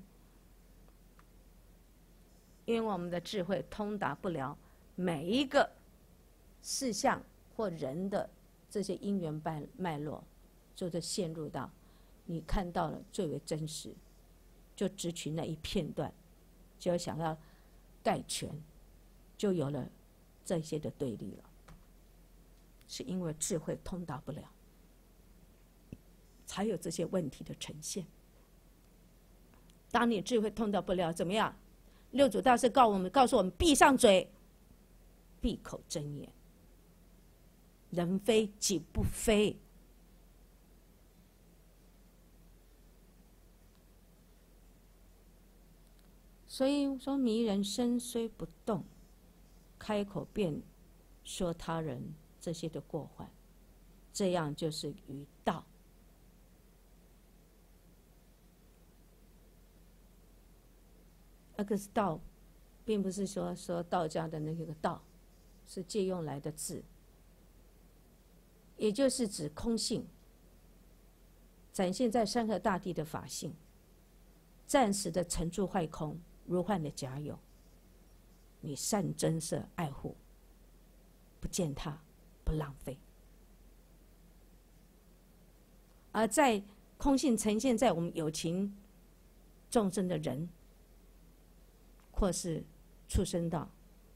因为我们的智慧通达不了每一个事项或人的这些因缘脉脉络，就是陷入到你看到了最为真实，就只取那一片段，就要想要概全，就有了这些的对立了。是因为智慧通达不了，才有这些问题的呈现。当你智慧通达不了，怎么样？六祖大师告我们，告诉我们：闭上嘴，闭口真言。人非己不非。所以说，迷人身虽不动，开口便说他人。这些的过患，这样就是于道。那个是道，并不是说说道家的那个道，是借用来的字，也就是指空性，展现在山河大地的法性，暂时的沉住坏空，如幻的假有，你善珍舍爱护，不见他。不浪费，而在空性呈现在我们有情众生的人，或是畜生道，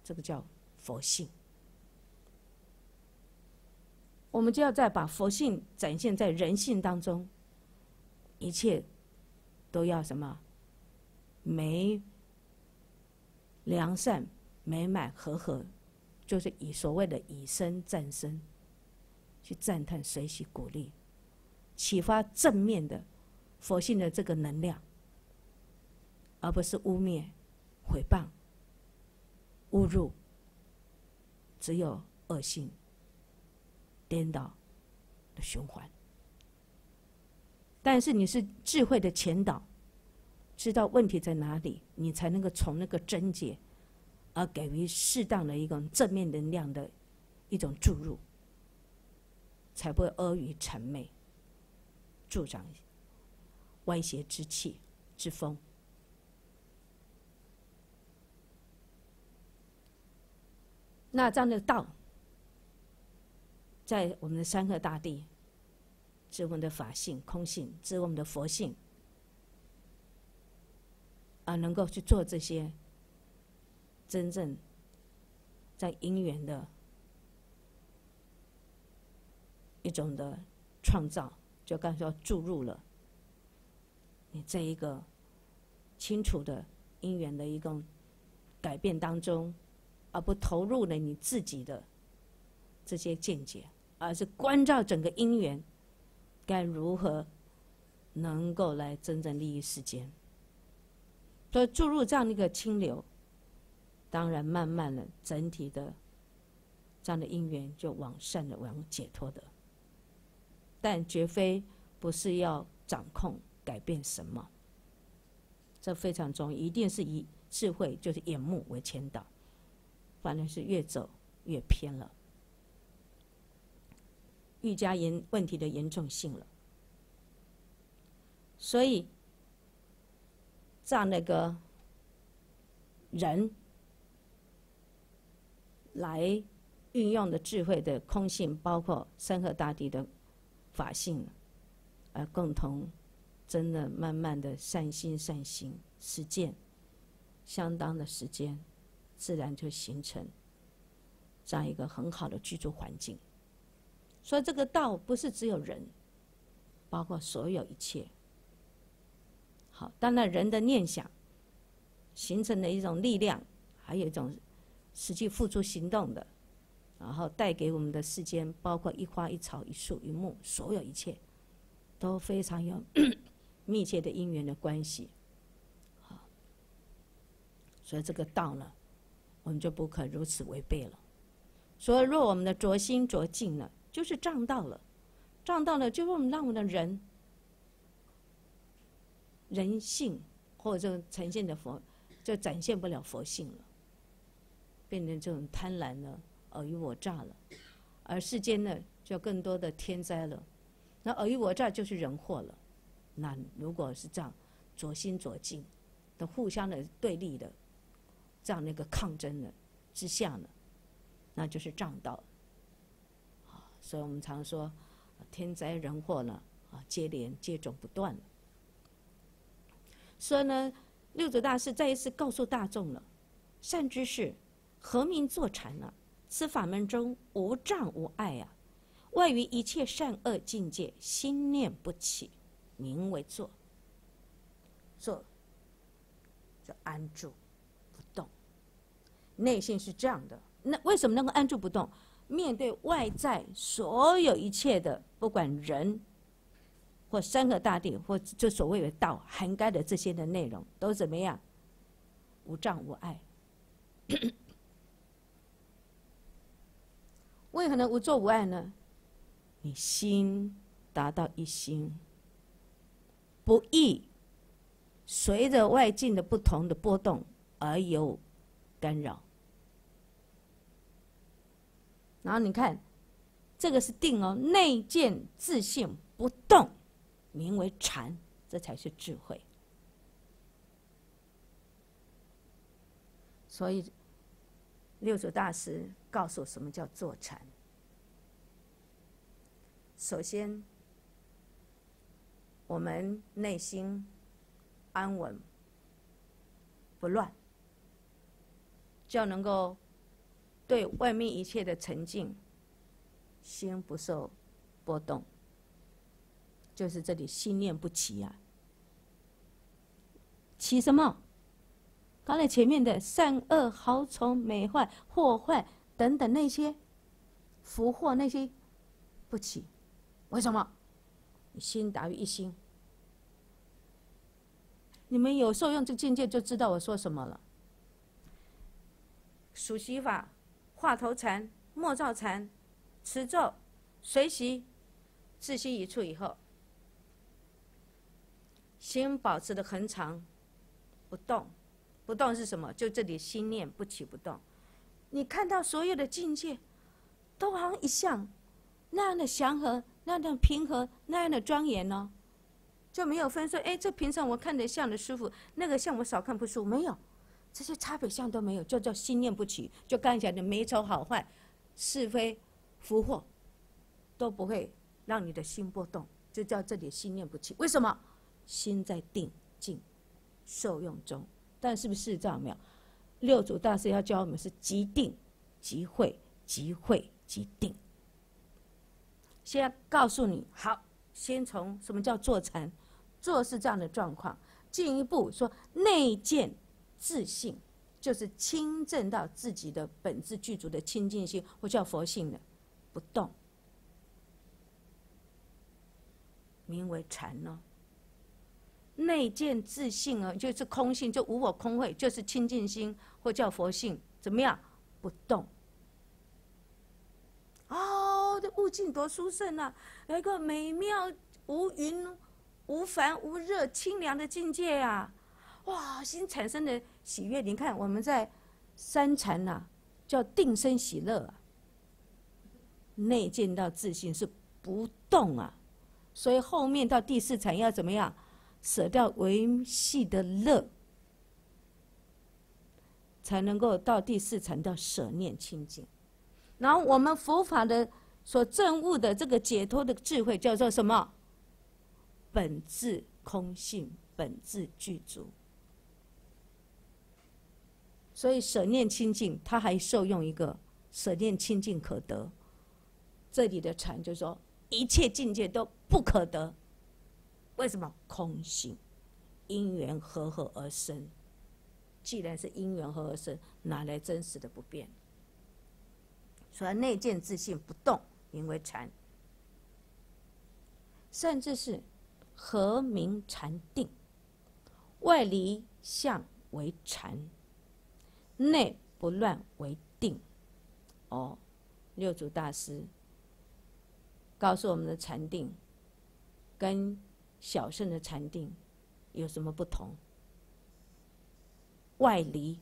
这个叫佛性。我们就要再把佛性展现在人性当中，一切都要什么？美、良善、美满、和和。就是以所谓的以身战身，去赞叹、随喜、鼓励、启发正面的佛性的这个能量，而不是污蔑、毁谤、侮辱，只有恶性、颠倒的循环。但是你是智慧的前导，知道问题在哪里，你才能够从那个症结。而给予适当的一种正面能量的一种注入，才不会阿谀谄媚，助长歪邪之气之风。那这样的道，在我们的山河大地，知我们的法性空性，知我们的佛性，而能够去做这些。真正在因缘的一种的创造，就刚才说注入了你这一个清楚的因缘的一种改变当中，而不投入了你自己的这些见解，而是关照整个因缘该如何能够来真正利益世间。所以注入这样的一个清流，当然慢慢的整体的这样的因缘就往善的往解脱的。但绝非不是要掌控改变什么，这非常重要，一定是以智慧就是眼目为前导，反正是越走越偏了，愈加严问题的严重性了。所以，这样那个人来运用的智慧的空性，包括山河大地的。法性，而共同真的慢慢的善心善行实践，相当的时间，自然就形成这样一个很好的居住环境。所以这个道不是只有人，包括所有一切。好，当然人的念想形成的一种力量，还有一种实际付诸行动的。然后带给我们的世间，包括一花一草一树一木，所有一切都非常有 密切的因缘的关系。好，所以这个道呢，我们就不可如此违背了。所以，若我们的着心着境呢，就是障道了，障道了，就我们让我们的人人性或者呈现的佛，就展现不了佛性了，变成这种贪婪了。尔虞我诈了，而世间呢，就更多的天灾了。那尔虞我诈就是人祸了。那如果是这样，左心左境的互相的对立的这样的一个抗争的之下呢，那就是障道。啊，所以我们常说天灾人祸呢，啊，接连接踵不断。所以呢，六祖大师再一次告诉大众了：善知识何名坐禅呢？此法门中无障无碍啊，外于一切善恶境界，心念不起，名为坐。坐，就安住不动。内心是这样的，那为什么能够安住不动？面对外在所有一切的，不管人或山河大地，或就所谓的道，涵盖的这些的内容，都怎么样？无障无碍。为何能无作无碍呢？你心达到一心，不易随着外境的不同的波动而有干扰。然后你看，这个是定哦，内见自性不动，名为禅，这才是智慧。所以。六祖大师告诉我什么叫坐禅？首先，我们内心安稳不乱，就能够对外面一切的沉静心不受波动，就是这里心念不起啊，起什么？刚才前面的善恶好丑美坏祸患等等那些福祸那些不起，为什么？心达于一心。你们有时候用这境界就知道我说什么了。数息法、画头禅、默照禅、持咒、随习、自息一处以后，心保持的恒常不动。不动是什么？就这里心念不起不动，你看到所有的境界，都好像一向那样的祥和、那样的平和、那样的庄严呢，就没有分说，哎，这平常我看的像的舒服，那个像我少看不舒服，没有，这些差别相都没有，就叫心念不起，就刚才讲的美丑好坏、是非福祸，都不会让你的心波动，就叫这里心念不起。为什么？心在定静受用中。但是不是这样？没有，六祖大师要教我们是即定即会，即会即定。先告诉你，好，先从什么叫坐禅，坐是这样的状况，进一步说内见自信，就是清正到自己的本质具足的清净心，或叫佛性的不动，名为禅呢。内见自信啊，就是空性，就无我空慧，就是清净心，或叫佛性，怎么样？不动。哦，这悟境多殊胜啊！有一个美妙无云、无烦、无热、清凉的境界啊！哇，心产生的喜悦，你看我们在三禅呐，叫定生喜乐。啊内见到自信是不动啊，所以后面到第四禅要怎么样？舍掉维系的乐，才能够到第四层的舍念清净。然后我们佛法的所证悟的这个解脱的智慧，叫做什么？本质空性，本质具足。所以舍念清净，它还受用一个舍念清净可得。这里的禅就是说，一切境界都不可得。为什么空性？因缘合合而生。既然是因缘合而生，哪来真实的不变？所以内见自信不动，名为禅。甚至是和名禅定，外离相为禅，内不乱为定。哦，六祖大师告诉我们的禅定，跟小圣的禅定有什么不同？外离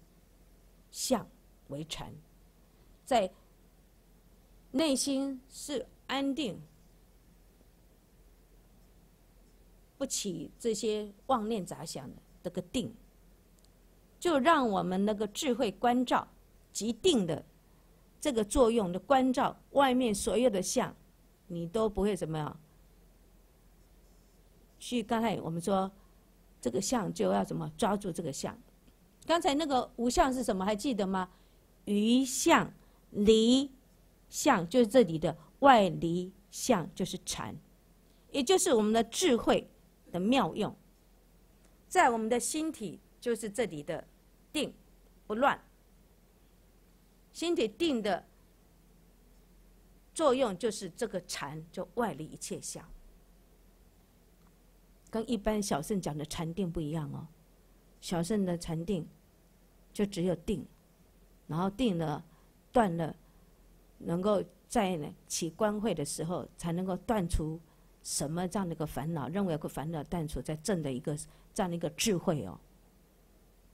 相为禅，在内心是安定，不起这些妄念杂想的这个定，就让我们那个智慧关照即定的这个作用的关照外面所有的相，你都不会怎么样。去刚才我们说，这个相就要怎么抓住这个相？刚才那个无相是什么？还记得吗？余相离相就是这里的外离相，就是禅，也就是我们的智慧的妙用，在我们的心体就是这里的定不乱，心体定的作用就是这个禅，就外离一切相。跟一般小圣讲的禅定不一样哦，小圣的禅定就只有定，然后定了断了，能够在呢起观会的时候才能够断除什么这样的一个烦恼，认为有个烦恼断除在正的一个这样的一个智慧哦，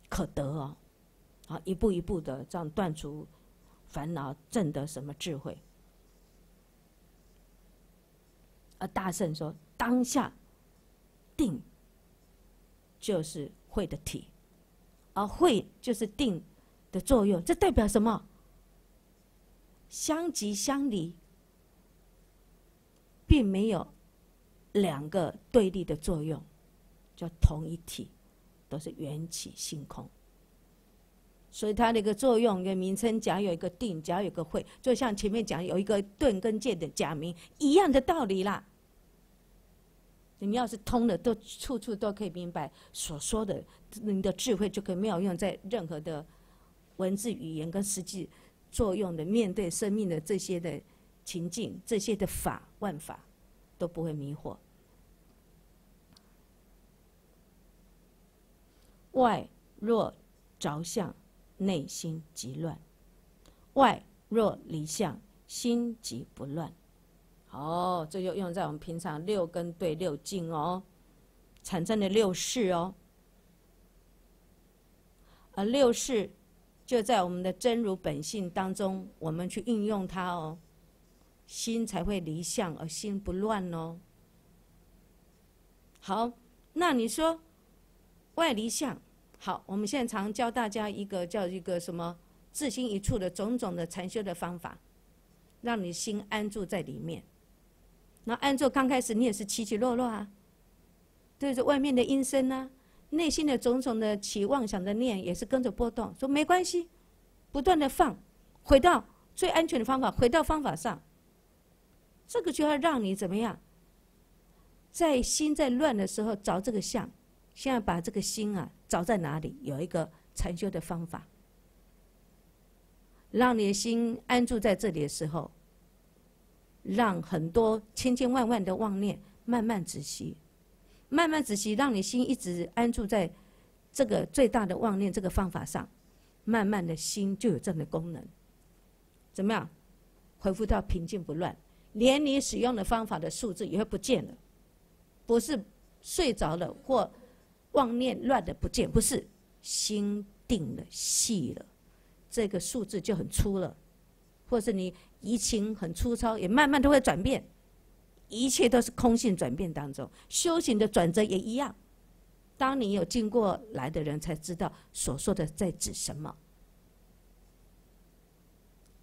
可得哦，啊一步一步的这样断除烦恼，证得什么智慧？而大圣说当下。定就是会的体，而会就是定的作用。这代表什么？相即相离，并没有两个对立的作用，叫同一体，都是缘起性空。所以它的一个作用跟名称，假有一个定，假有一个会，就像前面讲有一个顿跟渐的假名一样的道理啦。你要是通的，都处处都可以明白所说的，你的智慧就可以妙用在任何的文字语言跟实际作用的面对生命的这些的情境，这些的法万法都不会迷惑。外若着相，内心即乱；外若离相，心即不乱。哦，这就用在我们平常六根对六境哦，产生的六事哦，而六事就在我们的真如本性当中，我们去运用它哦，心才会离相，而心不乱哦。好，那你说外离相，好，我们现在常教大家一个叫一个什么自心一处的种种的禅修的方法，让你心安住在里面。那安住刚开始，你也是起起落落啊，对着外面的音声啊，内心的种种的起妄想的念也是跟着波动。说没关系，不断的放，回到最安全的方法，回到方法上。这个就要让你怎么样？在心在乱的时候找这个相，现在把这个心啊找在哪里？有一个禅修的方法，让你的心安住在这里的时候，让很多千千万万的妄念慢慢止息，慢慢止息，让你心一直安住在这个最大的妄念这个方法上，慢慢的心就有这样的功能。怎么样？恢复到平静不乱，连你使用的方法的数字也会不见了。不是睡着了或妄念乱的不见，不是心定了细了，这个数字就很粗了，或是你移情很粗糙，也慢慢都会转变，一切都是空性转变当中，修行的转折也一样。当你有经过来的人才知道所说的在指什么，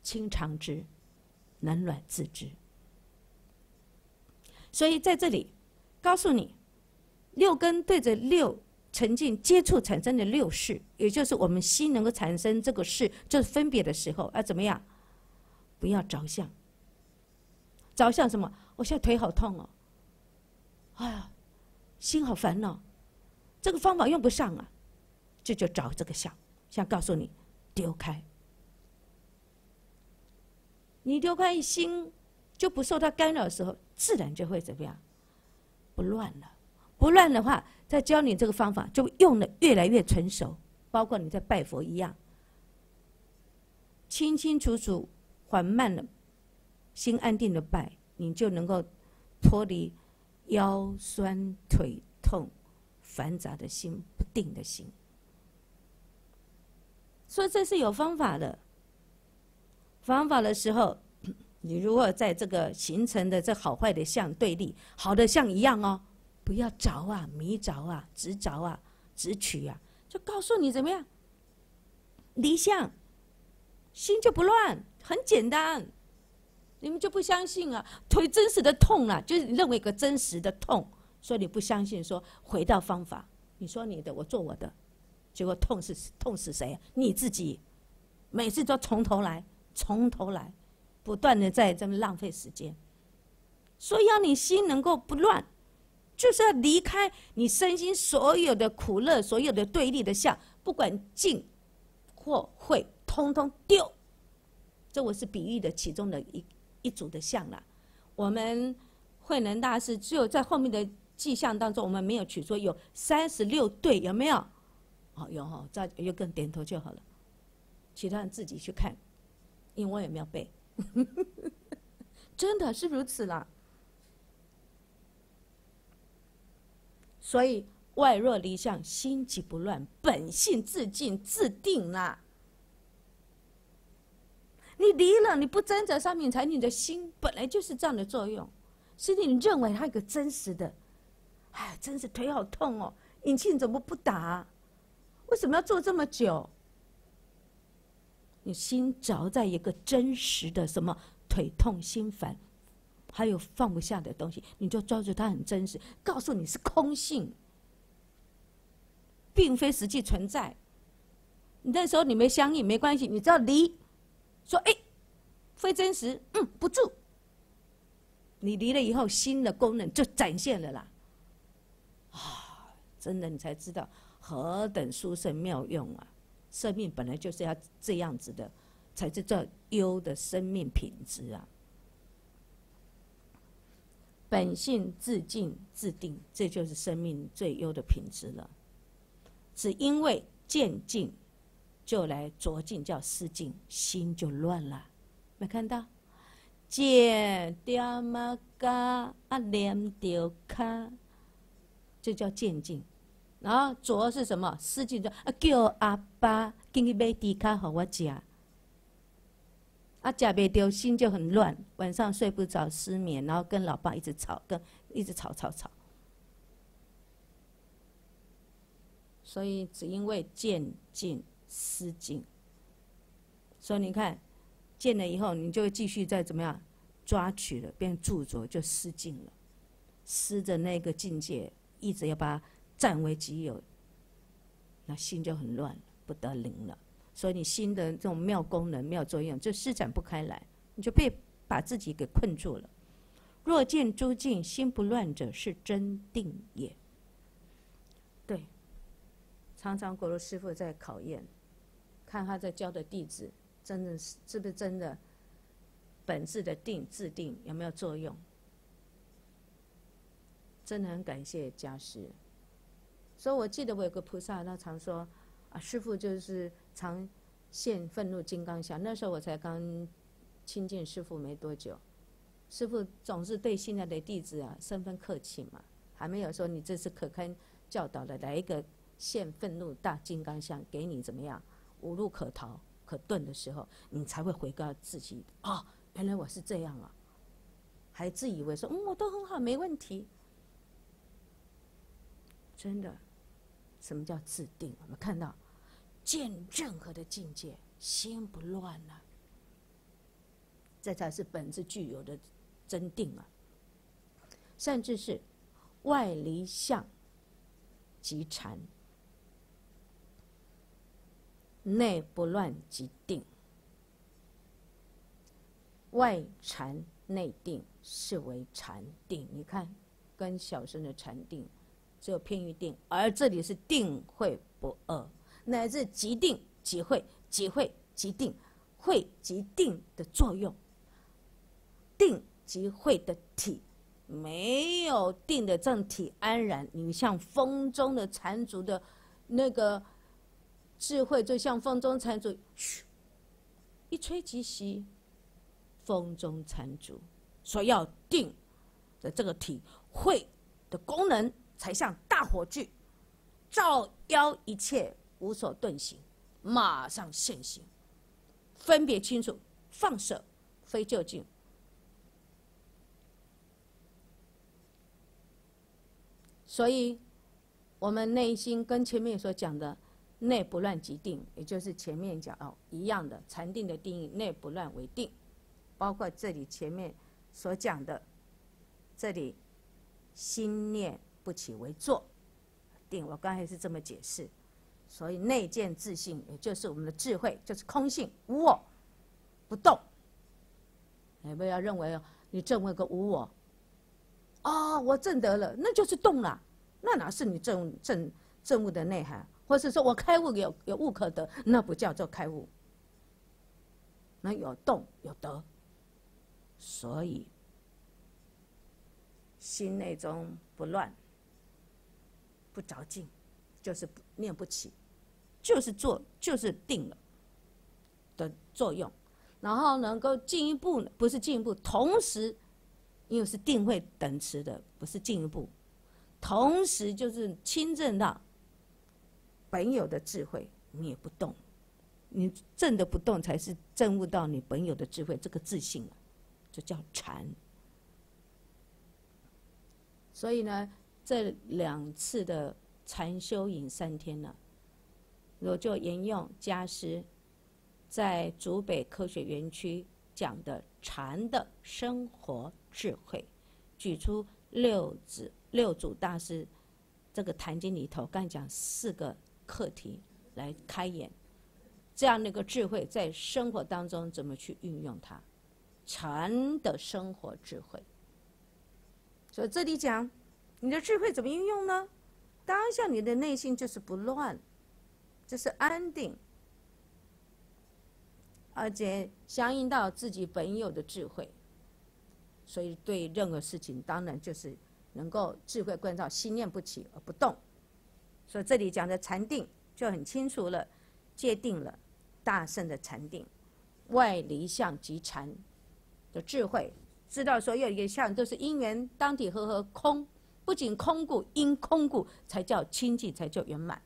清常之，冷暖自知。所以在这里。告诉你，六根对着六沉浸接触产生的六事，也就是我们心能够产生这个事，就是分别的时候，要怎么样？不要着相。着相什么？我现在腿好痛哦，哎呀，心好烦恼，这个方法用不上啊，这就找这个相。想告诉你，丢开。你丢开心，就不受它干扰的时候，自然就会怎么样？不乱了，不乱的话，再教你这个方法，就用的越来越成熟。包括你在拜佛一样，清清楚楚、缓慢的、心安定的拜，你就能够脱离腰酸腿痛、繁杂的心、不定的心。所以这是有方法的。方法的时候。你如果在这个形成的这好坏的相对立，好的像一样哦，不要着啊，迷着啊，执着啊，执取啊，就告诉你怎么样离相，心就不乱，很简单。你们就不相信啊？腿真实的痛啊，就是认为一个真实的痛，所以你不相信。说回到方法，你说你的，我做我的，结果痛是痛死谁？你自己，每次都从头来，从头来。不断的在这么浪费时间，所以要你心能够不乱，就是要离开你身心所有的苦乐，所有的对立的相，不管进或会，通通丢。这我是比喻的其中的一一组的相了。我们慧能大师只有在后面的迹象当中，我们没有取说有三十六对，有没有？哦，有哈，再有更点头就好了。其他人自己去看，因为我也没有背。真的是如此啦。所以外若离相，心即不乱，本性自净自定啦。你离了，你不沾着上面财你的心本来就是这样的作用，是你认为它一个真实的。哎，真是腿好痛哦，引擎怎么不打？为什么要做这么久？你心着在一个真实的什么腿痛心烦，还有放不下的东西，你就抓住它很真实，告诉你是空性，并非实际存在。你那时候你没相应没关系，你只要离，说哎，非真实，嗯，不住。你离了以后，新的功能就展现了啦。啊，真的，你才知道何等殊胜妙用啊！生命本来就是要这样子的，才是叫优的生命品质啊！本性自净自定，这就是生命最优的品质了。只因为渐进，就来浊静，叫失静，心就乱了。没看到？渐掉嘛嘎啊，念掉卡，这叫渐进。然后浊是什么？失禁就啊叫阿爸给你买低卡给我吃，啊吃不掉心就很乱，晚上睡不着，失眠，然后跟老爸一直吵，跟一直吵吵吵。所以只因为渐进失禁，所以你看见了以后，你就继续再怎么样抓取了，变著作就失禁了，失的那个境界，一直要把。占为己有，那心就很乱，不得灵了。所以你心的这种妙功能、妙作用就施展不开来，你就被把自己给困住了。若见诸境心不乱者，是真定也。对，常常国罗师傅在考验，看他在教的弟子，真的是是不是真的本质的定自定有没有作用？真的很感谢家师。所以我记得我有个菩萨，他常说啊，师傅就是常现愤怒金刚相。那时候我才刚亲近师傅没多久。师傅总是对现在的弟子啊，十分客气嘛，还没有说你这是可堪教导的，来一个现愤怒大金刚相给你怎么样，无路可逃可遁的时候，你才会回告自己啊，原来我是这样啊，还自以为说嗯我都很好没问题，真的，什么叫自定？我们看到见任何的境界，心不乱了，这才是本质具有的。真定啊，甚至是外离相即禅，内不乱即定，外禅内定是为禅定。你看，跟小生的禅定只有偏于定，而这里是定会不二，乃至即定即会，即会即定，会即定的作用，定。即会的体，没有定的正体安然。你像风中的残烛的，那个智慧，就像风中残烛，嘘，一吹即熄。风中残烛，所要定的这个体会的功能，才像大火炬，照妖一切无所遁形，马上现形，分别清楚，放射非就近。所以，我们内心跟前面所讲的“内不乱即定”，也就是前面讲哦一样的禅定的定义，“内不乱为定”，包括这里前面所讲的，这里心念不起为坐定。我刚才是这么解释。所以内见自信，也就是我们的智慧，就是空性无我不动。你不要认为你证为个无我，啊，我证得了，那就是动了。那哪是你证证证悟的内涵？或是说我开悟有有悟可得，那不叫做开悟。那有动有得，所以心内中不乱，不着境，就是念不起，就是做就是定了的作用。然后能够进一步，不是进一步，同时因为是定慧等词的，不是进一步。同时，就是亲证到本有的智慧，你也不动，你证的不动，才是证悟到你本有的智慧，这个自信啊，就叫禅。所以呢，这两次的禅修营三天了，我就沿用家师在竹北科学园区讲的禅的生活智慧，举出六子。六祖大师这个《坛经》里头，刚讲四个课题来开眼，这样的一个智慧在生活当中怎么去运用它？禅的生活智慧。所以这里讲，你的智慧怎么运用呢？当下你的内心就是不乱，就是安定，而且相应到自己本有的智慧，所以对任何事情，当然就是。能够智慧关照，心念不起而不动，所以这里讲的禅定就很清楚了，界定了大圣的禅定，外离相即禅的智慧，知道所有一个相都是因缘当体和合空，不仅空故，因空故才叫清净，才叫圆满。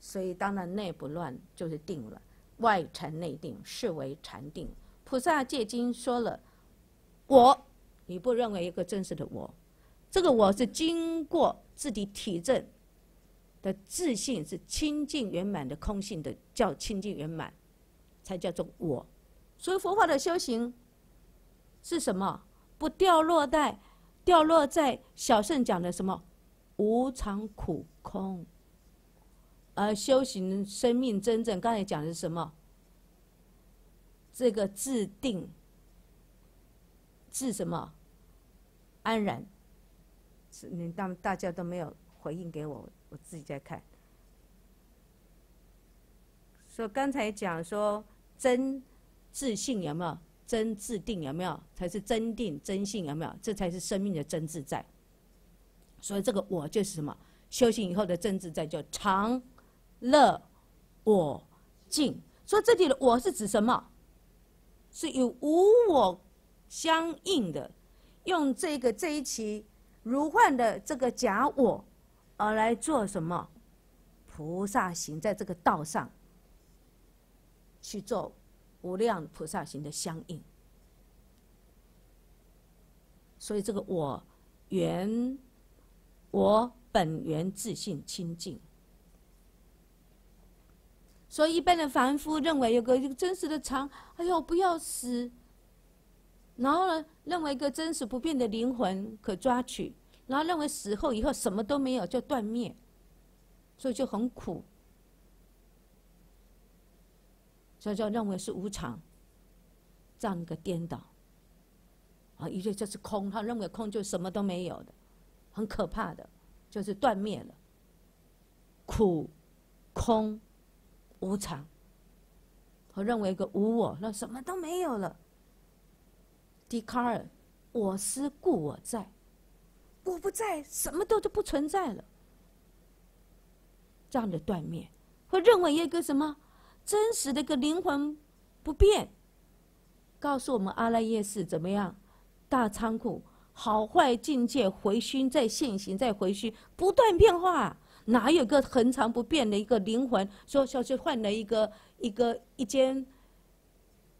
所以当然内不乱就是定了，外禅内定是为禅定。菩萨戒经说了，我。你不认为一个真实的我，这个我是经过自己体证的自信，是清净圆满的空性的，叫清净圆满，才叫做我。所以佛法的修行是什么？不掉落在掉落在小圣讲的什么无常苦空，而修行生命真正刚才讲的是什么？这个自定。自什么安然？是你当大家都没有回应给我，我自己在看。说刚才讲说真自信有没有？真自定有没有？才是真定真性有没有？这才是生命的真自在。所以这个我就是什么？修行以后的真自在叫常乐我净。说这里的我是指什么？是与无我相应的，用这个这一期如幻的这个假我，而来做什么？菩萨行在这个道上去做无量菩萨行的相应。所以这个我原我本源自信清净。所以一般的凡夫认为有个一个真实的常，哎呦不要死。然后呢，认为一个真实不变的灵魂可抓取，然后认为死后以后什么都没有就断灭，所以就很苦。所以就认为是无常，这样一个颠倒。啊，一切就是空，他认为空就什么都没有的，很可怕的，就是断灭了。苦，空。无常，我认为一个无我，那什么都没有了。笛卡尔，我思故我在，我不在，什么都就不存在了。这样的断灭，会认为一个什么真实的一个灵魂不变，告诉我们阿赖耶识怎么样？大仓库，好坏境界回熏再现行再回熏，不断变化。哪有个恒常不变的一个灵魂？说说就换了一个一个一间，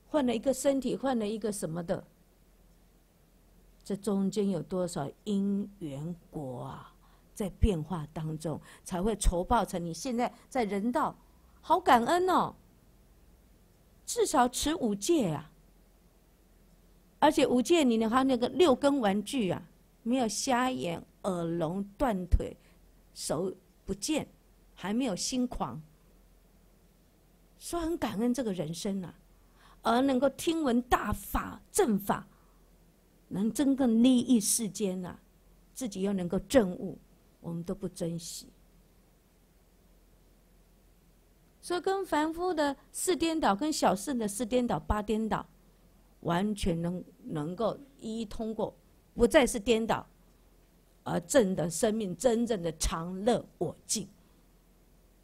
换了一个身体，换了一个什么的？这中间有多少因缘果啊？在变化当中，才会筹报成你现在在人道，好感恩哦！至少持五戒啊，而且五戒里呢还有那个六根玩具啊，没有瞎眼、耳聋、断腿、手。不见，还没有心狂，说很感恩这个人生啊，而能够听闻大法正法，能真正利益世间呐，自己又能够证悟，我们都不珍惜。所以跟凡夫的四颠倒，跟小圣的四颠倒、八颠倒，完全能能够一一通过，不再是颠倒。而正的生命，真正的常乐我净。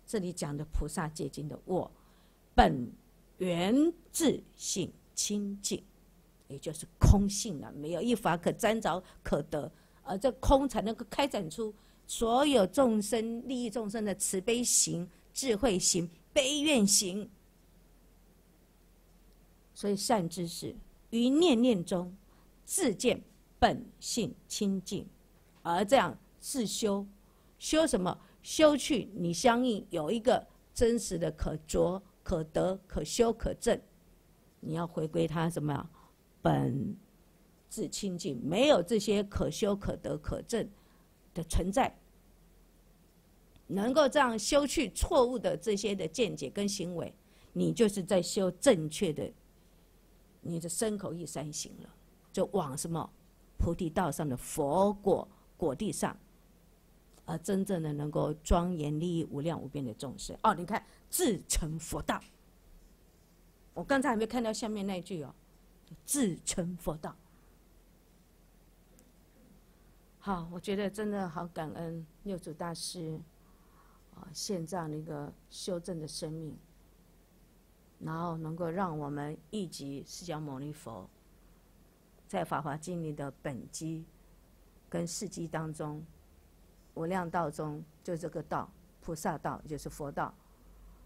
这里讲的菩萨戒经的我，本源自性清净，也就是空性了，没有一法可沾着可得，而这空才能够开展出所有众生利益众生的慈悲行、智慧行、悲愿行。所以善知识于念念中自见本性清净。而这样自修，修什么？修去你相应有一个真实的可着、可得、可修、可证。你要回归它什么呀？本自清净，没有这些可修、可得、可证的存在。能够这样修去错误的这些的见解跟行为，你就是在修正确的你的身口意三行了，就往什么菩提道上的佛果。果地上，而真正的能够庄严利益无量无边的众生哦，你看自成佛道。我刚才还没看到下面那句哦，自成佛道。好，我觉得真的好感恩六祖大师啊，现这样的一个修正的生命，然后能够让我们一及释迦牟尼佛在《法华经》里的本机。跟世机当中，无量道中就这个道，菩萨道就是佛道，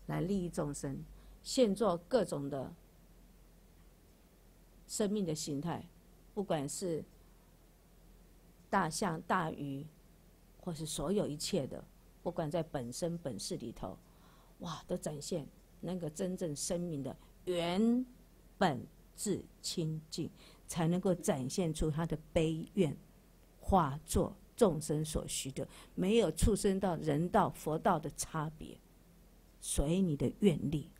来利益众生，现做各种的生命的形态，不管是大象、大鱼，或是所有一切的，不管在本身本事里头，哇，都展现那个真正生命的原本自清净，才能够展现出他的悲愿。化作众生所需的，没有畜生道、人道、佛道的差别，随你的愿力，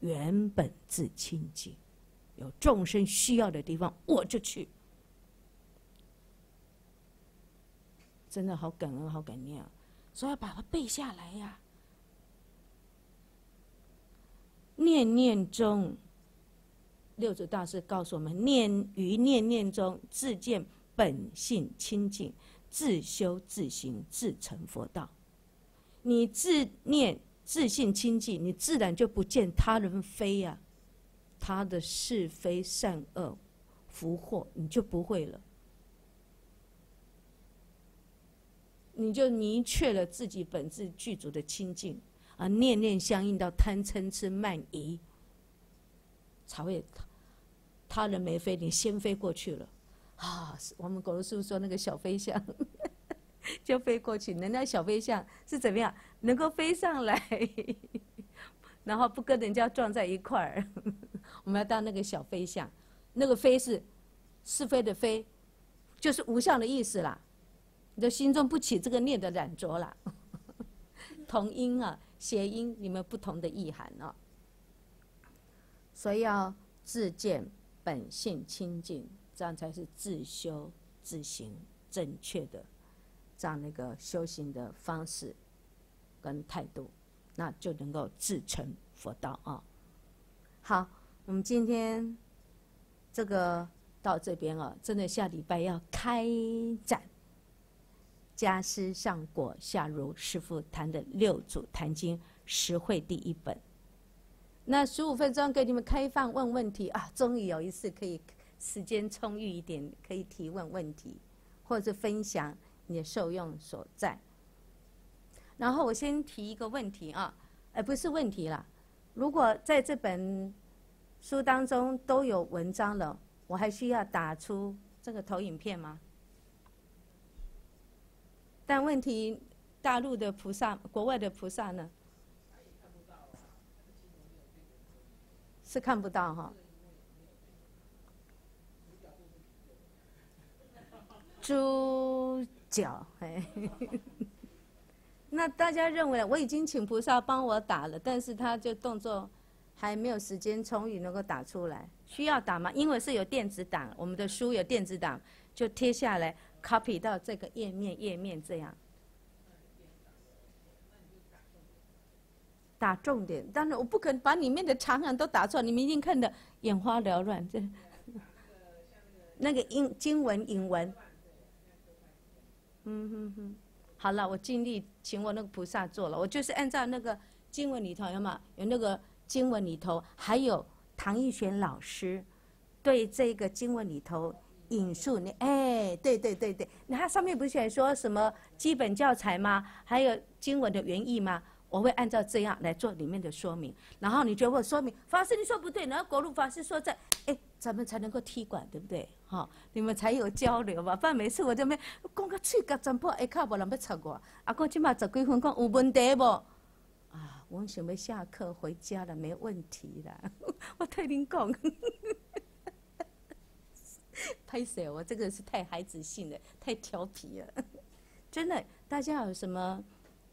原本自清净，有众生需要的地方，我就去。真的好感恩，好感念啊！所以要把它背下来呀。念念中，六祖大师告诉我们：念于念念中，自见本性清净，自修自行，自成佛道。你自念自信清净，你自然就不见他人非呀。他的是非善恶福祸，你就不会了。你就明确了自己本质具足的清净，而念念相应到贪嗔痴慢疑，才会他人没飞，你先飞过去了。啊，我们果如师傅说那个小飞象 就飞过去，人家小飞象是怎么样能够飞上来，然后不跟人家撞在一块儿。我们要当那个小飞象，那个飞是是非的飞，就是无相的意思啦。你的心中不起这个念的染着了，同音啊，谐音，你们不同的意涵哦。所以要自见本性清净，这样才是自修自行正确的这样那个修行的方式跟态度，那就能够自成佛道啊。好，我们今天这个到这边啊，真的下礼拜要开展。家师上果下如师傅谈的六祖坛经实会第一本，那十五分钟给你们开放问问题啊！终于有一次可以时间充裕一点，可以提问问题，或者分享你的受用所在。然后我先提一个问题啊，而不是问题啦。如果在这本书当中都有文章了，我还需要打出这个投影片吗？但问题，大陆的菩萨，国外的菩萨呢？是看不到哈。猪脚，哎，那大家认为我已经请菩萨帮我打了，但是他就动作还没有时间充裕能够打出来，需要打吗？因为是有电子档，我们的书有电子档，就贴下来。Copy 到这个页面，页面这样，打重点。当然，我不可能把里面的长行都打错，你们一定看得眼花缭乱。这那个英经文引文，嗯哼哼，好了，我尽力请我那个菩萨做了，我就是按照那个经文里头有吗？有那个经文里头，还有唐义玄老师对这个经文里头。引述你哎，对对对对，那它上面不是写说什么基本教材吗？还有经文的原意吗？我会按照这样来做里面的说明。然后你觉得我说明法师你说不对，然后国路法师说在，哎，咱们才能够踢馆，对不对？哈，你们才有交流嘛。不然每次我这边讲个嘴角真破，一卡无人要插我。啊，哥起码十几分讲有问题不？啊，我想要下课回家了，没问题了。我听您讲。拍谁？我这个是太孩子性的，太调皮了。真的，大家有什么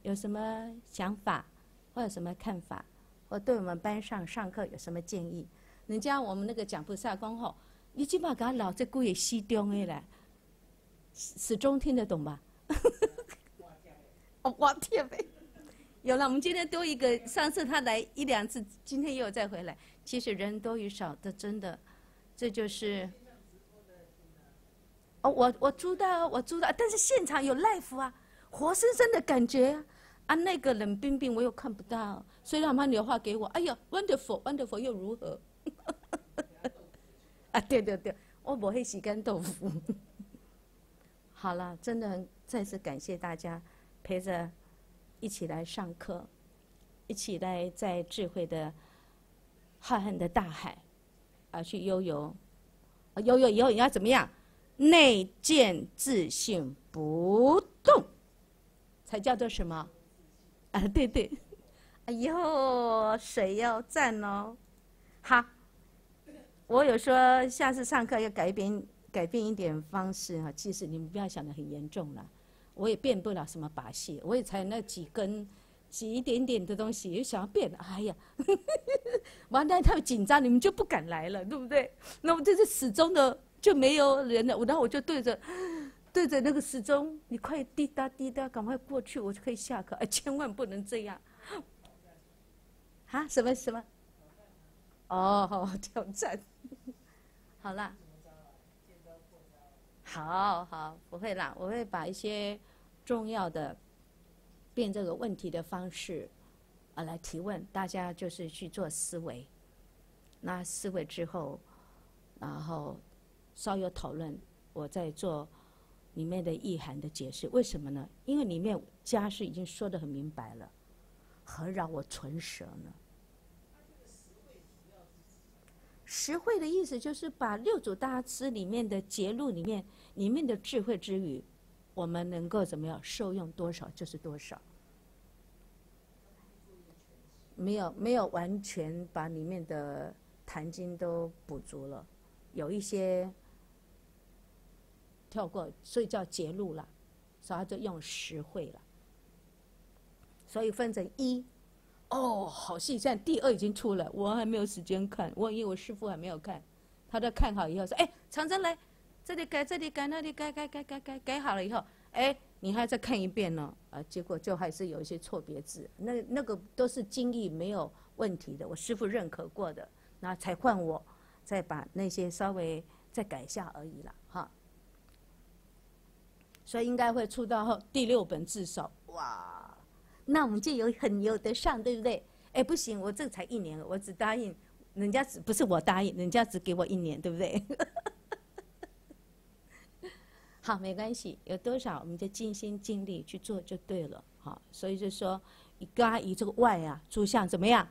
有什么想法，或有什么看法，或对我们班上上课有什么建议？人家我们那个讲菩萨光吼，你起码给他老在故意西中的嘞，始终听得懂吧？哦，我天呗！有了，我们今天多一个，上次他来一两次，今天又再回来。其实人多与少的，真的，这就是。哦，我我知道，我知道，但是现场有 life 啊，活生生的感觉啊，那个冷冰冰我又看不到，虽然他留话给我，哎呦，wonderful，wonderful 又如何？啊，对对对，我不会洗干豆腐。好了，真的再次感谢大家陪着一起来上课，一起来在智慧的浩瀚的大海啊去悠游，悠游以后你要怎么样？内见自信不动，才叫做什么？啊，对对，哎呦，谁要赞哦。好，我有说下次上课要改变改变一点方式啊。其实你们不要想的很严重了，我也变不了什么把戏，我也才那几根挤一点点的东西，又想要变，哎呀，完了，他们紧张，你们就不敢来了，对不对？那我这是始终的就没有人了，我然后我就对着对着那个时钟，你快滴答滴答，赶快过去，我就可以下课。哎，千万不能这样。啊？什么什么？哦，挑战。好啦。好好，不会啦，我会把一些重要的变这个问题的方式啊来提问，大家就是去做思维。那思维之后，然后稍有讨论，我再做里面的意涵的解释。为什么呢？因为里面家是已经说的很明白了，何让我唇舌呢？实惠的意思就是把六祖大师里面的节录里面里面的智慧之语，我们能够怎么样受用多少就是多少。没有没有完全把里面的坛经都补足了，有一些跳过，所以叫节录了，所以他就用实惠了。所以分成一。哦，好戏！现在第二已经出了，我还没有时间看。我因为我师傅还没有看，他都看好以后说：“哎，长征来，这里改，这里改，那里改，改改改改改好了以后，哎，你还再看一遍呢？啊，结果就还是有一些错别字。那那个都是经义没有问题的，我师傅认可过的，那才换我再把那些稍微再改一下而已了，哈。所以应该会出到第六本至少，哇！那我们就有很有得上，对不对？哎，不行，我这才一年，我只答应，人家只不是我答应，人家只给我一年，对不对？好，没关系，有多少我们就尽心尽力去做就对了。好，所以就说，以嘎以这个外啊，诸相怎么样？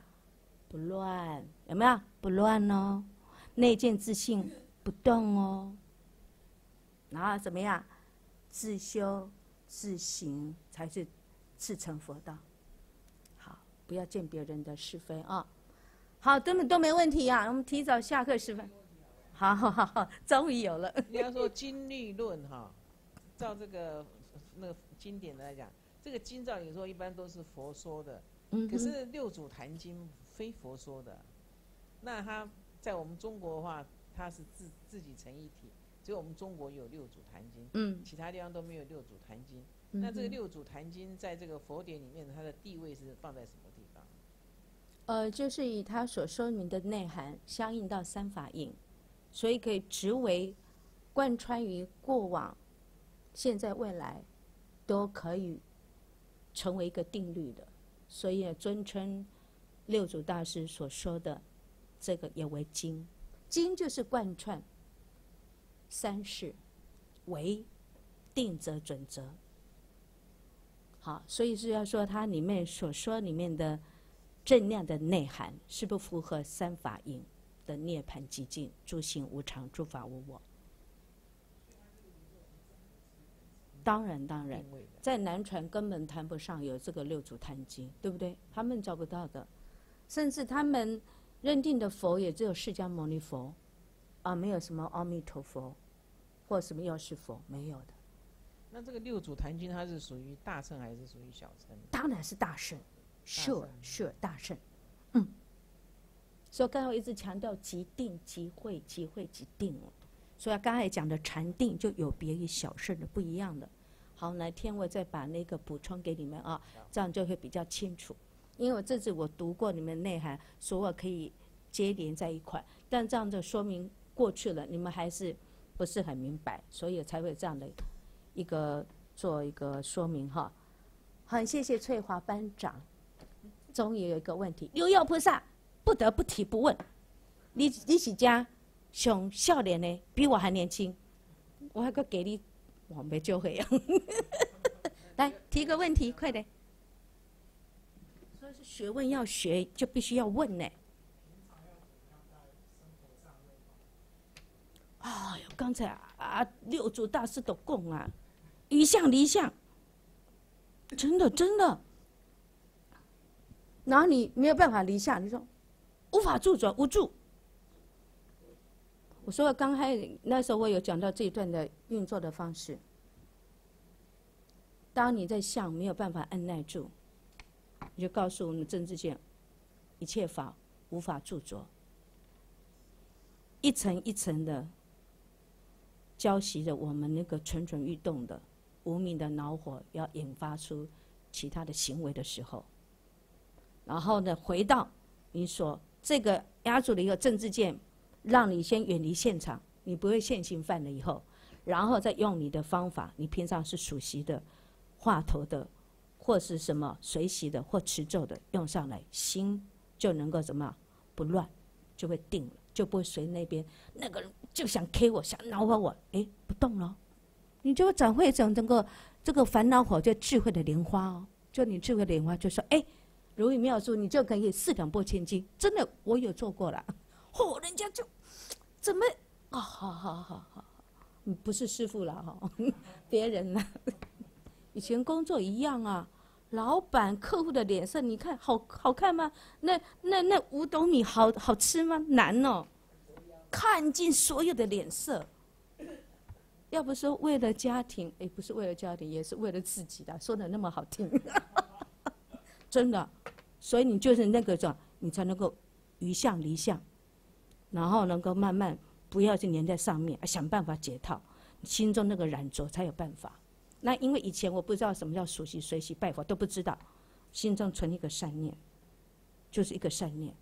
不乱，有没有？不乱哦，内见自信不动哦，然后怎么样？自修自行才是。自成佛道，好，不要见别人的是非啊。好，根本都没问题啊。我们提早下课十分。好好好好，终于有了。你要说经律论哈，照这个那个经典的来讲，这个经照理说一般都是佛说的，可是六祖坛经非佛说的，那他在我们中国的话，他是自自己成一体，只有我们中国有六祖坛经，嗯，其他地方都没有六祖坛经。那这个六祖坛经在这个佛典里面，它的地位是放在什么地方？呃，就是以它所说明的内涵相应到三法印，所以可以直为贯穿于过往、现在、未来，都可以成为一个定律的。所以尊称六祖大师所说的这个也为经，经就是贯穿三是为定则准则。好，所以是要说它里面所说里面的正量的内涵，是不符合三法印的涅槃寂静、诸行无常、诸法无我。当然，当然，在南传根本谈不上有这个六祖坛经，对不对？他们找不到的，甚至他们认定的佛也只有释迦牟尼佛，啊，没有什么阿弥陀佛，或什么药师佛，没有的。那这个六祖坛经，它是属于大圣还是属于小乘？当然是大圣，sure sure 大圣，嗯。所以刚才我一直强调即定即会即会即定哦。所以刚才讲的禅定就有别于小圣的不一样的。好，哪天我再把那个补充给你们啊，这样就会比较清楚。因为我这次我读过你们内涵，所以可以接连在一块。但这样就说明过去了，你们还是不是很明白，所以才会这样的。一个做一个说明哈，很谢谢翠华班长。终于有一个问题，六曜菩萨不得不提不问。你你是家熊笑脸呢，比我还年轻，我还个给你我没就会啊。来提个问题，快点。说是学问要学，就必须要问呢。哎呦，刚才啊六祖大师都供啊。离相离相，真的真的。然后你没有办法离相，你说无法住着无助。我说刚开那时候我有讲到这一段的运作的方式。当你在相没有办法按耐住，你就告诉我们政治界，一切法无法著着，一层一层的浇熄着我们那个蠢蠢欲动的无名的恼火，要引发出其他的行为的时候，然后呢，回到你所这个压住的一个政治键，让你先远离现场，你不会现行犯了以后，然后再用你的方法，你平常是熟悉的话头的。或是什么随喜的或持咒的用上来，心就能够怎么不乱，就会定了，就不会随那边那个人就想 K 我，想恼火我，哎，不动了，你就转会成这个这个烦恼火，就智慧的莲花哦，就你智慧的莲花就说，哎，如意妙术，你就可以四两拨千斤，真的我有做过了，嚯，人家就怎么啊，好好好好，不是师傅了哈，别人了，以前工作一样啊。老板、客户的脸色，你看好好看吗？那那那五斗米好好吃吗？难哦，看尽所有的脸色。要不说为了家庭，哎，不是为了家庭，也是为了自己的，说的那么好听，真的。所以你就是那个状，你才能够于相离相，然后能够慢慢不要去粘在上面，想办法解套，心中那个染着才有办法。那因为以前我不知道什么叫熟悉随喜拜佛都不知道，心中存一个善念，就是一个善念，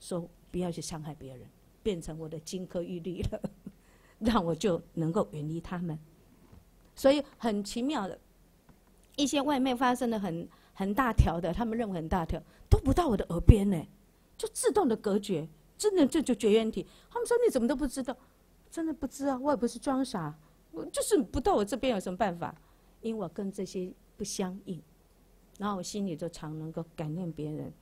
说不要去伤害别人，变成我的金科玉律了，让我就能够远离他们。所以很奇妙的，一些外面发生的很很大条的，他们认为很大条，都不到我的耳边呢，就自动的隔绝，真的这就绝缘体。他们说你怎么都不知道，真的不知道，我也不是装傻，我就是不到我这边有什么办法。因为我跟这些不相应，然后我心里就常能够感念别人，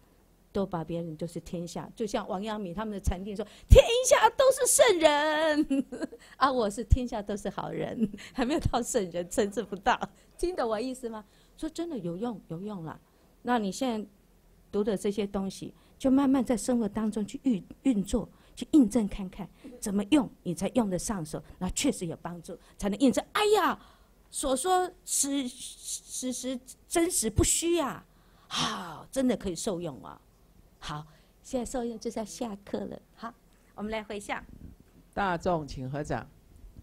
都把别人就是天下，就像王阳明他们的禅定说：“天下都是圣人，啊，我是天下都是好人，还没有到圣人，层次不到。”听懂我意思吗？说真的有用，有用了。那你现在读的这些东西，就慢慢在生活当中去运运作，去印证看看怎么用，你才用得上手，那确实有帮助，才能印证。哎呀！所说实实实真实不虚呀，好，真的可以受用啊。好，现在受用就是要下课了。好，我们来回向。大众请合掌。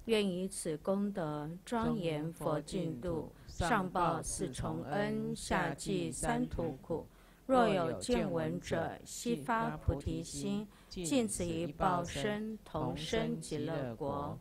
愿以此功德庄严佛净土，上报四重恩，下济三途苦。若有见闻者，悉发菩提心，尽此一报身，同生极乐国。